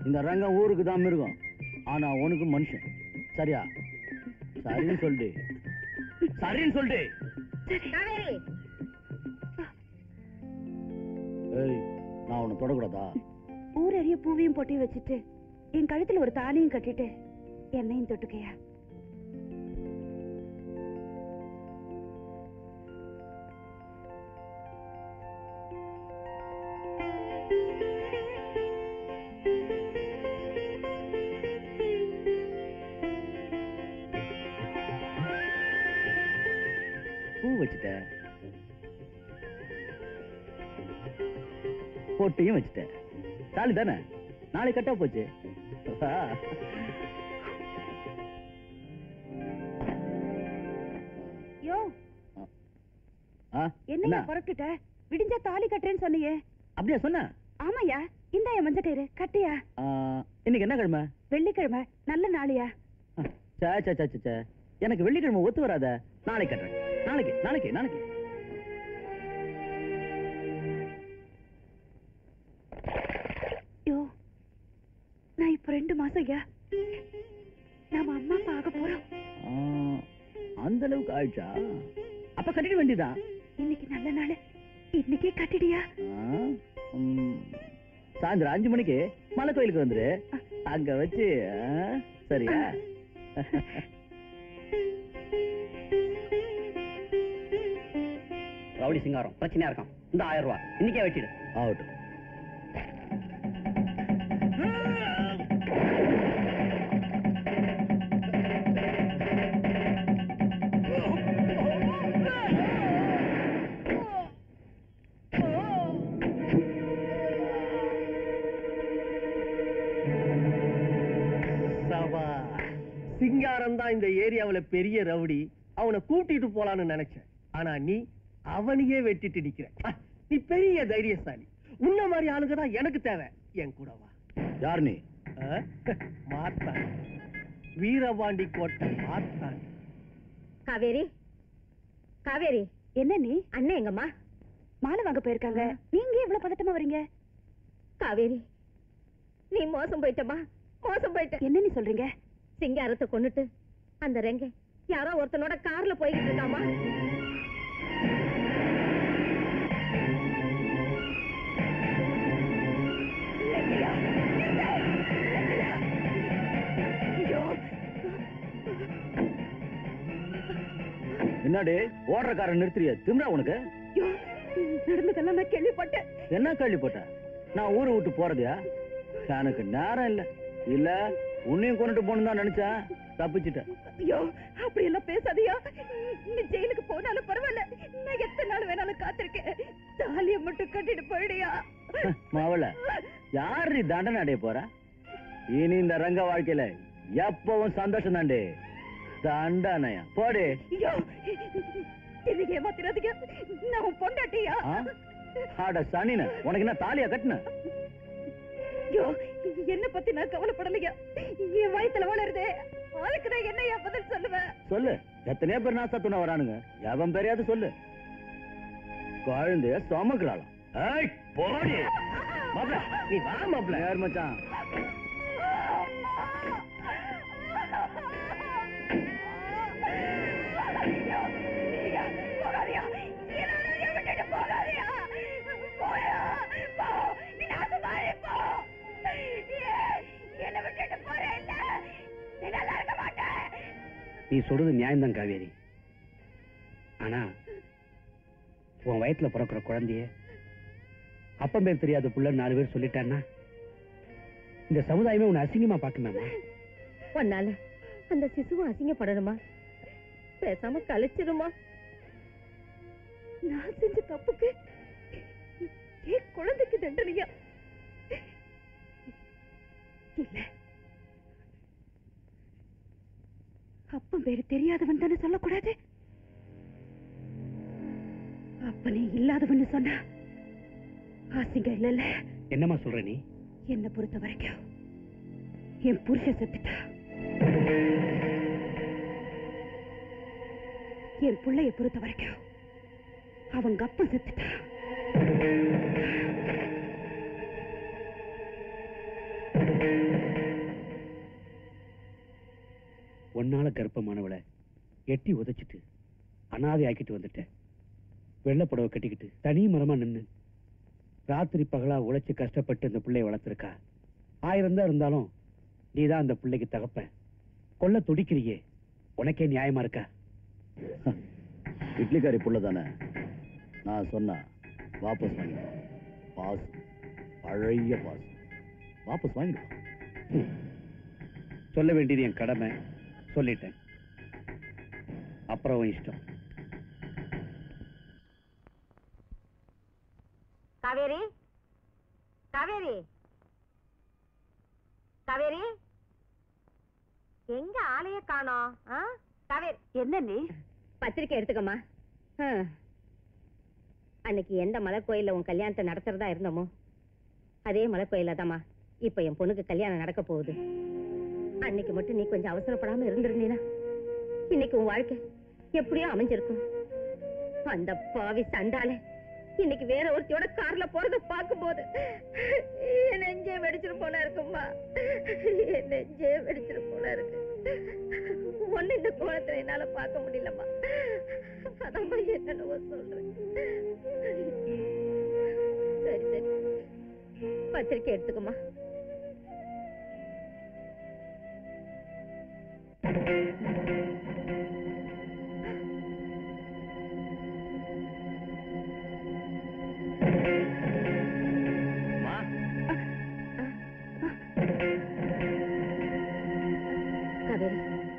இந்த ரங்கம் ஊருக்கு தான் மிருகம். ஆனா உனக்கு மனுஷன். சரியா? சரின்னு சொல்லிட்டு சரின்னு காவேரி. ஏய் நான் உன்னை தொடக்கூடாதா? ஊர் அறிய பூவையும் பொட்டி வச்சுட்டு என் கழுத்துல ஒரு தாலியும் கட்டிட்டு என்னையும் தொட்டுக்கையா? பொட்டையும் வச்சுட்டேன். தாலி தானே? நாளை கட்டா போச்சு. யோ. ஆ, என்னையா புறப்பட்டுட்ட விடிஞ்சா தாலி கட்டுறேன்னு சொன்னியே. அப்படியா சொன்ன? ஆமாயா இந்த என் மஞ்ச கயிறு கட்டியா ஆ, இன்னைக்கு என்ன கிழமை? வெள்ளிக்கிழமை. நல்ல நாளையா. எனக்கு வெள்ளிக்கிழமை ஒத்து வராத. நாளைக்கு கட்டுறேன். நாளைக்கு நாளைக்கு நாளைக்கு. யோ நான் இப்ப ரெண்டு மாசம் ஐயா. நாம அம்மா அப்பா ஆக போறோம். ஆ, அந்த அளவுக்கு ஆயிடுச்சா? அப்ப கட்டிட வேண்டியதான் இன்னைக்கு நல்ல நாள். இன்னைக்கே கட்டிடியா. சாயந்தரம் அஞ்சு மணிக்கு மலை கோயிலுக்கு வந்துரு. அங்க வச்சு சரியா? ரவுடி சிங்காரம் பிரச்சனையா இருக்கான் இந்த ஆயிரம் ரூபாய். இன்னைக்கே வெட்டிடு. ஆகட்டும். தான் இந்த ஏரியாவுல பெரிய ரவுடி அவனை கூட்டிட்டு போலான்னு நினைச்சேன். ஆனா நீ அவனையே வெட்டிட்டு நிக்கிற. நீ பெரிய தைரியசாலி. உன்ன மாதிரி ஆளுங்க தான் எனக்கு தேவை. என் கூட வா. யார் நீ? மாத்தான் வீரபாண்டி கோட்டை மாத்தான் காவேரி. காவேரி என்ன நீ? அண்ணன் எங்கம்மா? மாலை வாங்க போயிருக்காங்க. நீங்க இவ்வளவு பதட்டமா வரீங்க? காவேரி நீ மோசம் போயிட்டமா மோசம் போயிட்ட. என்ன நீ சொல்றீங்க? சிங்காரத்தை கொன்னுட்டு அந்த ரெங்க யாரோ ஒருத்தனோட கார்ல போய்கிட்டு இருக்காமா? என்னடி? ஓடுற காரை நிறுத்துறிய. திமிரா உனக்கு? நடந்ததெல்லாம் நான் கேள்விப்பட்டேன். என்ன கேள்விப்பட்ட? நான் ஊரை விட்டு போறதையா? எனக்கு நேரம் இல்ல. இல்ல உன்னையும் கொண்டுட்டு போகணும் தான் நினைச்சேன். தப்பிச்சிட்டேன். ஐயோ அப்படி எல்லாம் பேசாதியா நீ ஜெயிலுக்கு போனாலும் பரவாயில்ல. நான் எத்தனை நாள் வேணாலும் காத்திருக்கேன். தாலியை மட்டும் கட்டிட்டு போயிடியா. மாவள யார் நீ தண்டனை அடைய போற? இனி இந்த ரங்க வாழ்க்கையில எப்பவும் சந்தோஷம் தாண்டி தண்டனையா? போடி. ஐயோ என்னை ஏமாத்திராதீங்க நான் உன் பொண்டாட்டியா? ஆட சனின உனக்கு என்ன தாலியா கட்டுன? ஐயோ என்ன பத்தி நான் கவலைப்படலையா? என் வயித்துல வளருதே. ஆளுக்கு நான் என்னையா பதில் சொல்லுவேன்? சொல்லு. எத்தனையோ பேர் நாசா துணை வரானுங்க. எவன் பெரியாது சொல்லு. குழந்தைய சுமக்கிறாளாம் ஏய் போடி. மாப்ள நீ வா மாப்ள யார் மச்சான்? நீ சொல்றது நியாயம்தான் காவேரி. ஆனா உன் வயித்துல பிறக்கிற குழந்தைய அப்பம் பேர் தெரியாத புள்ள நாலு பேர் சொல்லிட்டான்னா இந்த சமுதாயமே உன்னை அசிங்கமா பாக்குமேமா உன்னால அந்த சிசுவும் அசிங்கப்படணுமா? பேசாம கலைச்சிருமா நான் செஞ்ச தப்புக்கு என் குழந்தைக்கு தண்டனையா? இல்லை அப்பன் பேரு தெரியாதவன் தானே சொல்லக்கூடாது? அப்பனே இல்லாதவன் சொன்னா ஆசிங்க இல்லல்ல? என்னம்மா சொல்ற நீ? என்ன பொறுத்த வரைக்கும் என் புருஷன் செத்துட்டா. என் பிள்ளைய பொறுத்த வரைக்கும் அவங்க அப்பா செத்துட்டா. ஒன்னால கர்ப்பமானவளை எட்டி உதைச்சிட்டு அனாதை ஆக்கிட்டு வந்துட்டேன் வெள்ளப்புடவை கட்டிக்கிட்டு தனி மரமா நின்னு ராத்திரி பகலா உழைச்சு கஷ்டப்பட்டு அந்த பிள்ளைய வளர்த்திருக்கா. ஆயிரம் தான் இருந்தாலும் நீதான் அந்த பிள்ளைக்கு தகப்ப. கொல்ல துடிக்கிறியே. உனக்கே நியாயமா இருக்கா? இட்லிக்காரி புள்ள தானே. நான் சொன்னா வாபஸ் வாங்கிடுவான் பாஸ் பழைய பாஸ் வாபஸ் வாங்கிடுவான். சொல்ல வேண்டியது என் கடமை. சொல்லிட்டேன். அப்புறம் இஷ்டம். காவேரி? காவேரி? காவேரி? எங்க ஆளைய காணோம்? ஆ? காவேரி என்ன நீ? பத்திரிக்கை எடுத்துக்கம்மா. அன்னைக்கு எந்த மலை கோயில்ல உன் கல்யாணத்தை நடத்துறதா இருந்தோமோ அதே மலை கோயில்ல தாம்மா இப்ப என் பொண்ணுக்கு கல்யாணம் நடக்க போகுது. அன்னைக்கு மட்டும் நீ கொஞ்சம் அவசரப்படாம இருந்திருந்தீனா? இன்னைக்கு உன் வாழ்க்கை எப்படியோ அமைஞ்சிருக்கும். அந்த பாவி சண்டாலே இன்னைக்கு வேற ஒருத்தியோட கார்ல போறத பார்க்கும்போது என் நெஞ்சே வெடிச்சிரு போல இருக்கும்மா. என் நெஞ்சே வெடிச்சிரு போல இருக்கு. ஒண்ணு இந்த கோலத்துல என்னால பார்க்க முடியலம்மா. அதம்மா என்னென்னவோ சொல்றேன். சரி சரி. பத்திரிக்கை எடுத்துக்கம்மா.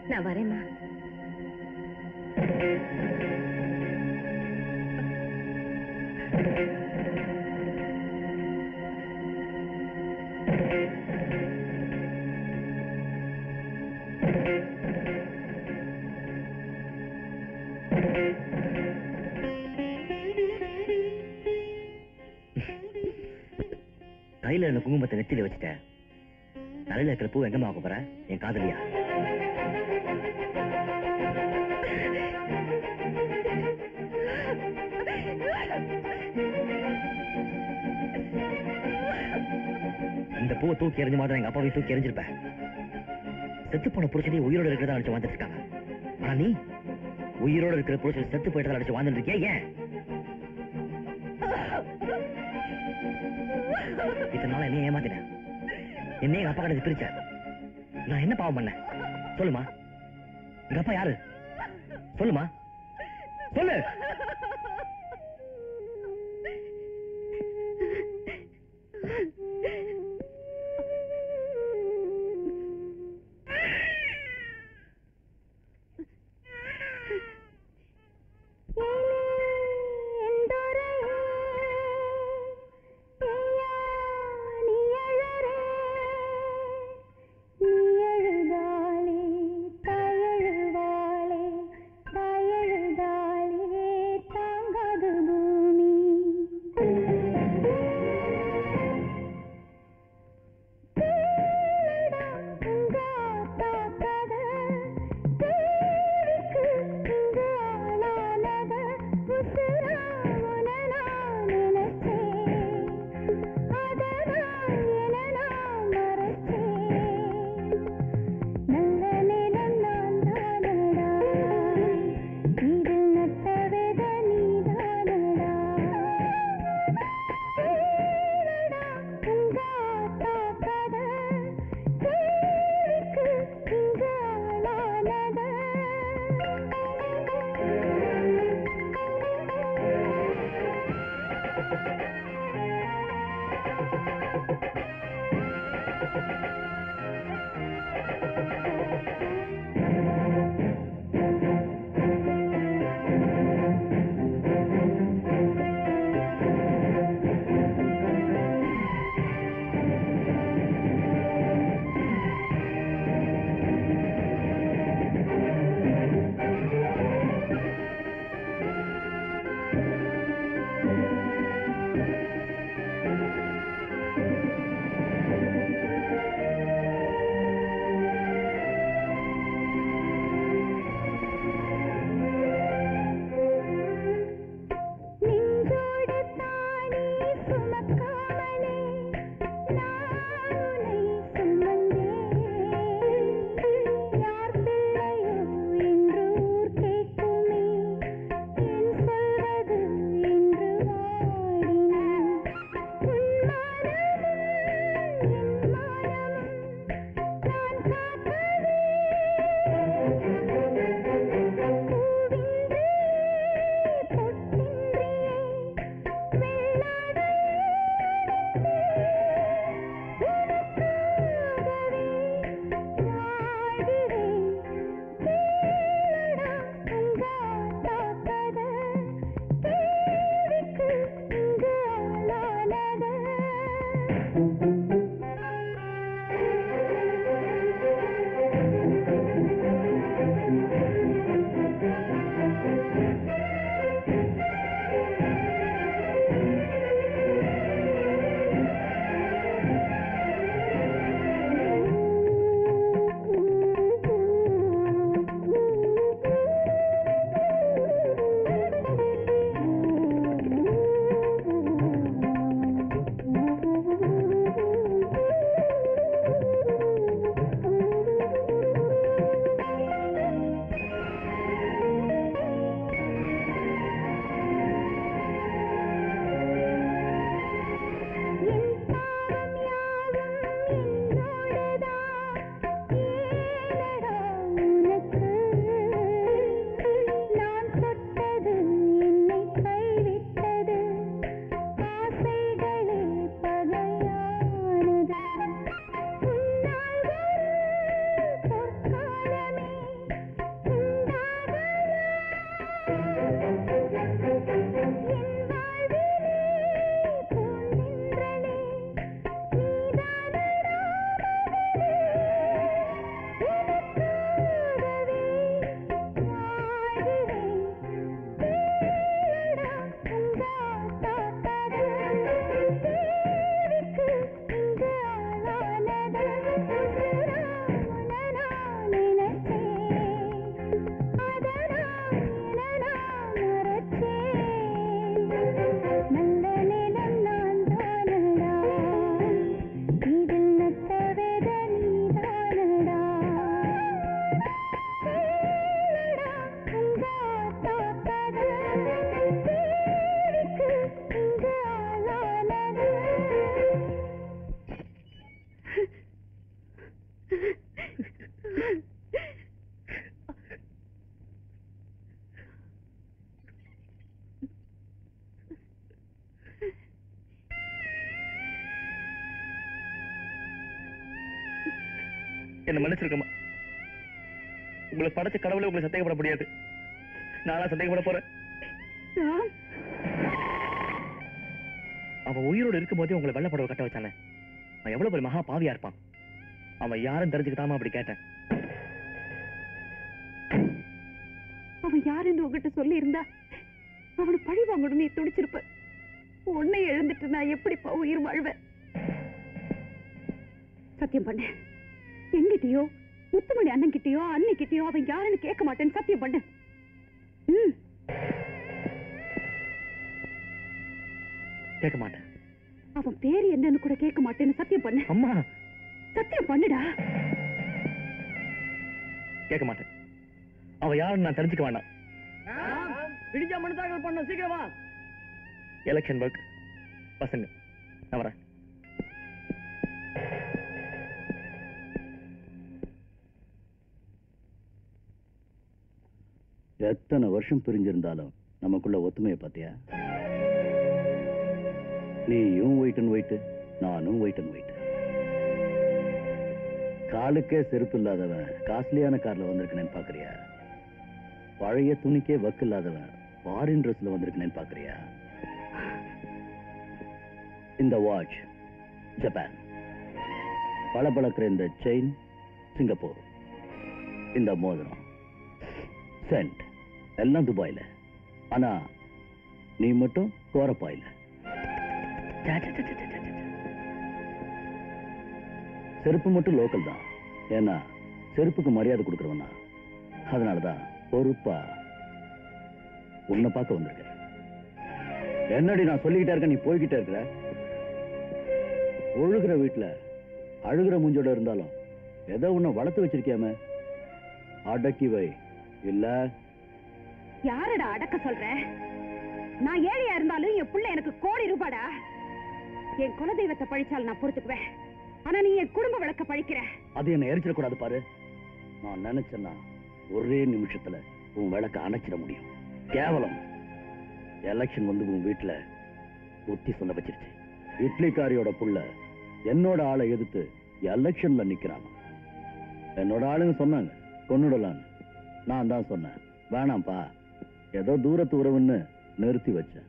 காவேரி நான் கையில இருந்த குங்குமத்தை நெத்தியில வச்சுட்டேன். தலையில இருக்கிற பூ எங்கம்மா போற? என் காதலியா? இந்த பூவை தூக்கி எறிஞ்ச மாதிரி எங்க அப்பாவை தூக்கி எறிஞ்சிருப்பேன் செத்து போன புருஷனே உயிரோட இருக்கிறதா நினைச்சு வாழ்ந்துட்டு இருக்காங்க. ஆனா நீ உயிரோட இருக்கிற புருஷன் செத்து போயிட்டதா நினைச்சு வாழ்ந்துட்டு இருக்கியா? ஏன்? நீ ஏமாத்தின என்ன எங்க அப்பா கிட்ட பிரிச்ச? நான் என்ன பாவம் பண்ணேன் சொல்லுமா. எங்க அப்பா யாரு? சொல்லுமா. சொல்லு. என்ன மன்னிச்சிருக்கமா உங்களை படைச்ச கடவுளை உங்களை சந்தேகப்பட முடியாது. நானா சந்தேகப்பட போறேன். அவன் உயிரோடு இருக்கும்போதே உங்களை வெள்ளை புடவை கட்ட வச்சானே. அவன் எவ்வளவு பெரிய மகா பாவியா இருப்பான். அவன் யாரும் தெரிஞ்சுக்கிட்டாம அப்படி கேட்டேன். அவன் யாருன்னு உங்ககிட்ட சொல்லி இருந்தா அவனை பழி வாங்கணும் நீ துடிச்சிருப்ப. உன்னை எழுந்துட்டு நான் எப்படிப்பா உயிர் வாழ்வேன்? சத்தியம் பண்ணு. எங்கிட்டயோ முத்துமணி அண்ணன் கிட்டயோ அன்னிக்கிட்டயோ அவன் யாருன்னு கேட்க மாட்டேன்னு சத்தியம் பண்ணு. ம். கேட்க மாட்டேன். அவன் பேரு என்னன்னு கூட கேட்க மாட்டேன்னு சத்தியம் பண்ணு. அம்மா. சத்தியம் பண்ணுடா. கேட்க மாட்டேன். அவன் யாருன்னு நான் தெரிஞ்சுக்க வேண்டாம் விடிஞ்சா மனு தாக்கல் பண்ண சீக்கிரமா எலெக்ஷன் ஒர்க் பசங்க நான் வரேன். எத்தனை வருஷம் பிரிஞ்சிருந்தாலும் நமக்குள்ள ஒத்துமையை பார்த்தியா? நீயும் வெயிட் அண்ட் வெயிட் நானும் வெயிட் அண்ட் வெயிட் காலுக்கே செருப்பு இல்லாதவன் காஸ்ட்லியான கார்ல வந்திருக்கேன்னு பாக்குறியா பழைய துணிக்கே வக்கு இல்லாதவன் ஃபாரின் ட்ரெஸ்ல வந்திருக்கேன்னு பாக்குறியா இந்த வாட்ச் ஜப்பான் பளபளக்கிற இந்த செயின் சிங்கப்பூர் இந்த மோதிரம் சென்ட் எல்லாம் துபாயில. ஆனா நீ மட்டும் கோரப்பாயில செருப்பு மட்டும் லோக்கல் தான். ஏன்னா செருப்புக்கு மரியாதை கொடுக்கறவனா. அதனாலதான் பொறுப்பா உன்னை பார்க்க வந்திருக்கேன். என்னடி நான் சொல்லிக்கிட்டே இருக்க நீ போய்கிட்டே இருக்கிற? ஒழுகிற வீட்டுல அழுகிற மூஞ்சோட இருந்தாலும் ஏதோ உன்னை வளர்த்து வச்சிருக்கியாம? அடக்கி வை இல்ல யாரடா அடக்க சொல்ற? நான் ஏழையா இருந்தாலும் என் புள்ள எனக்கு கோடி ரூபாடா? என் குலதெய்வத்தை பழிச்சால் நான் பொறுத்துக்குவேன். ஆனா நீ என் குடும்ப விளக்க பழிக்கிற. அது என்ன எரிச்சிடக்கூடாது பாரு. நான் நினைச்சேன்னா ஒரே நிமிஷத்துல உன் விளக்க அணைச்சிட முடியும். கேவலம். எலெக்ஷன் வந்து உன் வீட்டுல புத்தி சொல்ல வச்சிருச்சு. இட்லிக்காரியோட புள்ள என்னோட ஆளை எதிர்த்து எலெக்ஷன்ல நிக்கிறான். என்னோட ஆளுங்க சொன்னாங்க. கொண்டுடலான்னு நான் தான் சொன்னேன். வேணாம்ப்பா. ஏதோ தூரத்து உறவுன்னு நிறுத்தி வச்சேன்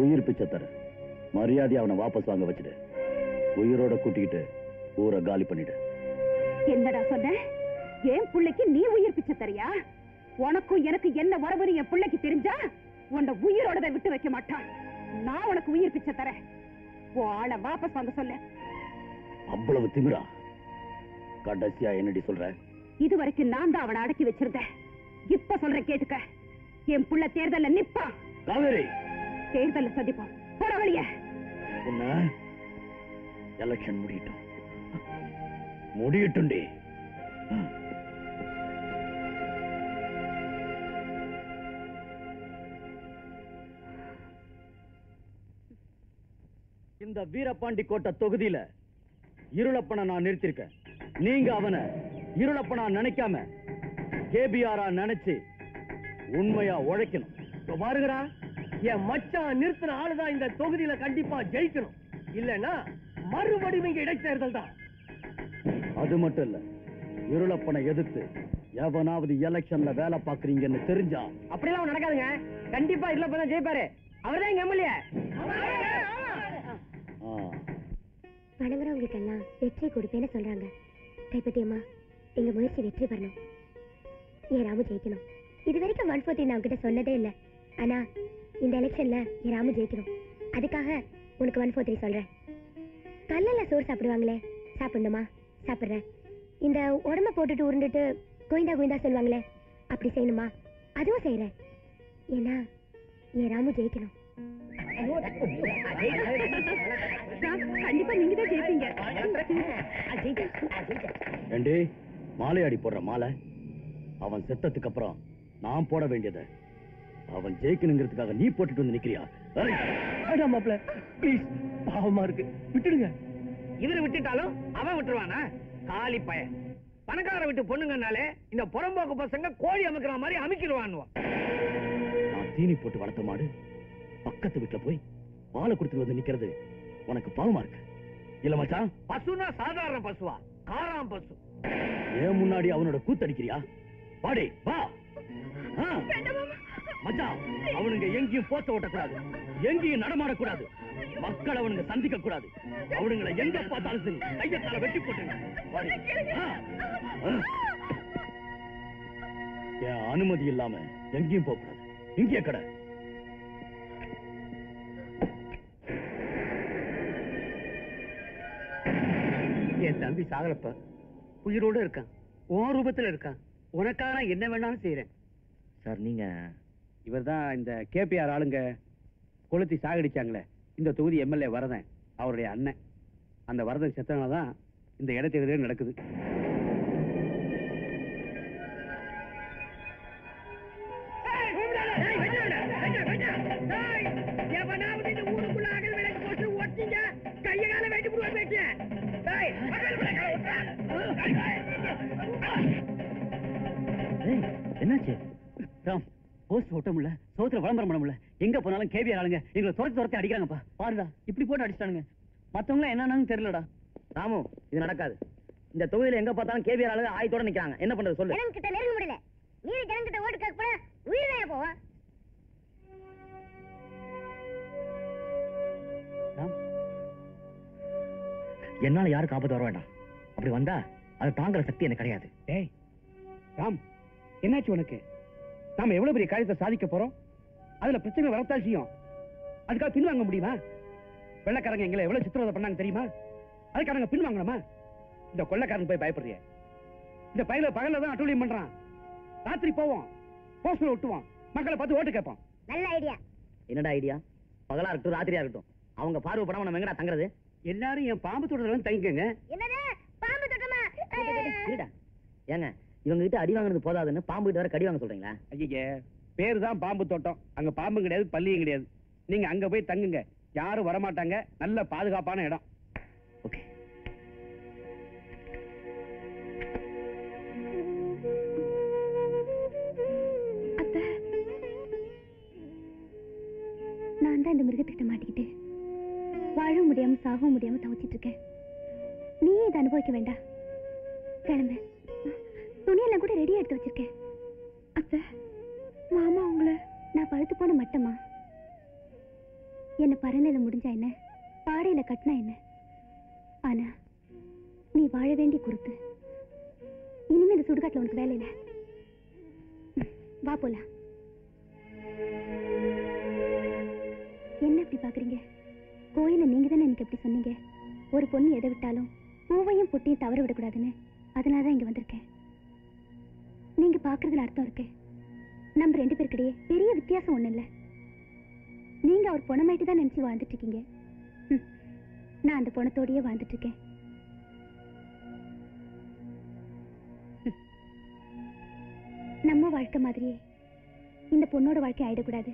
உயிர் பிச்சை தர. மரியாதை அவனை வாபஸ் வாங்க வச்சுடு. உயிரோட கூட்டிக்கிட்டு ஊரை காலி பண்ணிடு. என்னடா சொன்ன? என் புள்ளைக்கு நீ உயிர் பிச்சை தரியா? உனக்கும் எனக்கு என்ன வரவுன்னு என் புள்ளைக்கு தெரிஞ்சா உன்னை உயிரோட விட்டு வைக்க மாட்டான். நான் உனக்கு உயிர் பிச்சை தரேன். ஆளை வாபஸ் வாங்க சொல்ல. அவ்வளவு திமிரா. கடைசியா என்னடி சொல்ற? இது வரைக்கும் நான் தான் அவனை அடக்கி வச்சிருந்தேன். இப்ப சொல்றேன் கேட்டுக்க. என் புள்ள தேர்தல்ல நிப்பான் காவேரி. தேர்தல்ல போட வழிய உன்ன எலெக்ஷன் முடியட்டும். முடியட்டும்டி. இந்த வீரபாண்டி கோட்டை தொகுதியில இருளப்பனை நான் நிறுத்திருக்கேன். நீங்க அவனை இருளப்பனா நினைக்காம கேபிஆரா நினைச்சு உண்மையா உழைக்கணும். இப்ப பாருங்கடா என் மச்சான் நிறுத்தின ஆளுதான் இந்த தொகுதியில கண்டிப்பா ஜெயிக்கணும். இல்லன்னா மறுபடியும் இங்க இடைத்தேர்தல் தான். அது மட்டும் இல்ல இருளப்பனை எதிர்த்து எவனாவது எலெக்ஷன்ல வேலை பாக்குறீங்கன்னு தெரிஞ்சா. அப்படிலாம் நடக்காதுங்க. கண்டிப்பா இல்ல தான் ஜெயிப்பாரு. அவர்தான் எங்க எம்எல்ஏ. ஆ, வணங்குறவங்களுக்கு எல்லாம் வெற்றி கொடுப்பேன்னு சொல்றாங்க. கைப்பத்தியம்மா எங்க முயற்சி வெற்றி பெறணும். என் ராமு ஜெயிக்கணும். இது வரைக்கும் ஒன் ஃபோர்ட்டி நான் உங்ககிட்ட சொன்னதே இல்ல. ஆனா இந்த எலெக்ஷன்ல என் ராமு ஜெயிக்கணும். அதுக்காக உனக்கு ஒன் ஃபோர் த்ரீ சொல்றேன். கல்லில் சோறு சாப்பிடுவாங்களே. சாப்பிடணுமா? சாப்பிடுறேன். இந்த உடம்ப போட்டுட்டு உருண்டுட்டு கோயிந்தா கோயிந்தா சொல்லுவாங்களே அப்படி செய்யணுமா? அதுவும் செய்யறேன். ஏன்னா என் ராமு ஜெயிக்கணும். கண்டிப்பா நீங்க தான் ஜெயிப்பீங்க மாலையாடி போடுற மாலை? அவன் செத்ததுக்கு அப்புறம் நான் போட வேண்டியதை. அவன் ஜெயிக்கணுங்கிறதுக்காக நீ போட்டுட்டு வந்து நிக்கிறியா? வேண்டாம் மாப்ள ப்ளீஸ் பாவமா இருக்கு. விட்டுடுங்க. இவரு விட்டுட்டாலும் அவன் விட்டுருவானா? காலி பையன். பணக்கார விட்டு பொண்ணுங்கனாலே இந்த புறம்போக்கு பசங்க கோழி அமைக்கிற மாதிரி அமைக்கிடுவான்னுவான். நான் தீனி போட்டு வளர்த்த மாடு பக்கத்து வீட்டுல போய் பாலை கொடுத்துட்டு வந்து நிக்கிறது உனக்கு பாவமா இருக்கு. இல்ல மச்சான். பசுனா சாதாரண பசுவா? காராம்பசு ஏன் முன்னாடி அவனோட கூத்தடிக்கிறியா வாடி வா. மச்சான் அவனுங்க எங்கேயும் போத்த ஓட்டக்கூடாது. எங்கேயும் நடமாடக்கூடாது. மக்கள் அவனுங்க சந்திக்க கூடாது அவனுங்களை எங்க பார்த்தாலும் சரி கையத்தால வெட்டி போட்டுங்க. என் அனுமதி இல்லாம எங்கேயும் போக கூடாது இங்கே கடை. என் தம்பி சாகலப்ப உயிரோட இருக்கான். உன் ரூபத்துல இருக்கான். உனக்காக நான் என்ன வேணாலும் செய்யறேன் சார் நீங்க இவர்தான் இந்த கேபிஆர் ஆளுங்க. கொளுத்தி சாகடிச்சாங்களே. இந்த தொகுதி எம்எல்ஏ வரதன் அவருடைய அண்ணன். அந்த வரதன் செத்தனால தான் இந்த இடத்தேர்தலே நடக்குது. ராம் போஸ்ட் ஒட்ட முடியல சோத்துல விளம்பரம் பண்ண முடியல எங்க போனாலும் கேபிஆர் ஆளுங்க எங்களை துரத்தி துரத்தி அடிக்கிறாங்கப்பா. பாருடா இப்படி போட்டு அடிச்சிட்டானுங்க. மத்தவங்க என்னன்னு தெரியலடா. ராமு இது நடக்காது. இந்த தொகுதியில எங்க பார்த்தாலும் கேபிஆர் ஆளுங்க ஆயத்தோட நிக்கிறாங்க. என்ன பண்றது சொல்லு. ஜனம் கிட்ட நெருங்க முடியல. நீர் ஜனம் கிட்ட ஓட்டு கேட்க போல உயிர் தான் போவா? என்னால யாருக்கு ஆபத்து வர வேண்டாம். அப்படி வந்தா அதை தாங்குற சக்தி எனக்கு கிடையாது. டேய் ராம் என்னாச்சு உனக்கு? நாம எவ்வளவு பெரிய காரியத்தை சாதிக்க போறோம்? அதுல பிரச்சனை வரத்தான் செய்யும். அதுக்காக பின்வாங்க முடியுமா? வெள்ளக்காரங்க எங்களை எவ்வளவு சித்திரவதை பண்ணாங்க தெரியுமா? அதுக்காக நாங்க பின்வாங்கணுமா இந்த கொள்ளக்காரன் போய் பயப்படுறிய. இந்த பையல பகல்ல தான் அட்டூழியம் பண்றான். ராத்திரி போவோம். போஸ்டர் ஒட்டுவோம் மக்களை பார்த்து ஓட்டு கேட்போம். நல்ல ஐடியா. என்னடா ஐடியா? பகலா இருக்கட்டும் ராத்திரியா இருக்கட்டும். அவங்க பார்வை படம் நம்ம எங்கடா தங்குறது? எல்லாரும் என் பாம்பு தோட்டத்துல தங்கிக்கங்க. என்னது? பாம்பு தொட்டமா? ஏங்க இவங்க கிட்ட அடி வாங்குறது போதாதுன்னு பாம்பு கிட்ட வர கடி வாங்க சொல்றீங்களா? ஐயே பேரு தான் பாம்பு தோட்டம். அங்க பாம்பும் கிடையாது பள்ளியும் கிடையாது. நீங்க அங்க போய் தங்குங்க. யாரும் வரமாட்டாங்க. நல்ல பாதுகாப்பான இடம். ஓகே. நான் தான் இந்த மிருகத்துக்கிட்ட மாட்டிக்கிட்டு. வாழவும் முடியாம சாகவும் முடியாம தவிச்சிட்டு இருக்கேன். நீயே இதை அனுபவிக்க வேண்டாம். கிளம்பு. துணியெல்லாம் கூட ரெடியா எடுத்து வச்சிருக்கேன். அப்ப மாமா உங்களை நான் பழுத்து போன மட்டமா? என்ன பரநில முடிஞ்சா என்ன? பாடையில கட்டினா என்ன? ஆனா நீ வாழ வேண்டி குறுத்து இனிமே இந்த சுடுகாட்டுல உனக்கு வேலை இல்லை. வா போலாம். என்ன இப்படி பாக்குறீங்க? கோயில நீங்க தானே எனக்கு எப்படி சொன்னீங்க? ஒரு பொண்ணு எதை விட்டாலும் பூவையும் பொட்டியும் தவற விடக்கூடாதுன்னு. அதனால தான் இங்க வந்திருக்கேன். நீங்க பாக்குறதுல அர்த்தம் இருக்கு. நம்ம ரெண்டு பேருக்கிடையே பெரிய வித்தியாசம் ஒண்ணு இல்ல நீங்க அவர் பொணமாயிட்டு தான் நினைச்சு வாழ்ந்துட்டு இருக்கீங்க நான் அந்த பொணத்தோடயே வாழ்ந்துட்டு இருக்கேன் நம்ம வாழ்க்கை மாதிரியே இந்த பொண்ணோட வாழ்க்கை ஆயிடக்கூடாது.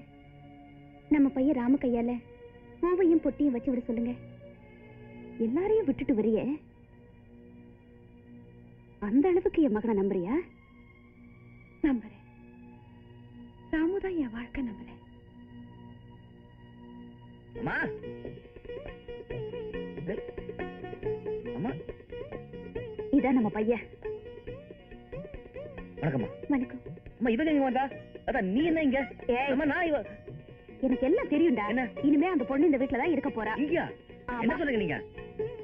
நம்ம பையன் ராம கையால பூவையும் பொட்டியும் வச்சு விட சொல்லுங்க. எல்லாரையும் விட்டுட்டு வரிய? அந்த அளவுக்கு என் மகனை நம்புறியா? நம்புறேன். ராமுதான் என் வாழ்க்கை நம்புறேன். அம்மா. அம்மா. இதான் நம்ம பையன். வணக்கம்மா. வணக்கம். அம்மா இவங்க எங்க வந்தா? அதான் நீ என்ன இங்க? அம்மா நான் இவ எனக்கு எல்லாம் தெரியும்டா. இனிமே அந்த பொண்ணு இந்த வீட்டுல தான் இருக்க போறா. இங்கயா? என்ன சொல்லுங்க நீங்க?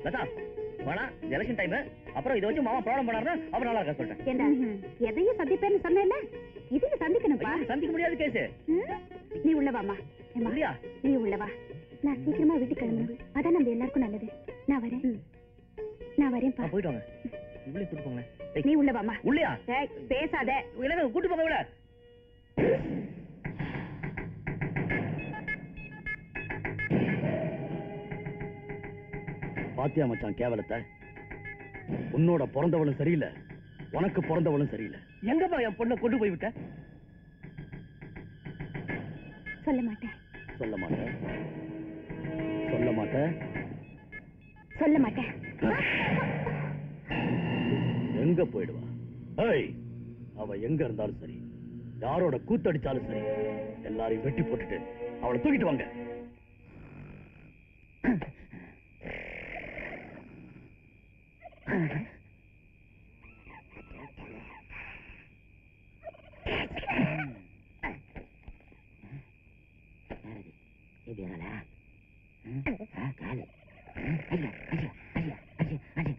லதா வேணா எலெக்ஷன் டைம் அப்புறம் இதை வச்சு மாமா ப்ராப்ளம் பண்ணாருன்னா அப்புறம் நல்லா இருக்கா ஏண்டா எதையும் சந்திப்பேன்னு சொன்னேன்ல? இதையும் சந்திக்கணும்பா சந்திக்க முடியாது கேஸ்? நீ உள்ள வாமா இல்லையா? நீ உள்ள வா. நான் சீக்கிரமா வீட்டுக்கு கிளம்பணும். அதான் நம்ம எல்லாருக்கும் நல்லது. நான் வரேன். நான் வரேன்ப்பா. போயிட்டு வாங்க. உள்ளே கூட்டு போங்க நீ உள்ள வாமா உள்ளயா? பேசாத. இல்லங்க கூட்டு போங்க உள்ள பாத்தியா மச்சான் கேவலத்தை? உன்னோட பிறந்தவளும் சரியில்லை. உனக்கு பிறந்தவளும் சரியில்லை. எங்கப்பா என் பொண்ணை கொண்டு போய் விட்ட? சொல்ல மாட்டேன். சொல்ல மாட்டேன். சொல்ல மாட்டேன். சொல்ல மாட்டேன். எங்க போயிடுவா? ஏய் அவ எங்க இருந்தாலும் சரி யாரோட கூத்தடிச்சாலும் சரி எல்லாரையும் வெட்டி போட்டுட்டு அவளை தூக்கிட்டு வாங்க. இது வேலை காலு ஐயா ஐயா ஐயா ஐயா ஐயா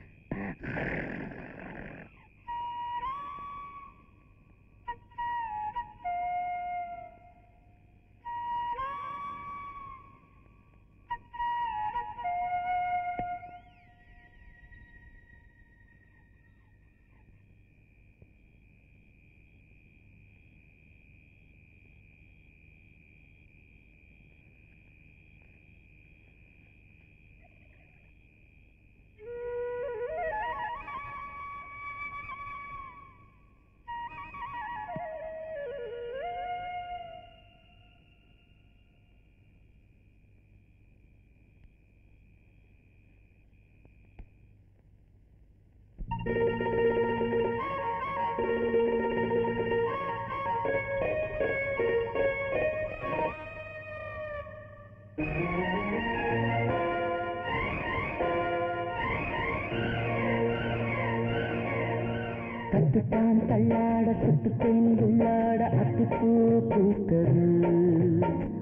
பட்டுத்தான் தள்ளாட சுட்டுத்தேன் உள்ளாட அத்துப்பூ பூக்கள்.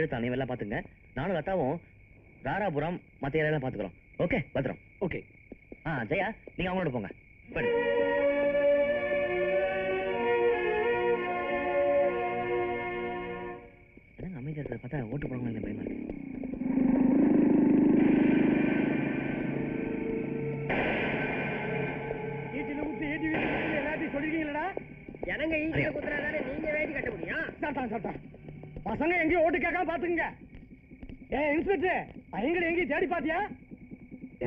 கட்டிடத்தை அனைவெல்லாம் பார்த்துங்க நானும் லதாவும் ராராபுரம் மற்ற ஏரியாலாம் பார்த்துக்கிறோம் ஓகே பத்திரம். ஓகே ஆ ஜெயா நீங்கள் அவங்களோட போங்க. படு. பார்த்தா ஓட்டு போடுவாங்க பயமா இருக்கு. எல்லாத்தையும் சொல்லிருக்கீங்களா ஜனங்க ஈஸியா நீங்க கட்ட முடியும்? சாப்பிட்டா சாப்பிட்டா பசங்க எங்கேயும் ஓட்டு கேட்காம பாத்துக்கங்க ஏ இன்ஸ்பெக்டர் பையங்களை எங்கேயும் தேடி பாத்தியா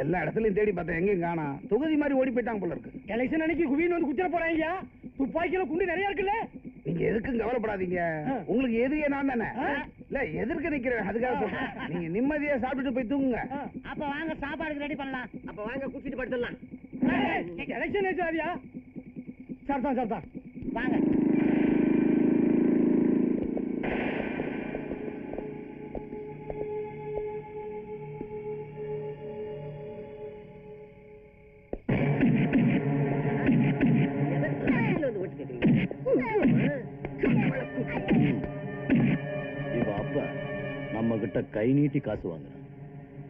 எல்லா இடத்துலயும் தேடி பார்த்தேன். எங்கேயும் காணா. தொகுதி மாதிரி ஓடி போயிட்டாங்க போல இருக்கு. எலெக்ஷன் அன்னைக்கு குவின்னு வந்து குத்திர போறாங்க துப்பாக்கியில குண்டு நிறைய இருக்குல்ல. நீங்க எதுக்கும் கவலைப்படாதீங்க. உங்களுக்கு எதிரியே நான் தானே? இல்ல எதிர்க்க நிக்கிறேன். அதுக்காக நீங்க நிம்மதியா சாப்பிட்டுட்டு போய் தூங்குங்க. அப்ப வாங்க சாப்பாடுக்கு ரெடி பண்ணலாம். அப்ப வாங்க குடிச்சிட்டு படுத்துடலாம். எலெக்ஷன் ஆச்சாரியா சார் தான் சார் தான் வாங்க. இவ அப்ப நம்ம கிட்ட கை நீட்டி காசு வாங்குறான்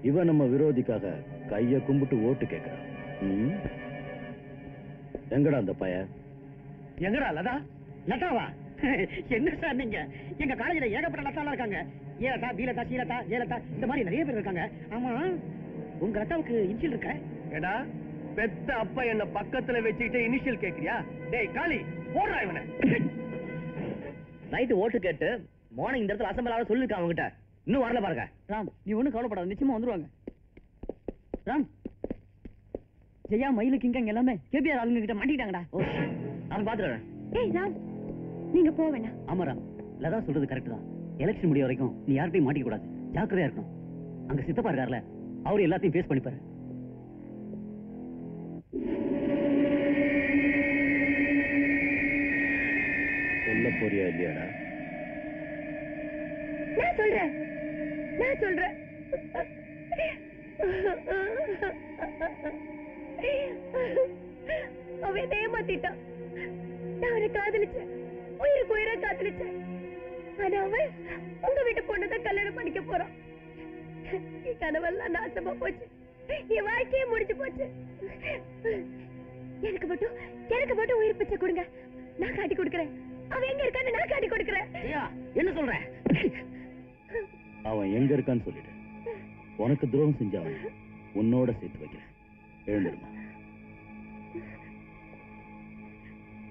இவ நம்ம விரோதிக்காக கைய கும்பிட்டு ஓட்டு கேக்குறான் ம்? எங்கடா அந்த பைய? எங்கடா லதா? லதாவா? என்ன சார் நீங்க? எங்க காலேஜ்ல ஏகப்பட்ட லதாலாம் இருக்காங்க. ஏலதா பீலதா சீலதா ஜெயலதா இந்த மாதிரி நிறைய பேர் இருக்காங்க. ஆமா உங்க லதாவுக்கு இன்சியல் இருக்க? ஏடா பெத்த அப்பா என்ன பக்கத்துல வச்சுக்கிட்டு இனிஷியல் கேக்குறியா? டேய் காளி இவனை. நைட்டு ஓட்டு கேட்டு மார்னிங் இந்த இடத்துல அசம்பிள் ஆக சொல்லிருக்கான் அவங்ககிட்ட இன்னும் வரல பாருங்க. ராம் நீ ஒண்ணும் கவலைப்படாத நிச்சயமா வந்துருவாங்க. ராம் ஜெயா மயிலு கிங்கங்க எல்லாமே கேபிஆர் ஆளுங்க கிட்ட மாட்டிக்கிட்டாங்கடா. ஓ நான் பாத்துறேன் ஏய் ராம் நீங்க போக வேணாம். ஆமா ராம். லதா சொல்றது கரெக்ட் தான். எலெக்ஷன் முடிய வரைக்கும் நீ யார்கிட்டயும் மாட்டிக்க கூடாது ஜாக்கிரதையா இருக்கணும். அங்க சித்தப்பா இருக்கார்ல அவரு எல்லாத்தையும் ஃபேஸ் பண்ணிப்பாரு. சொல்ல போறியா இல்லையாடா? நான் சொல்றேன். நான் சொல்றேன். அவன் ஏமாத்திட்டான் நான் அவனை காதலிச்சேன். உயிருக்கு உயிரா காதலிச்சேன். ஆனா அவன் உங்க வீட்டு பொண்ணுதான் கல்யாணம் பண்ணிக்க போறான் என் கனவெல்லாம் நாசமா போச்சு. என் வாழ்க்கையே முடிஞ்சு போச்சு. எனக்கு மட்டும் எனக்கு மட்டும் உயிர் பிச்சை கொடுங்க. நான் காட்டி கொடுக்கறேன். அவன் எங்க இருக்கான்னு நான் காட்டி கொடுக்கறேன். என்ன சொல்ற? அவன் எங்க இருக்கான்னு சொல்லிடு. உனக்கு துரோகம் செஞ்சவன் உன்னோட சேர்த்து வைக்கிறேன். எழுந்துருமா.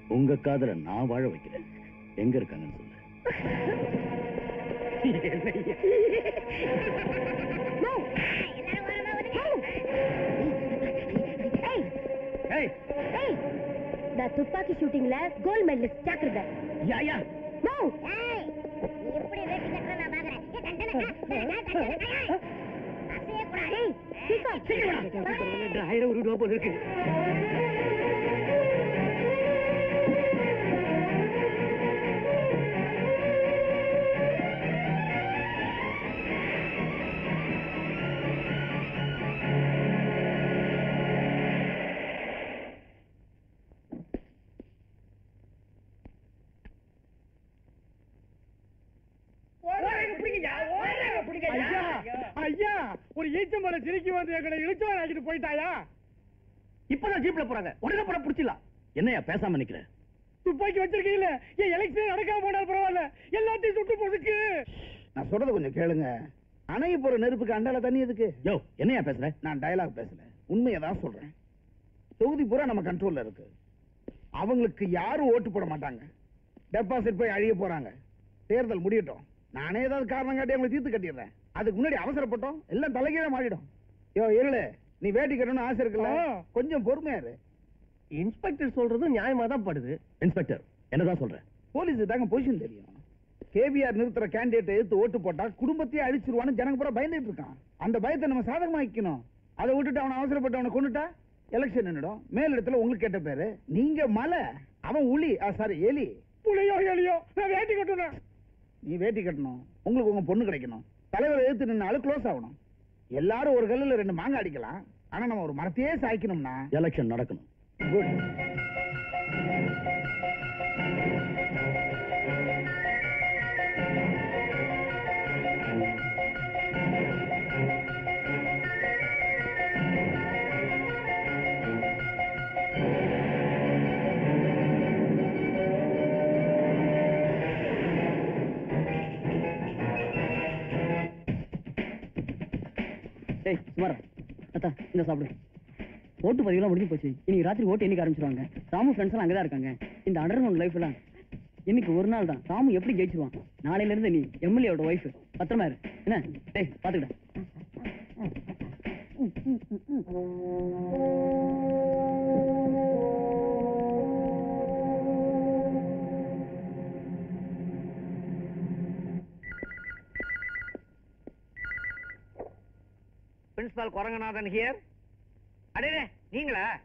உங்க காதல நான் வாழ வைக்கிறேன். எங்க இருக்காங்கன்னு சொல்லு. ஏய். ஏய் நான் துப்பாக்கி ஷூட்டிங்ல கோல்ட் மெடலிஸ்ட் ஜாக்கிரதை யா யா நோ ஏய் சீக்கிரம் ஆயிரம் ஒரு ரூபா போல இருக்கு வந்து எங்களை இழுச்சவன் ஆக்கிட்டு போயிட்டாயா? இப்பதான் ஜீப்ல போறாங்க உடனே படம் பிடிச்சிடலாம். என்னையா பேசாம நிக்கிற? துப்பாக்கி வச்சிருக்கீங்கள? எலெக்ஷன் நடக்காம பரவாயில்ல. எல்லாத்தையும் சுட்டு நான் சொல்றது கொஞ்சம் கேளுங்க. அணைய போற நெருப்புக்கு அண்டால தண்ணி எதுக்கு? யோ என்னையா பேசுற? நான் டயலாக் பேசல உண்மையை தான் சொல்றேன். தொகுதி பூரா நம்ம கண்ட்ரோல்ல இருக்கு. அவங்களுக்கு யாரும் ஓட்டு போட மாட்டாங்க. டெபாசிட் போய் அழிய போறாங்க. தேர்தல் முடியட்டும். நானே ஏதாவது காரணம் காட்டி அவங்களை தீர்த்து கட்டிடுறேன். அதுக்கு முன்னாடி அவசரப்பட்டோம். எல்லாம் தலைகீழ மாறிடும். யோ இருளு. நீ வேட்டி கட்டணும்னு ஆசை இருக்குல்ல? கொஞ்சம் பொறுமையா இரு. இன்ஸ்பெக்டர் சொல்றதும் நியாயமா தான் படுது. இன்ஸ்பெக்டர் என்னதான் சொல்ற? போலீஸ் தாங்க பொசிஷன் தெரியும். கேபிஆர் நிறுத்துற கேண்டிடேட் எடுத்து ஓட்டு போட்டா குடும்பத்தையே அழிச்சிருவான்னு ஜனங்க பூரா பயந்துட்டு இருக்கான். அந்த பயத்தை நம்ம சாதகமா வைக்கணும் அதை விட்டுட்டு அவனை அவசரப்பட்டு அவனை கொண்டுட்டா எலெக்ஷன் நின்னுடும். மேலிடத்துல உங்களுக்கு கேட்ட பேரு நீங்க மலை அவன் உளி சாரி எலி. புளியோ எலியோ நான் வேட்டி கட்டணும் நீ வேட்டி கட்டணும். உங்களுக்கு உங்க பொண்ணு கிடைக்கணும். தலைவர் எழுத்து நின்னாலும் க்ளோஸ் ஆகணும். எல்லாரும் ஒரு கல்லுல ரெண்டு மாங்காய் அடிக்கலாம். ஆனா நம்ம ஒரு மரத்தையே சாய்க்கணும்னா எலெக்ஷன் நடக்கணும். குட் ஏய் ஓட்டு பதிவுலாம் முடிஞ்சு போச்சு. இன்னைக்கு ராத்திரி ஓட்டு என்னைக்கு ஆரம்பிச்சிருவாங்க. ராமு ஃப்ரெண்ட்ஸ் எல்லாம் அங்கே தான் இருக்காங்க. இந்த அண்டர்கிரவுண்ட் லைஃப்லாம் இன்னைக்கு ஒரு நாள் தான். ராமு எப்படி ஜெயிச்சிருவான்? நாளையிலேருந்து நீ எம்எல்ஏவோட ஒய்ஃப் பத்திரமா இரு. என்ன? டேய் பார்த்துக்கிட்டேன் பிரின்சிபால் குரங்கநாதன் ஹியர் அடே நீங்களா?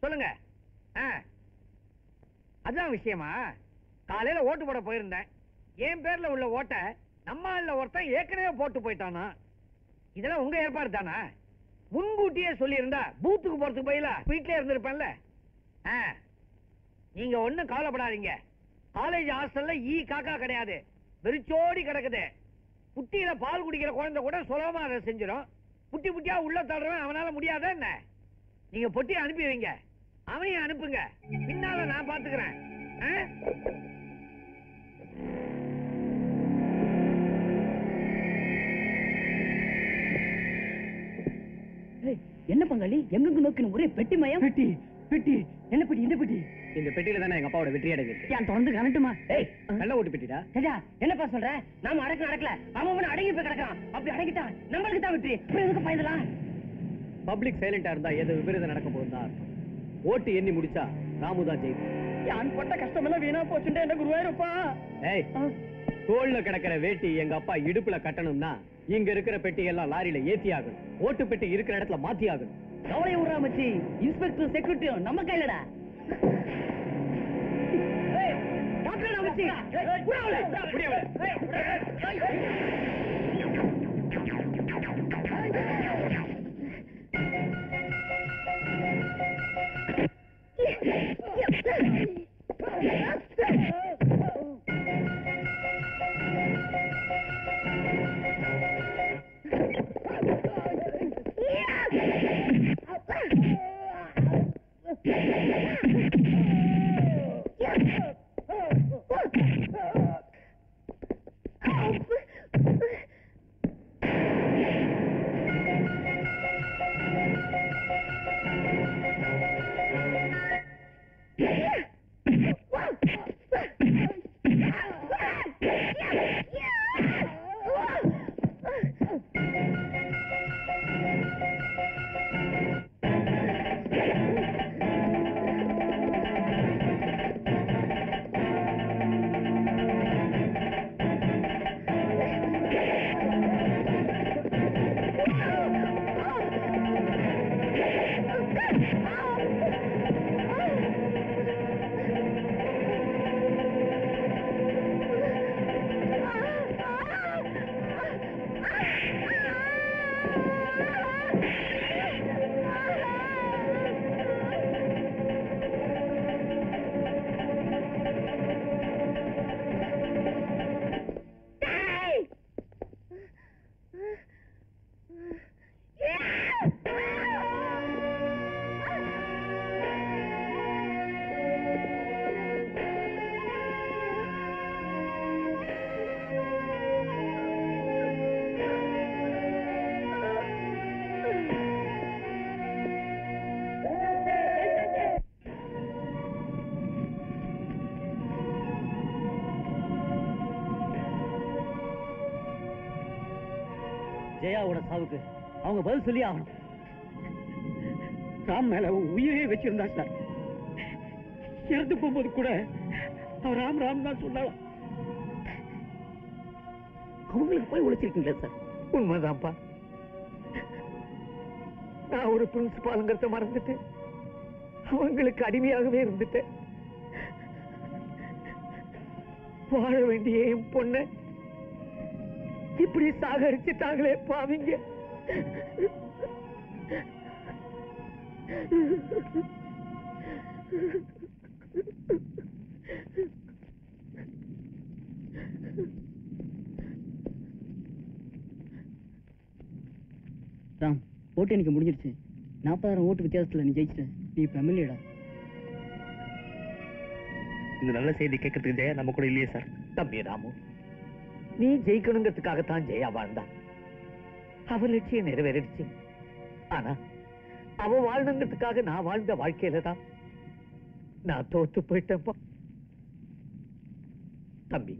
சொல்லுங்க. ஆ. அதான் விஷயமா. காலையில ஓட்டு போட போயிருந்தேன். என் பேர்ல உள்ள ஓட்டை நம்ம ஒருத்தன் ஏற்கனவே போட்டு போயிட்டானா? இதெல்லாம் உங்க ஏற்பாடு தானா? முன்கூட்டியே சொல்லியிருந்தா பூத்துக்கு போறதுக்கு போயில வீட்டிலே இருந்திருப்பேன்ல. ஆ. நீங்க ஒன்றும் கவலைப்படாதீங்க. காலேஜ் ஹாஸ்டல்ல ஈ காக்கா கிடையாது. வெறிச்சோடி கிடக்குது. குட்டியில் பால் குடிக்கிற குழந்தை கூட சுலபமா அதை செஞ்சிடும் புட்டி புட்டியா உள்ள தள்ளுறவன் அவனால முடியாத என்ன? நீங்க பொட்டி அனுப்பி வைங்க. அவனையும் அனுப்புங்க. பின்னால நான் பாத்துக்கிறேன். என்ன பங்காளி? எங்கெங்க நோக்கின ஒரே பெட்டி மயம்? பெட்டி. பெட்டி. என்ன பெட்டி என்ன பெட்டி? இந்த பெட்டியில தானே எங்க அப்பாவோட வெற்றி அடங்கிருக்கு ஏன் தொடர்ந்து கனட்டுமா ஏய் நல்ல ஓட்டு பெட்டிடா? ராஜா என்னப்பா சொல்ற? நாம அடக்க நடக்கல அவன் அடங்கி போய் கிடக்கான் அப்படி அடங்கிட்டான் நம்மளுக்கு தான் வெற்றி. அப்புறம் எதுக்கு பயந்தலாம்? பப்ளிக் சைலண்டா இருந்தா எது விபரீதம் நடக்க அர்த்தம். ஓட்டு எண்ணி முடிச்சா ராமு தான் ஜெயிக்கும் யான் பட்ட கஷ்டம் எல்லாம் வீணா போச்சுட்டு என்ன குருவாயிருப்பா? ஏய் தோல்ல கிடக்கிற வேட்டி எங்க அப்பா இடுப்புல கட்டணும்னா இங்க இருக்கிற பெட்டி எல்லாம் லாரியில ஏத்தி ஆகணும் ஓட்டு பெட்டி இருக்கிற இடத்துல மாத்தி ஆகணும் கவலை விடுறா மச்சி. இன்ஸ்பெக்டர் செக்யூரிட்டியும் நம்ம கையிலடா. ஏய், டாக்டர்டா சாவுக்கு அவங்க பதில் சொல்லி ஆகணும். ராம் மேல உயிரே வச்சிருந்தா சார். இறந்து போகும்போது கூட அவர் ராம் ராம் தான் சொன்னாலும் அவங்களுக்கு போய் உழைச்சிருக்கீங்களா சார்? உண்மைதான்ப்பா. நான் ஒரு பிரின்சிபாலுங்கிறத மறந்துட்டு அவங்களுக்கு அடிமையாகவே இருந்துட்டேன். வாழ வேண்டிய என் பொண்ணை இப்படி சாகரிச்சுட்டாங்களே பாவிங்க. ராம் ஓட்டு எனக்கு முடிஞ்சிருச்சு. நாற்பதாயிரம் ஓட்டு வித்தியாசத்துல நீ ஜெயிச்சிட்ட. நீ இப்ப எம்எல்ஏடா. இந்த நல்ல செய்தி கேட்கறதுக்கு ஜெயா நம்ம கூட இல்லையே சார். தம்பி ராமு. நீ ஜெயிக்கணுங்கிறதுக்காகத்தான் ஜெயா வாழ்ந்தா. அவ லட்சியம் நிறைவேறிடுச்சு. ஆனா அவ வாழணுங்கிறதுக்காக நான் வாழ்ந்த வாழ்க்கையில தான் நான் தோத்து போயிட்டேன்ப்பா. தம்பி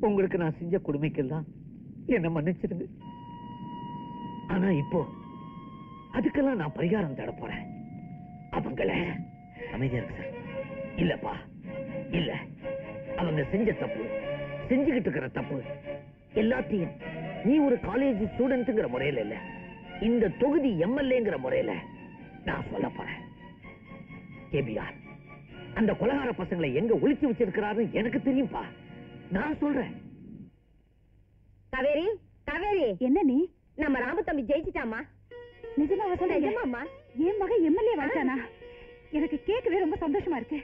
உங்களுக்கு நான் செஞ்ச கொடுமைக்கெல்லாம் என்ன மன்னிச்சிருங்க ஆனா இப்போ அது இதுக்கெல்லாம் நான் பரிகாரம் தேட போறேன். அவங்கள அமைதியா இருக்கு சார். இல்லப்பா இல்ல. அவங்க செஞ்ச தப்பு செஞ்சுகிட்டு இருக்கிற தப்பு. எல்லாத்தையும் நீ ஒரு காலேஜ் ஸ்டூடெண்ட்ங்கிற முறையில இல்ல. இந்த தொகுதி எம்எல்ஏங்கிற முறையில நான் சொல்ல போறேன். கேபிஆர் அந்த கொலகார பசங்களை எங்க ஒளிச்சு வச்சிருக்கிறாருன்னு எனக்கு தெரியும்பா. நான் சொல்றேன். காவேரி காவேரி என்ன நீ? நம்ம ராமு தம்பி ஜெயிச்சிட்டாமா சொல்றீங்க? நிஜமாம்மா. என் மகன் எம்எல்ஏ வந்துட்டானா எனக்கு கேட்கவே ரொம்ப சந்தோஷமா இருக்கு.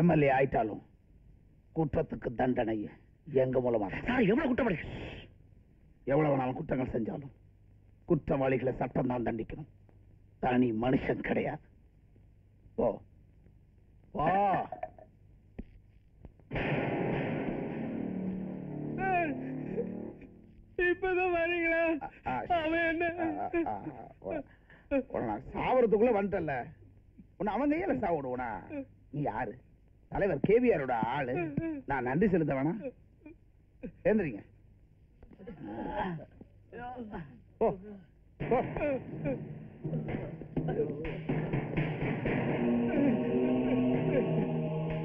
எம்எல்ஏ ஆயிட்டாலும் குற்றத்துக்கு தண்டனை எங்க மூலமா? சார் எவ்வளவு குற்றப்படி எவ்வளவு வேணாலும் குற்றங்கள் செஞ்சாலும் குற்றவாளிகளை சட்டம் தான் தண்டிக்கணும். தனி மனுஷன் கிடையாது. ஓ ஓ இப்பதான் வரீங்களா? அவன் என்ன? சாவறதுக்குள்ள வந்துட்டல உன்னை அவன் கையில சாவிடுவனா? நீ யாரு? தலைவர் கேவிஆரோட ஆளு. நான் நன்றி செலுத்த வேணாம் ஏந்திரிங்க ஓ ஓ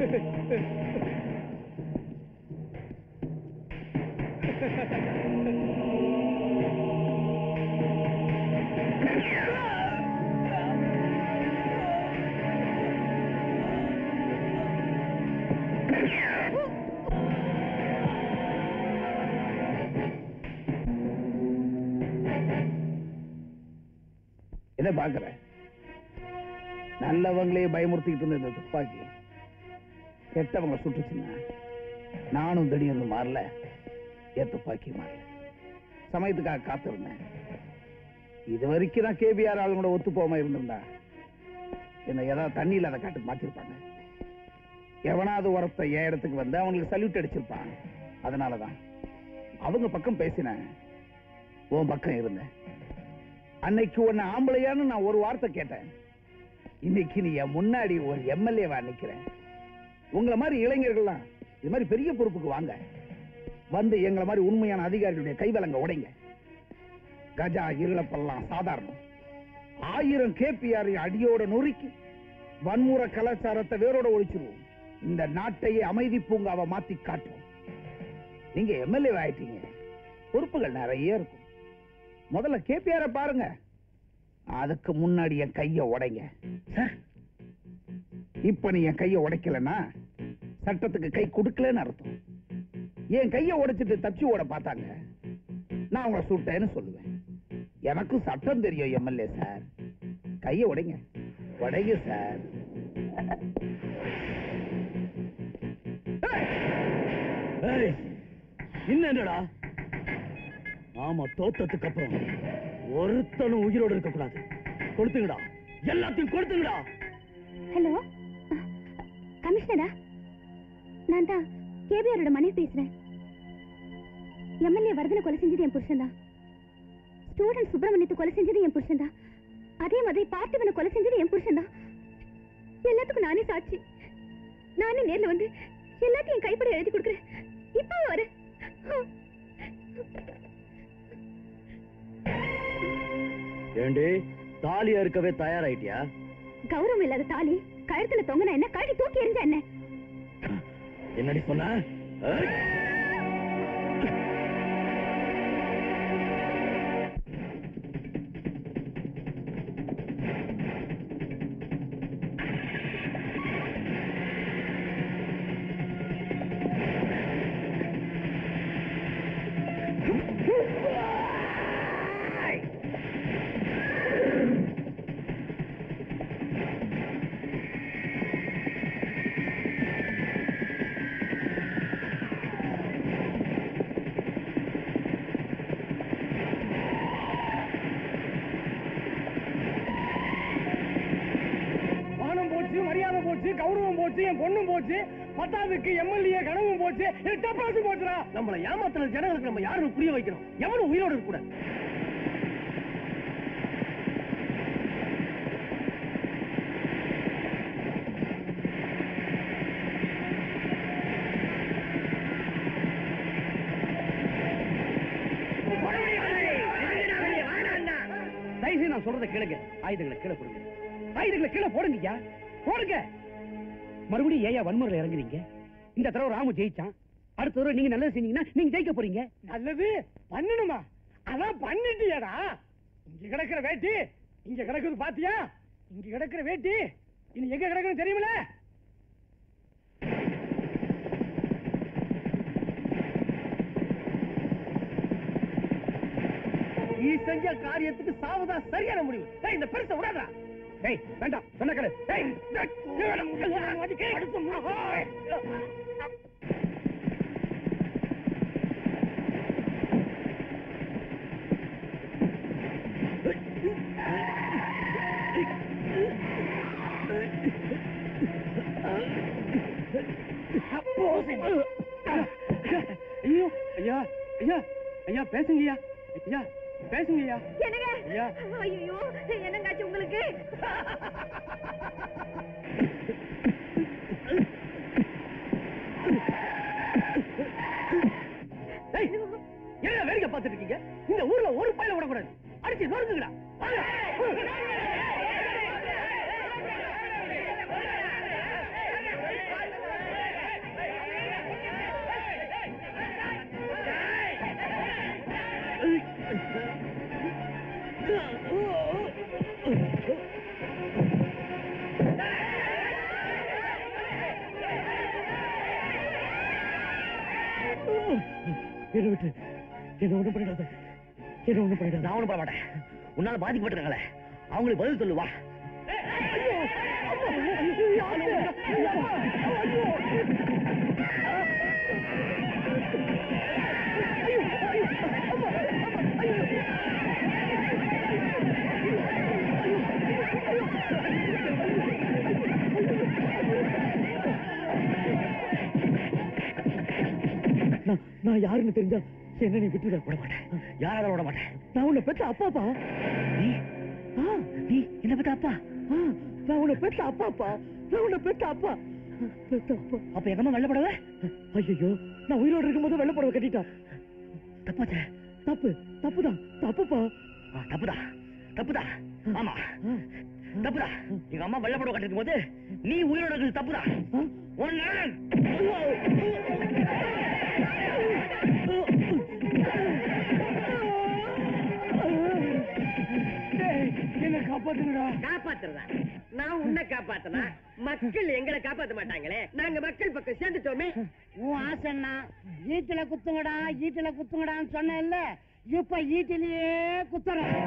என்ன பாக்குற நல்லவங்களே பயமுறுத்திக்கிட்டு இருந்த இந்த துப்பாக்கி. கெட்டவங்க சுட்டுச்சுன்னா நானும் திடீர்னு மாறல என் துப்பாக்கி மாறல. சமயத்துக்காக காத்திருந்தேன். இது வரைக்கும் நான் கேபிஆர் ஆளுங்களோட ஒத்து போகாம இருந்திருந்தா என்ன ஏதாவது தண்ணியில அதை காட்டு மாத்திருப்பாங்க. எவனாவது உரத்த என் இடத்துக்கு வந்து அவங்களுக்கு சல்யூட் அடிச்சிருப்பான். அதனாலதான் அவங்க பக்கம் பேசினேன். உன் பக்கம் இருந்தேன். அன்னைக்கு உன்னை ஆம்பளையான்னு நான் ஒரு வார்த்தை கேட்டேன். இன்னைக்கு நீ என் முன்னாடி ஒரு எம்எல்ஏவா நிக்கிறேன். உங்களை மாதிரி இளைஞர்கள்லாம் இது மாதிரி பெரிய பொறுப்புக்கு வாங்க. வந்து எங்களை மாதிரி உண்மையான அதிகாரிகளுடைய கைவலங்க உடைங்க. கஜா இருளப்பெல்லாம் சாதாரணம். ஆயிரம் கேபிஆர் அடியோட நொறுக்கி வன்முறை கலாச்சாரத்தை வேரோட ஒழிச்சிருவோம். இந்த நாட்டையே அமைதி பூங்காவை மாத்தி காட்டுவோம். நீங்க எம்எல்ஏ ஆயிட்டீங்க. பொறுப்புகள் நிறைய இருக்கும். முதல்ல கேபிஆர பாருங்க. அதுக்கு முன்னாடி என் கைய உடைங்க. இப்ப நீ என் கைய உடைக்கலன்னா சட்டத்துக்கு கை கொடுக்கலன்னு அர்த்தம். என் கைய உடைச்சிட்டு தப்பிச்சு ஓட பார்த்தாங்க. நான் உங்களை சுட்டேன்னு சொல்லுவேன். எனக்கு சட்டம் தெரியும் எம்எல்ஏ சார். கைய உடைங்க. உடைங்க சார். என்னடா? ஆமா என்னடா நாம அப்புறம் ஒருத்தனும் உயிரோடு இருக்க கூடாது. கொடுத்துங்கடா எல்லாத்தையும் கொடுத்துங்கடா ஹலோ? கமிஷனரா? நான் தான் கேபிஆரோட மனைவி பேசுறேன். எம்எல்ஏ வரதனை கொலை செஞ்சது என் புருஷன் தான். ஸ்டூடெண்ட் சுப்பிரமணியத்தை கொலை செஞ்சது என் புருஷன் தான். அதே மாதிரி பார்த்திபனை கொலை செஞ்சது என் புருஷன் தான். எல்லாத்துக்கும் நானே சாட்சி. நானே நேர்ல வந்து எல்லாத்தையும் என் கைப்பட எழுதி கொடுக்குறேன். இப்போ வர. ஏண்டி தாலியா இருக்கவே தயாராயிட்டியா? கௌரவம் இல்லாத தாலி கழுத்துல தொங்கினா என்ன? கழட்டி தூக்கி எறிஞ்சா என்ன? என்னடி சொன்ன? எட்டாவதுக்கு எம்எல்ஏ கனவு போச்சு என் டப்பாசு போச்சுடா. நம்மள ஏமாத்துற ஜனங்களுக்கு நம்ம யாருன்னு புரிய வைக்கணும். எவனும் உயிரோடு இருக்க கூடாது தயவுசெய்து நான் சொல்றதை கேளுங்க. ஆயுதங்களை கீழே போடுங்க. ஆயுதங்களை கீழே போடுங்கய்யா. போடுங்க. மறுபடியும் ஏயா வன்முறையில் இறங்குறீங்க? இந்த தடவை ராமு ஜெயிச்சான். அடுத்த தடவை நீங்க நல்லது செஞ்சீங்கன்னா நீங்க ஜெயிக்க போறீங்க. நல்லது? பண்ணணுமா அதான் பண்ணிட்டியடா. இங்க கிடக்குற வேட்டி இங்க கிடக்குது பாத்தியா? இங்க கிடக்குற வேட்டி இனி எங்க கிடக்குன்னு தெரியுமில நீ செஞ்ச காரியத்துக்கு சாவுதான் சரியான முடிவு. இந்த பெருசை விடாதா ஏய் வேண்டாம் சொன்ன கடை ஏய், இந்த- ஐயோ ஐயா ஐயா ஐயா பேசுங்கய்யா. ஐயா பேசுங்கய்யா. என்னங்க? ஐயா. என்னங்காச்சு உங்களுக்கு? என்ன வேடிக்கை பார்த்துட்டு இருக்கீங்க? இந்த ஊர்ல ஒரு பையில விடக்கூடாது. அடிச்சு நொறுங்குங்கடா என்ன விட்டு என்ன ஒண்ணும் பண்ணிடாத என்ன ஒண்ணும் பண்ணிடாத நான் ஒண்ணும் பண்ண மாட்டேன் உன்னால பாதிக்கப்பட்டிருக்காங்களே அவங்களுக்கு பதில் சொல்லு வா நான் யாருன்னு தெரிஞ்சா என்ன நீ விட்டுட விட மாட்டேன். யாராலும் விட மாட்டேன். நான் உன்னை பெற்ற அப்பாப்பா. நீ? நீ என்ன பத்த அப்பா? நான் உன்னை பெற்ற அப்பாப்பா. நான் உன்னை பெற்ற அப்பா. பெற்ற அப்பா. அப்ப எங்க அம்மா வெள்ளப்படல ஐயோ நான் உயிரோடு இருக்கும்போது வெள்ளை புடவை கட்டிட்டா தப்பாச்சே. தப்பு. தப்புதான். தப்புப்பா. ஆ, தப்புதான் தப்புதான் ஆமா. தப்புதான் எங்க அம்மா வெள்ளப்படம் கட்டிருக்கும் போது நீ உயிரோட இருக்கிறது தப்புதான் ஒன்னு காப்பாத்துங்கடா காப்பாத்துறதா நான் உன்னை காப்பாத்தனா மக்கள் எங்களை காப்பாத்த மாட்டாங்களே நாங்க மக்கள் பக்கம் சேர்ந்துட்டோமே உன் ஆசைன்னா ஈட்டில குத்துங்கடா ஈட்டில குத்துங்கடான்னு சொன்னேன்ல இப்ப ஈட்டிலேயே குத்துறோம்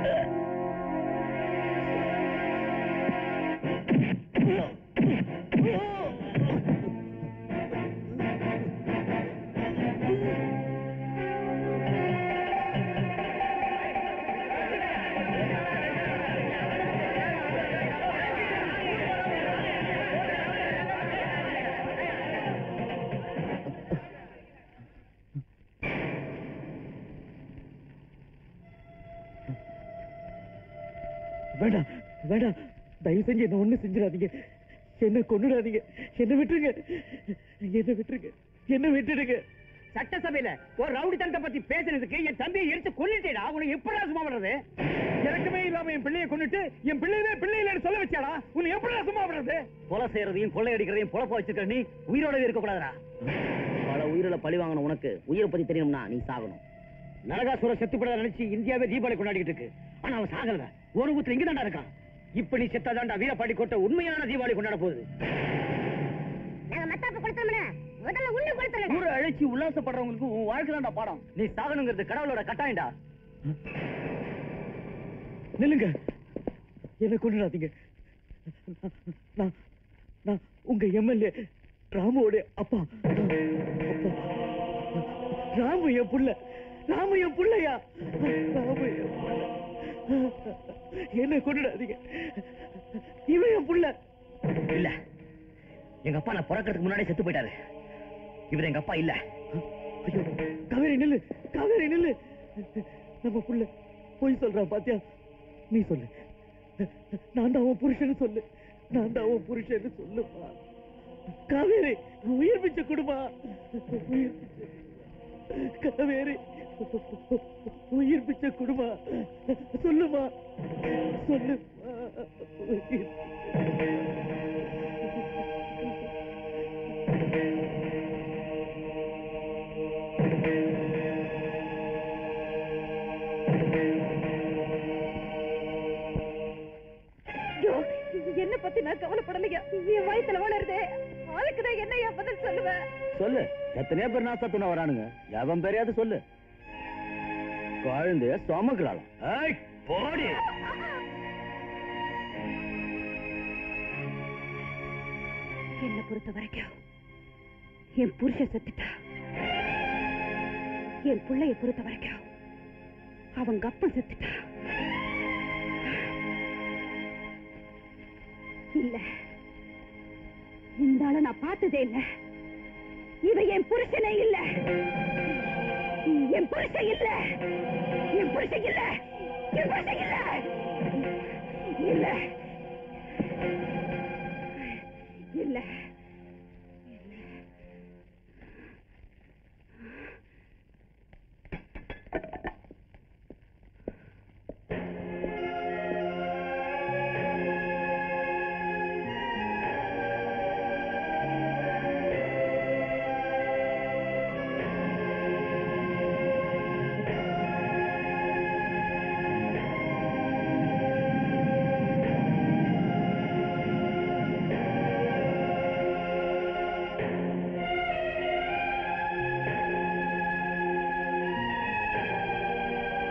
வேண்டாம் வேண்டாம் தயவு செஞ்சு என்ன ஒண்ணு செஞ்சிடாதீங்க. என்ன கொன்னுடாதீங்க. என்ன விட்டுருங்க. என்ன விட்டுருங்க. என்ன விட்டுடுங்க. சட்டசபையில ஒரு ரவுடி தனத்தை பத்தி பேசுனதுக்கு என் தம்பியை எடுத்து கொல்லிட்டேடா உனக்கு எப்படா சும்மா விடுறது? இறக்கமே இல்லாம என் பிள்ளைய கொண்டுட்டு என் பிள்ளையவே பிள்ளை இல்லைன்னு சொல்ல வச்சாடா உன்னை எப்படி சும்மா விடுறது? கொலை செய்யறதையும் கொள்ளையடிக்கிறதையும் பொழப்ப வச்சிருக்க நீ உயிரோடவே இருக்க கூடாதுடா பல உயிரில பழி வாங்கின உனக்கு. உயிரை பத்தி தெரியணும்னா நீ சாகணும். நரகாசுர செத்துப்பட நினைச்சு இந்தியாவே தீபாவளி கொண்டாடிட்டு இருக்கு. ஆனா அவன் சாகல ஒரு ஊத்துல இங்க தாண்டா இருக்கான். இப்ப நீ செத்தாதாண்டா வீரப்பாடி கோட்டை உண்மையான தீபாவளி கொண்டாட போகுது. நாங்க மத்தாப்பு கொடுத்தோம்னா முதல்ல உண்ணு கொடுத்துருங்க. ஊரை அழைச்சி உல்லாசப்படுறவங்களுக்கு உன் வாழ்க்கை தான்டா பாடம். நீ சாகணுங்கிறது கடவுளோட கட்டாயம்டா. நில்லுங்க. என்ன கொண்டுடாதீங்க நான் நான் உங்க எம்எல்ஏ ராமுவோட அப்பா அப்பா. ராமு என் புள்ள. ராமு என் புள்ளையா. ராமு என் புள்ள. என்ன கொண்டுடாதீங்க இவன் என் புள்ள. இல்ல. எங்க அப்பா நான் பிறக்கிறதுக்கு முன்னாடி செத்து போயிட்டாரு. இவர் எங்க அப்பா இல்ல. காவேரி நில்லு காவேரி நில்லு. நம்ம புள்ள போய் சொல்றான் பாத்தியா? நீ சொல்லு. நான் தான் அவன் புருஷன்னு சொல்லு. நான் தான் அவன் புருஷன்னு சொல்லுமா காவேரி உயிர் பிச்சை கொடுமா உயிர் பிச்சை காவேரி. உயிர் பிச்சை கொடுமா. சொல்லுமா. ஐயோ, என்ன பத்தி நான் கவலைப்படலையா? என் வயித்துல வளருது. ஆளுக்கு நான் என்னையா பதில் சொல்லுவேன் சொல்லு. எத்தனையோ பேர் நாசா துணை வரானுங்க. எவன் பெரியாது சொல்லு. குழந்தைய சுமக்கிறாளாம் ஏய் போடி. என்ன பொறுத்த வரைக்கும் என் புருஷன் செத்துட்டா. என் பிள்ளைய பொறுத்த வரைக்கும் அவங்க அப்பா செத்துட்டா. இல்ல இந்த ஆளை நான் பார்த்ததே இல்ல. இவ என் புருஷனே இல்ல. என் புருஷன் இல்ல. என் புருஷன் இல்ல. என் புருஷன் இல்ல. இல்ல. இல்ல.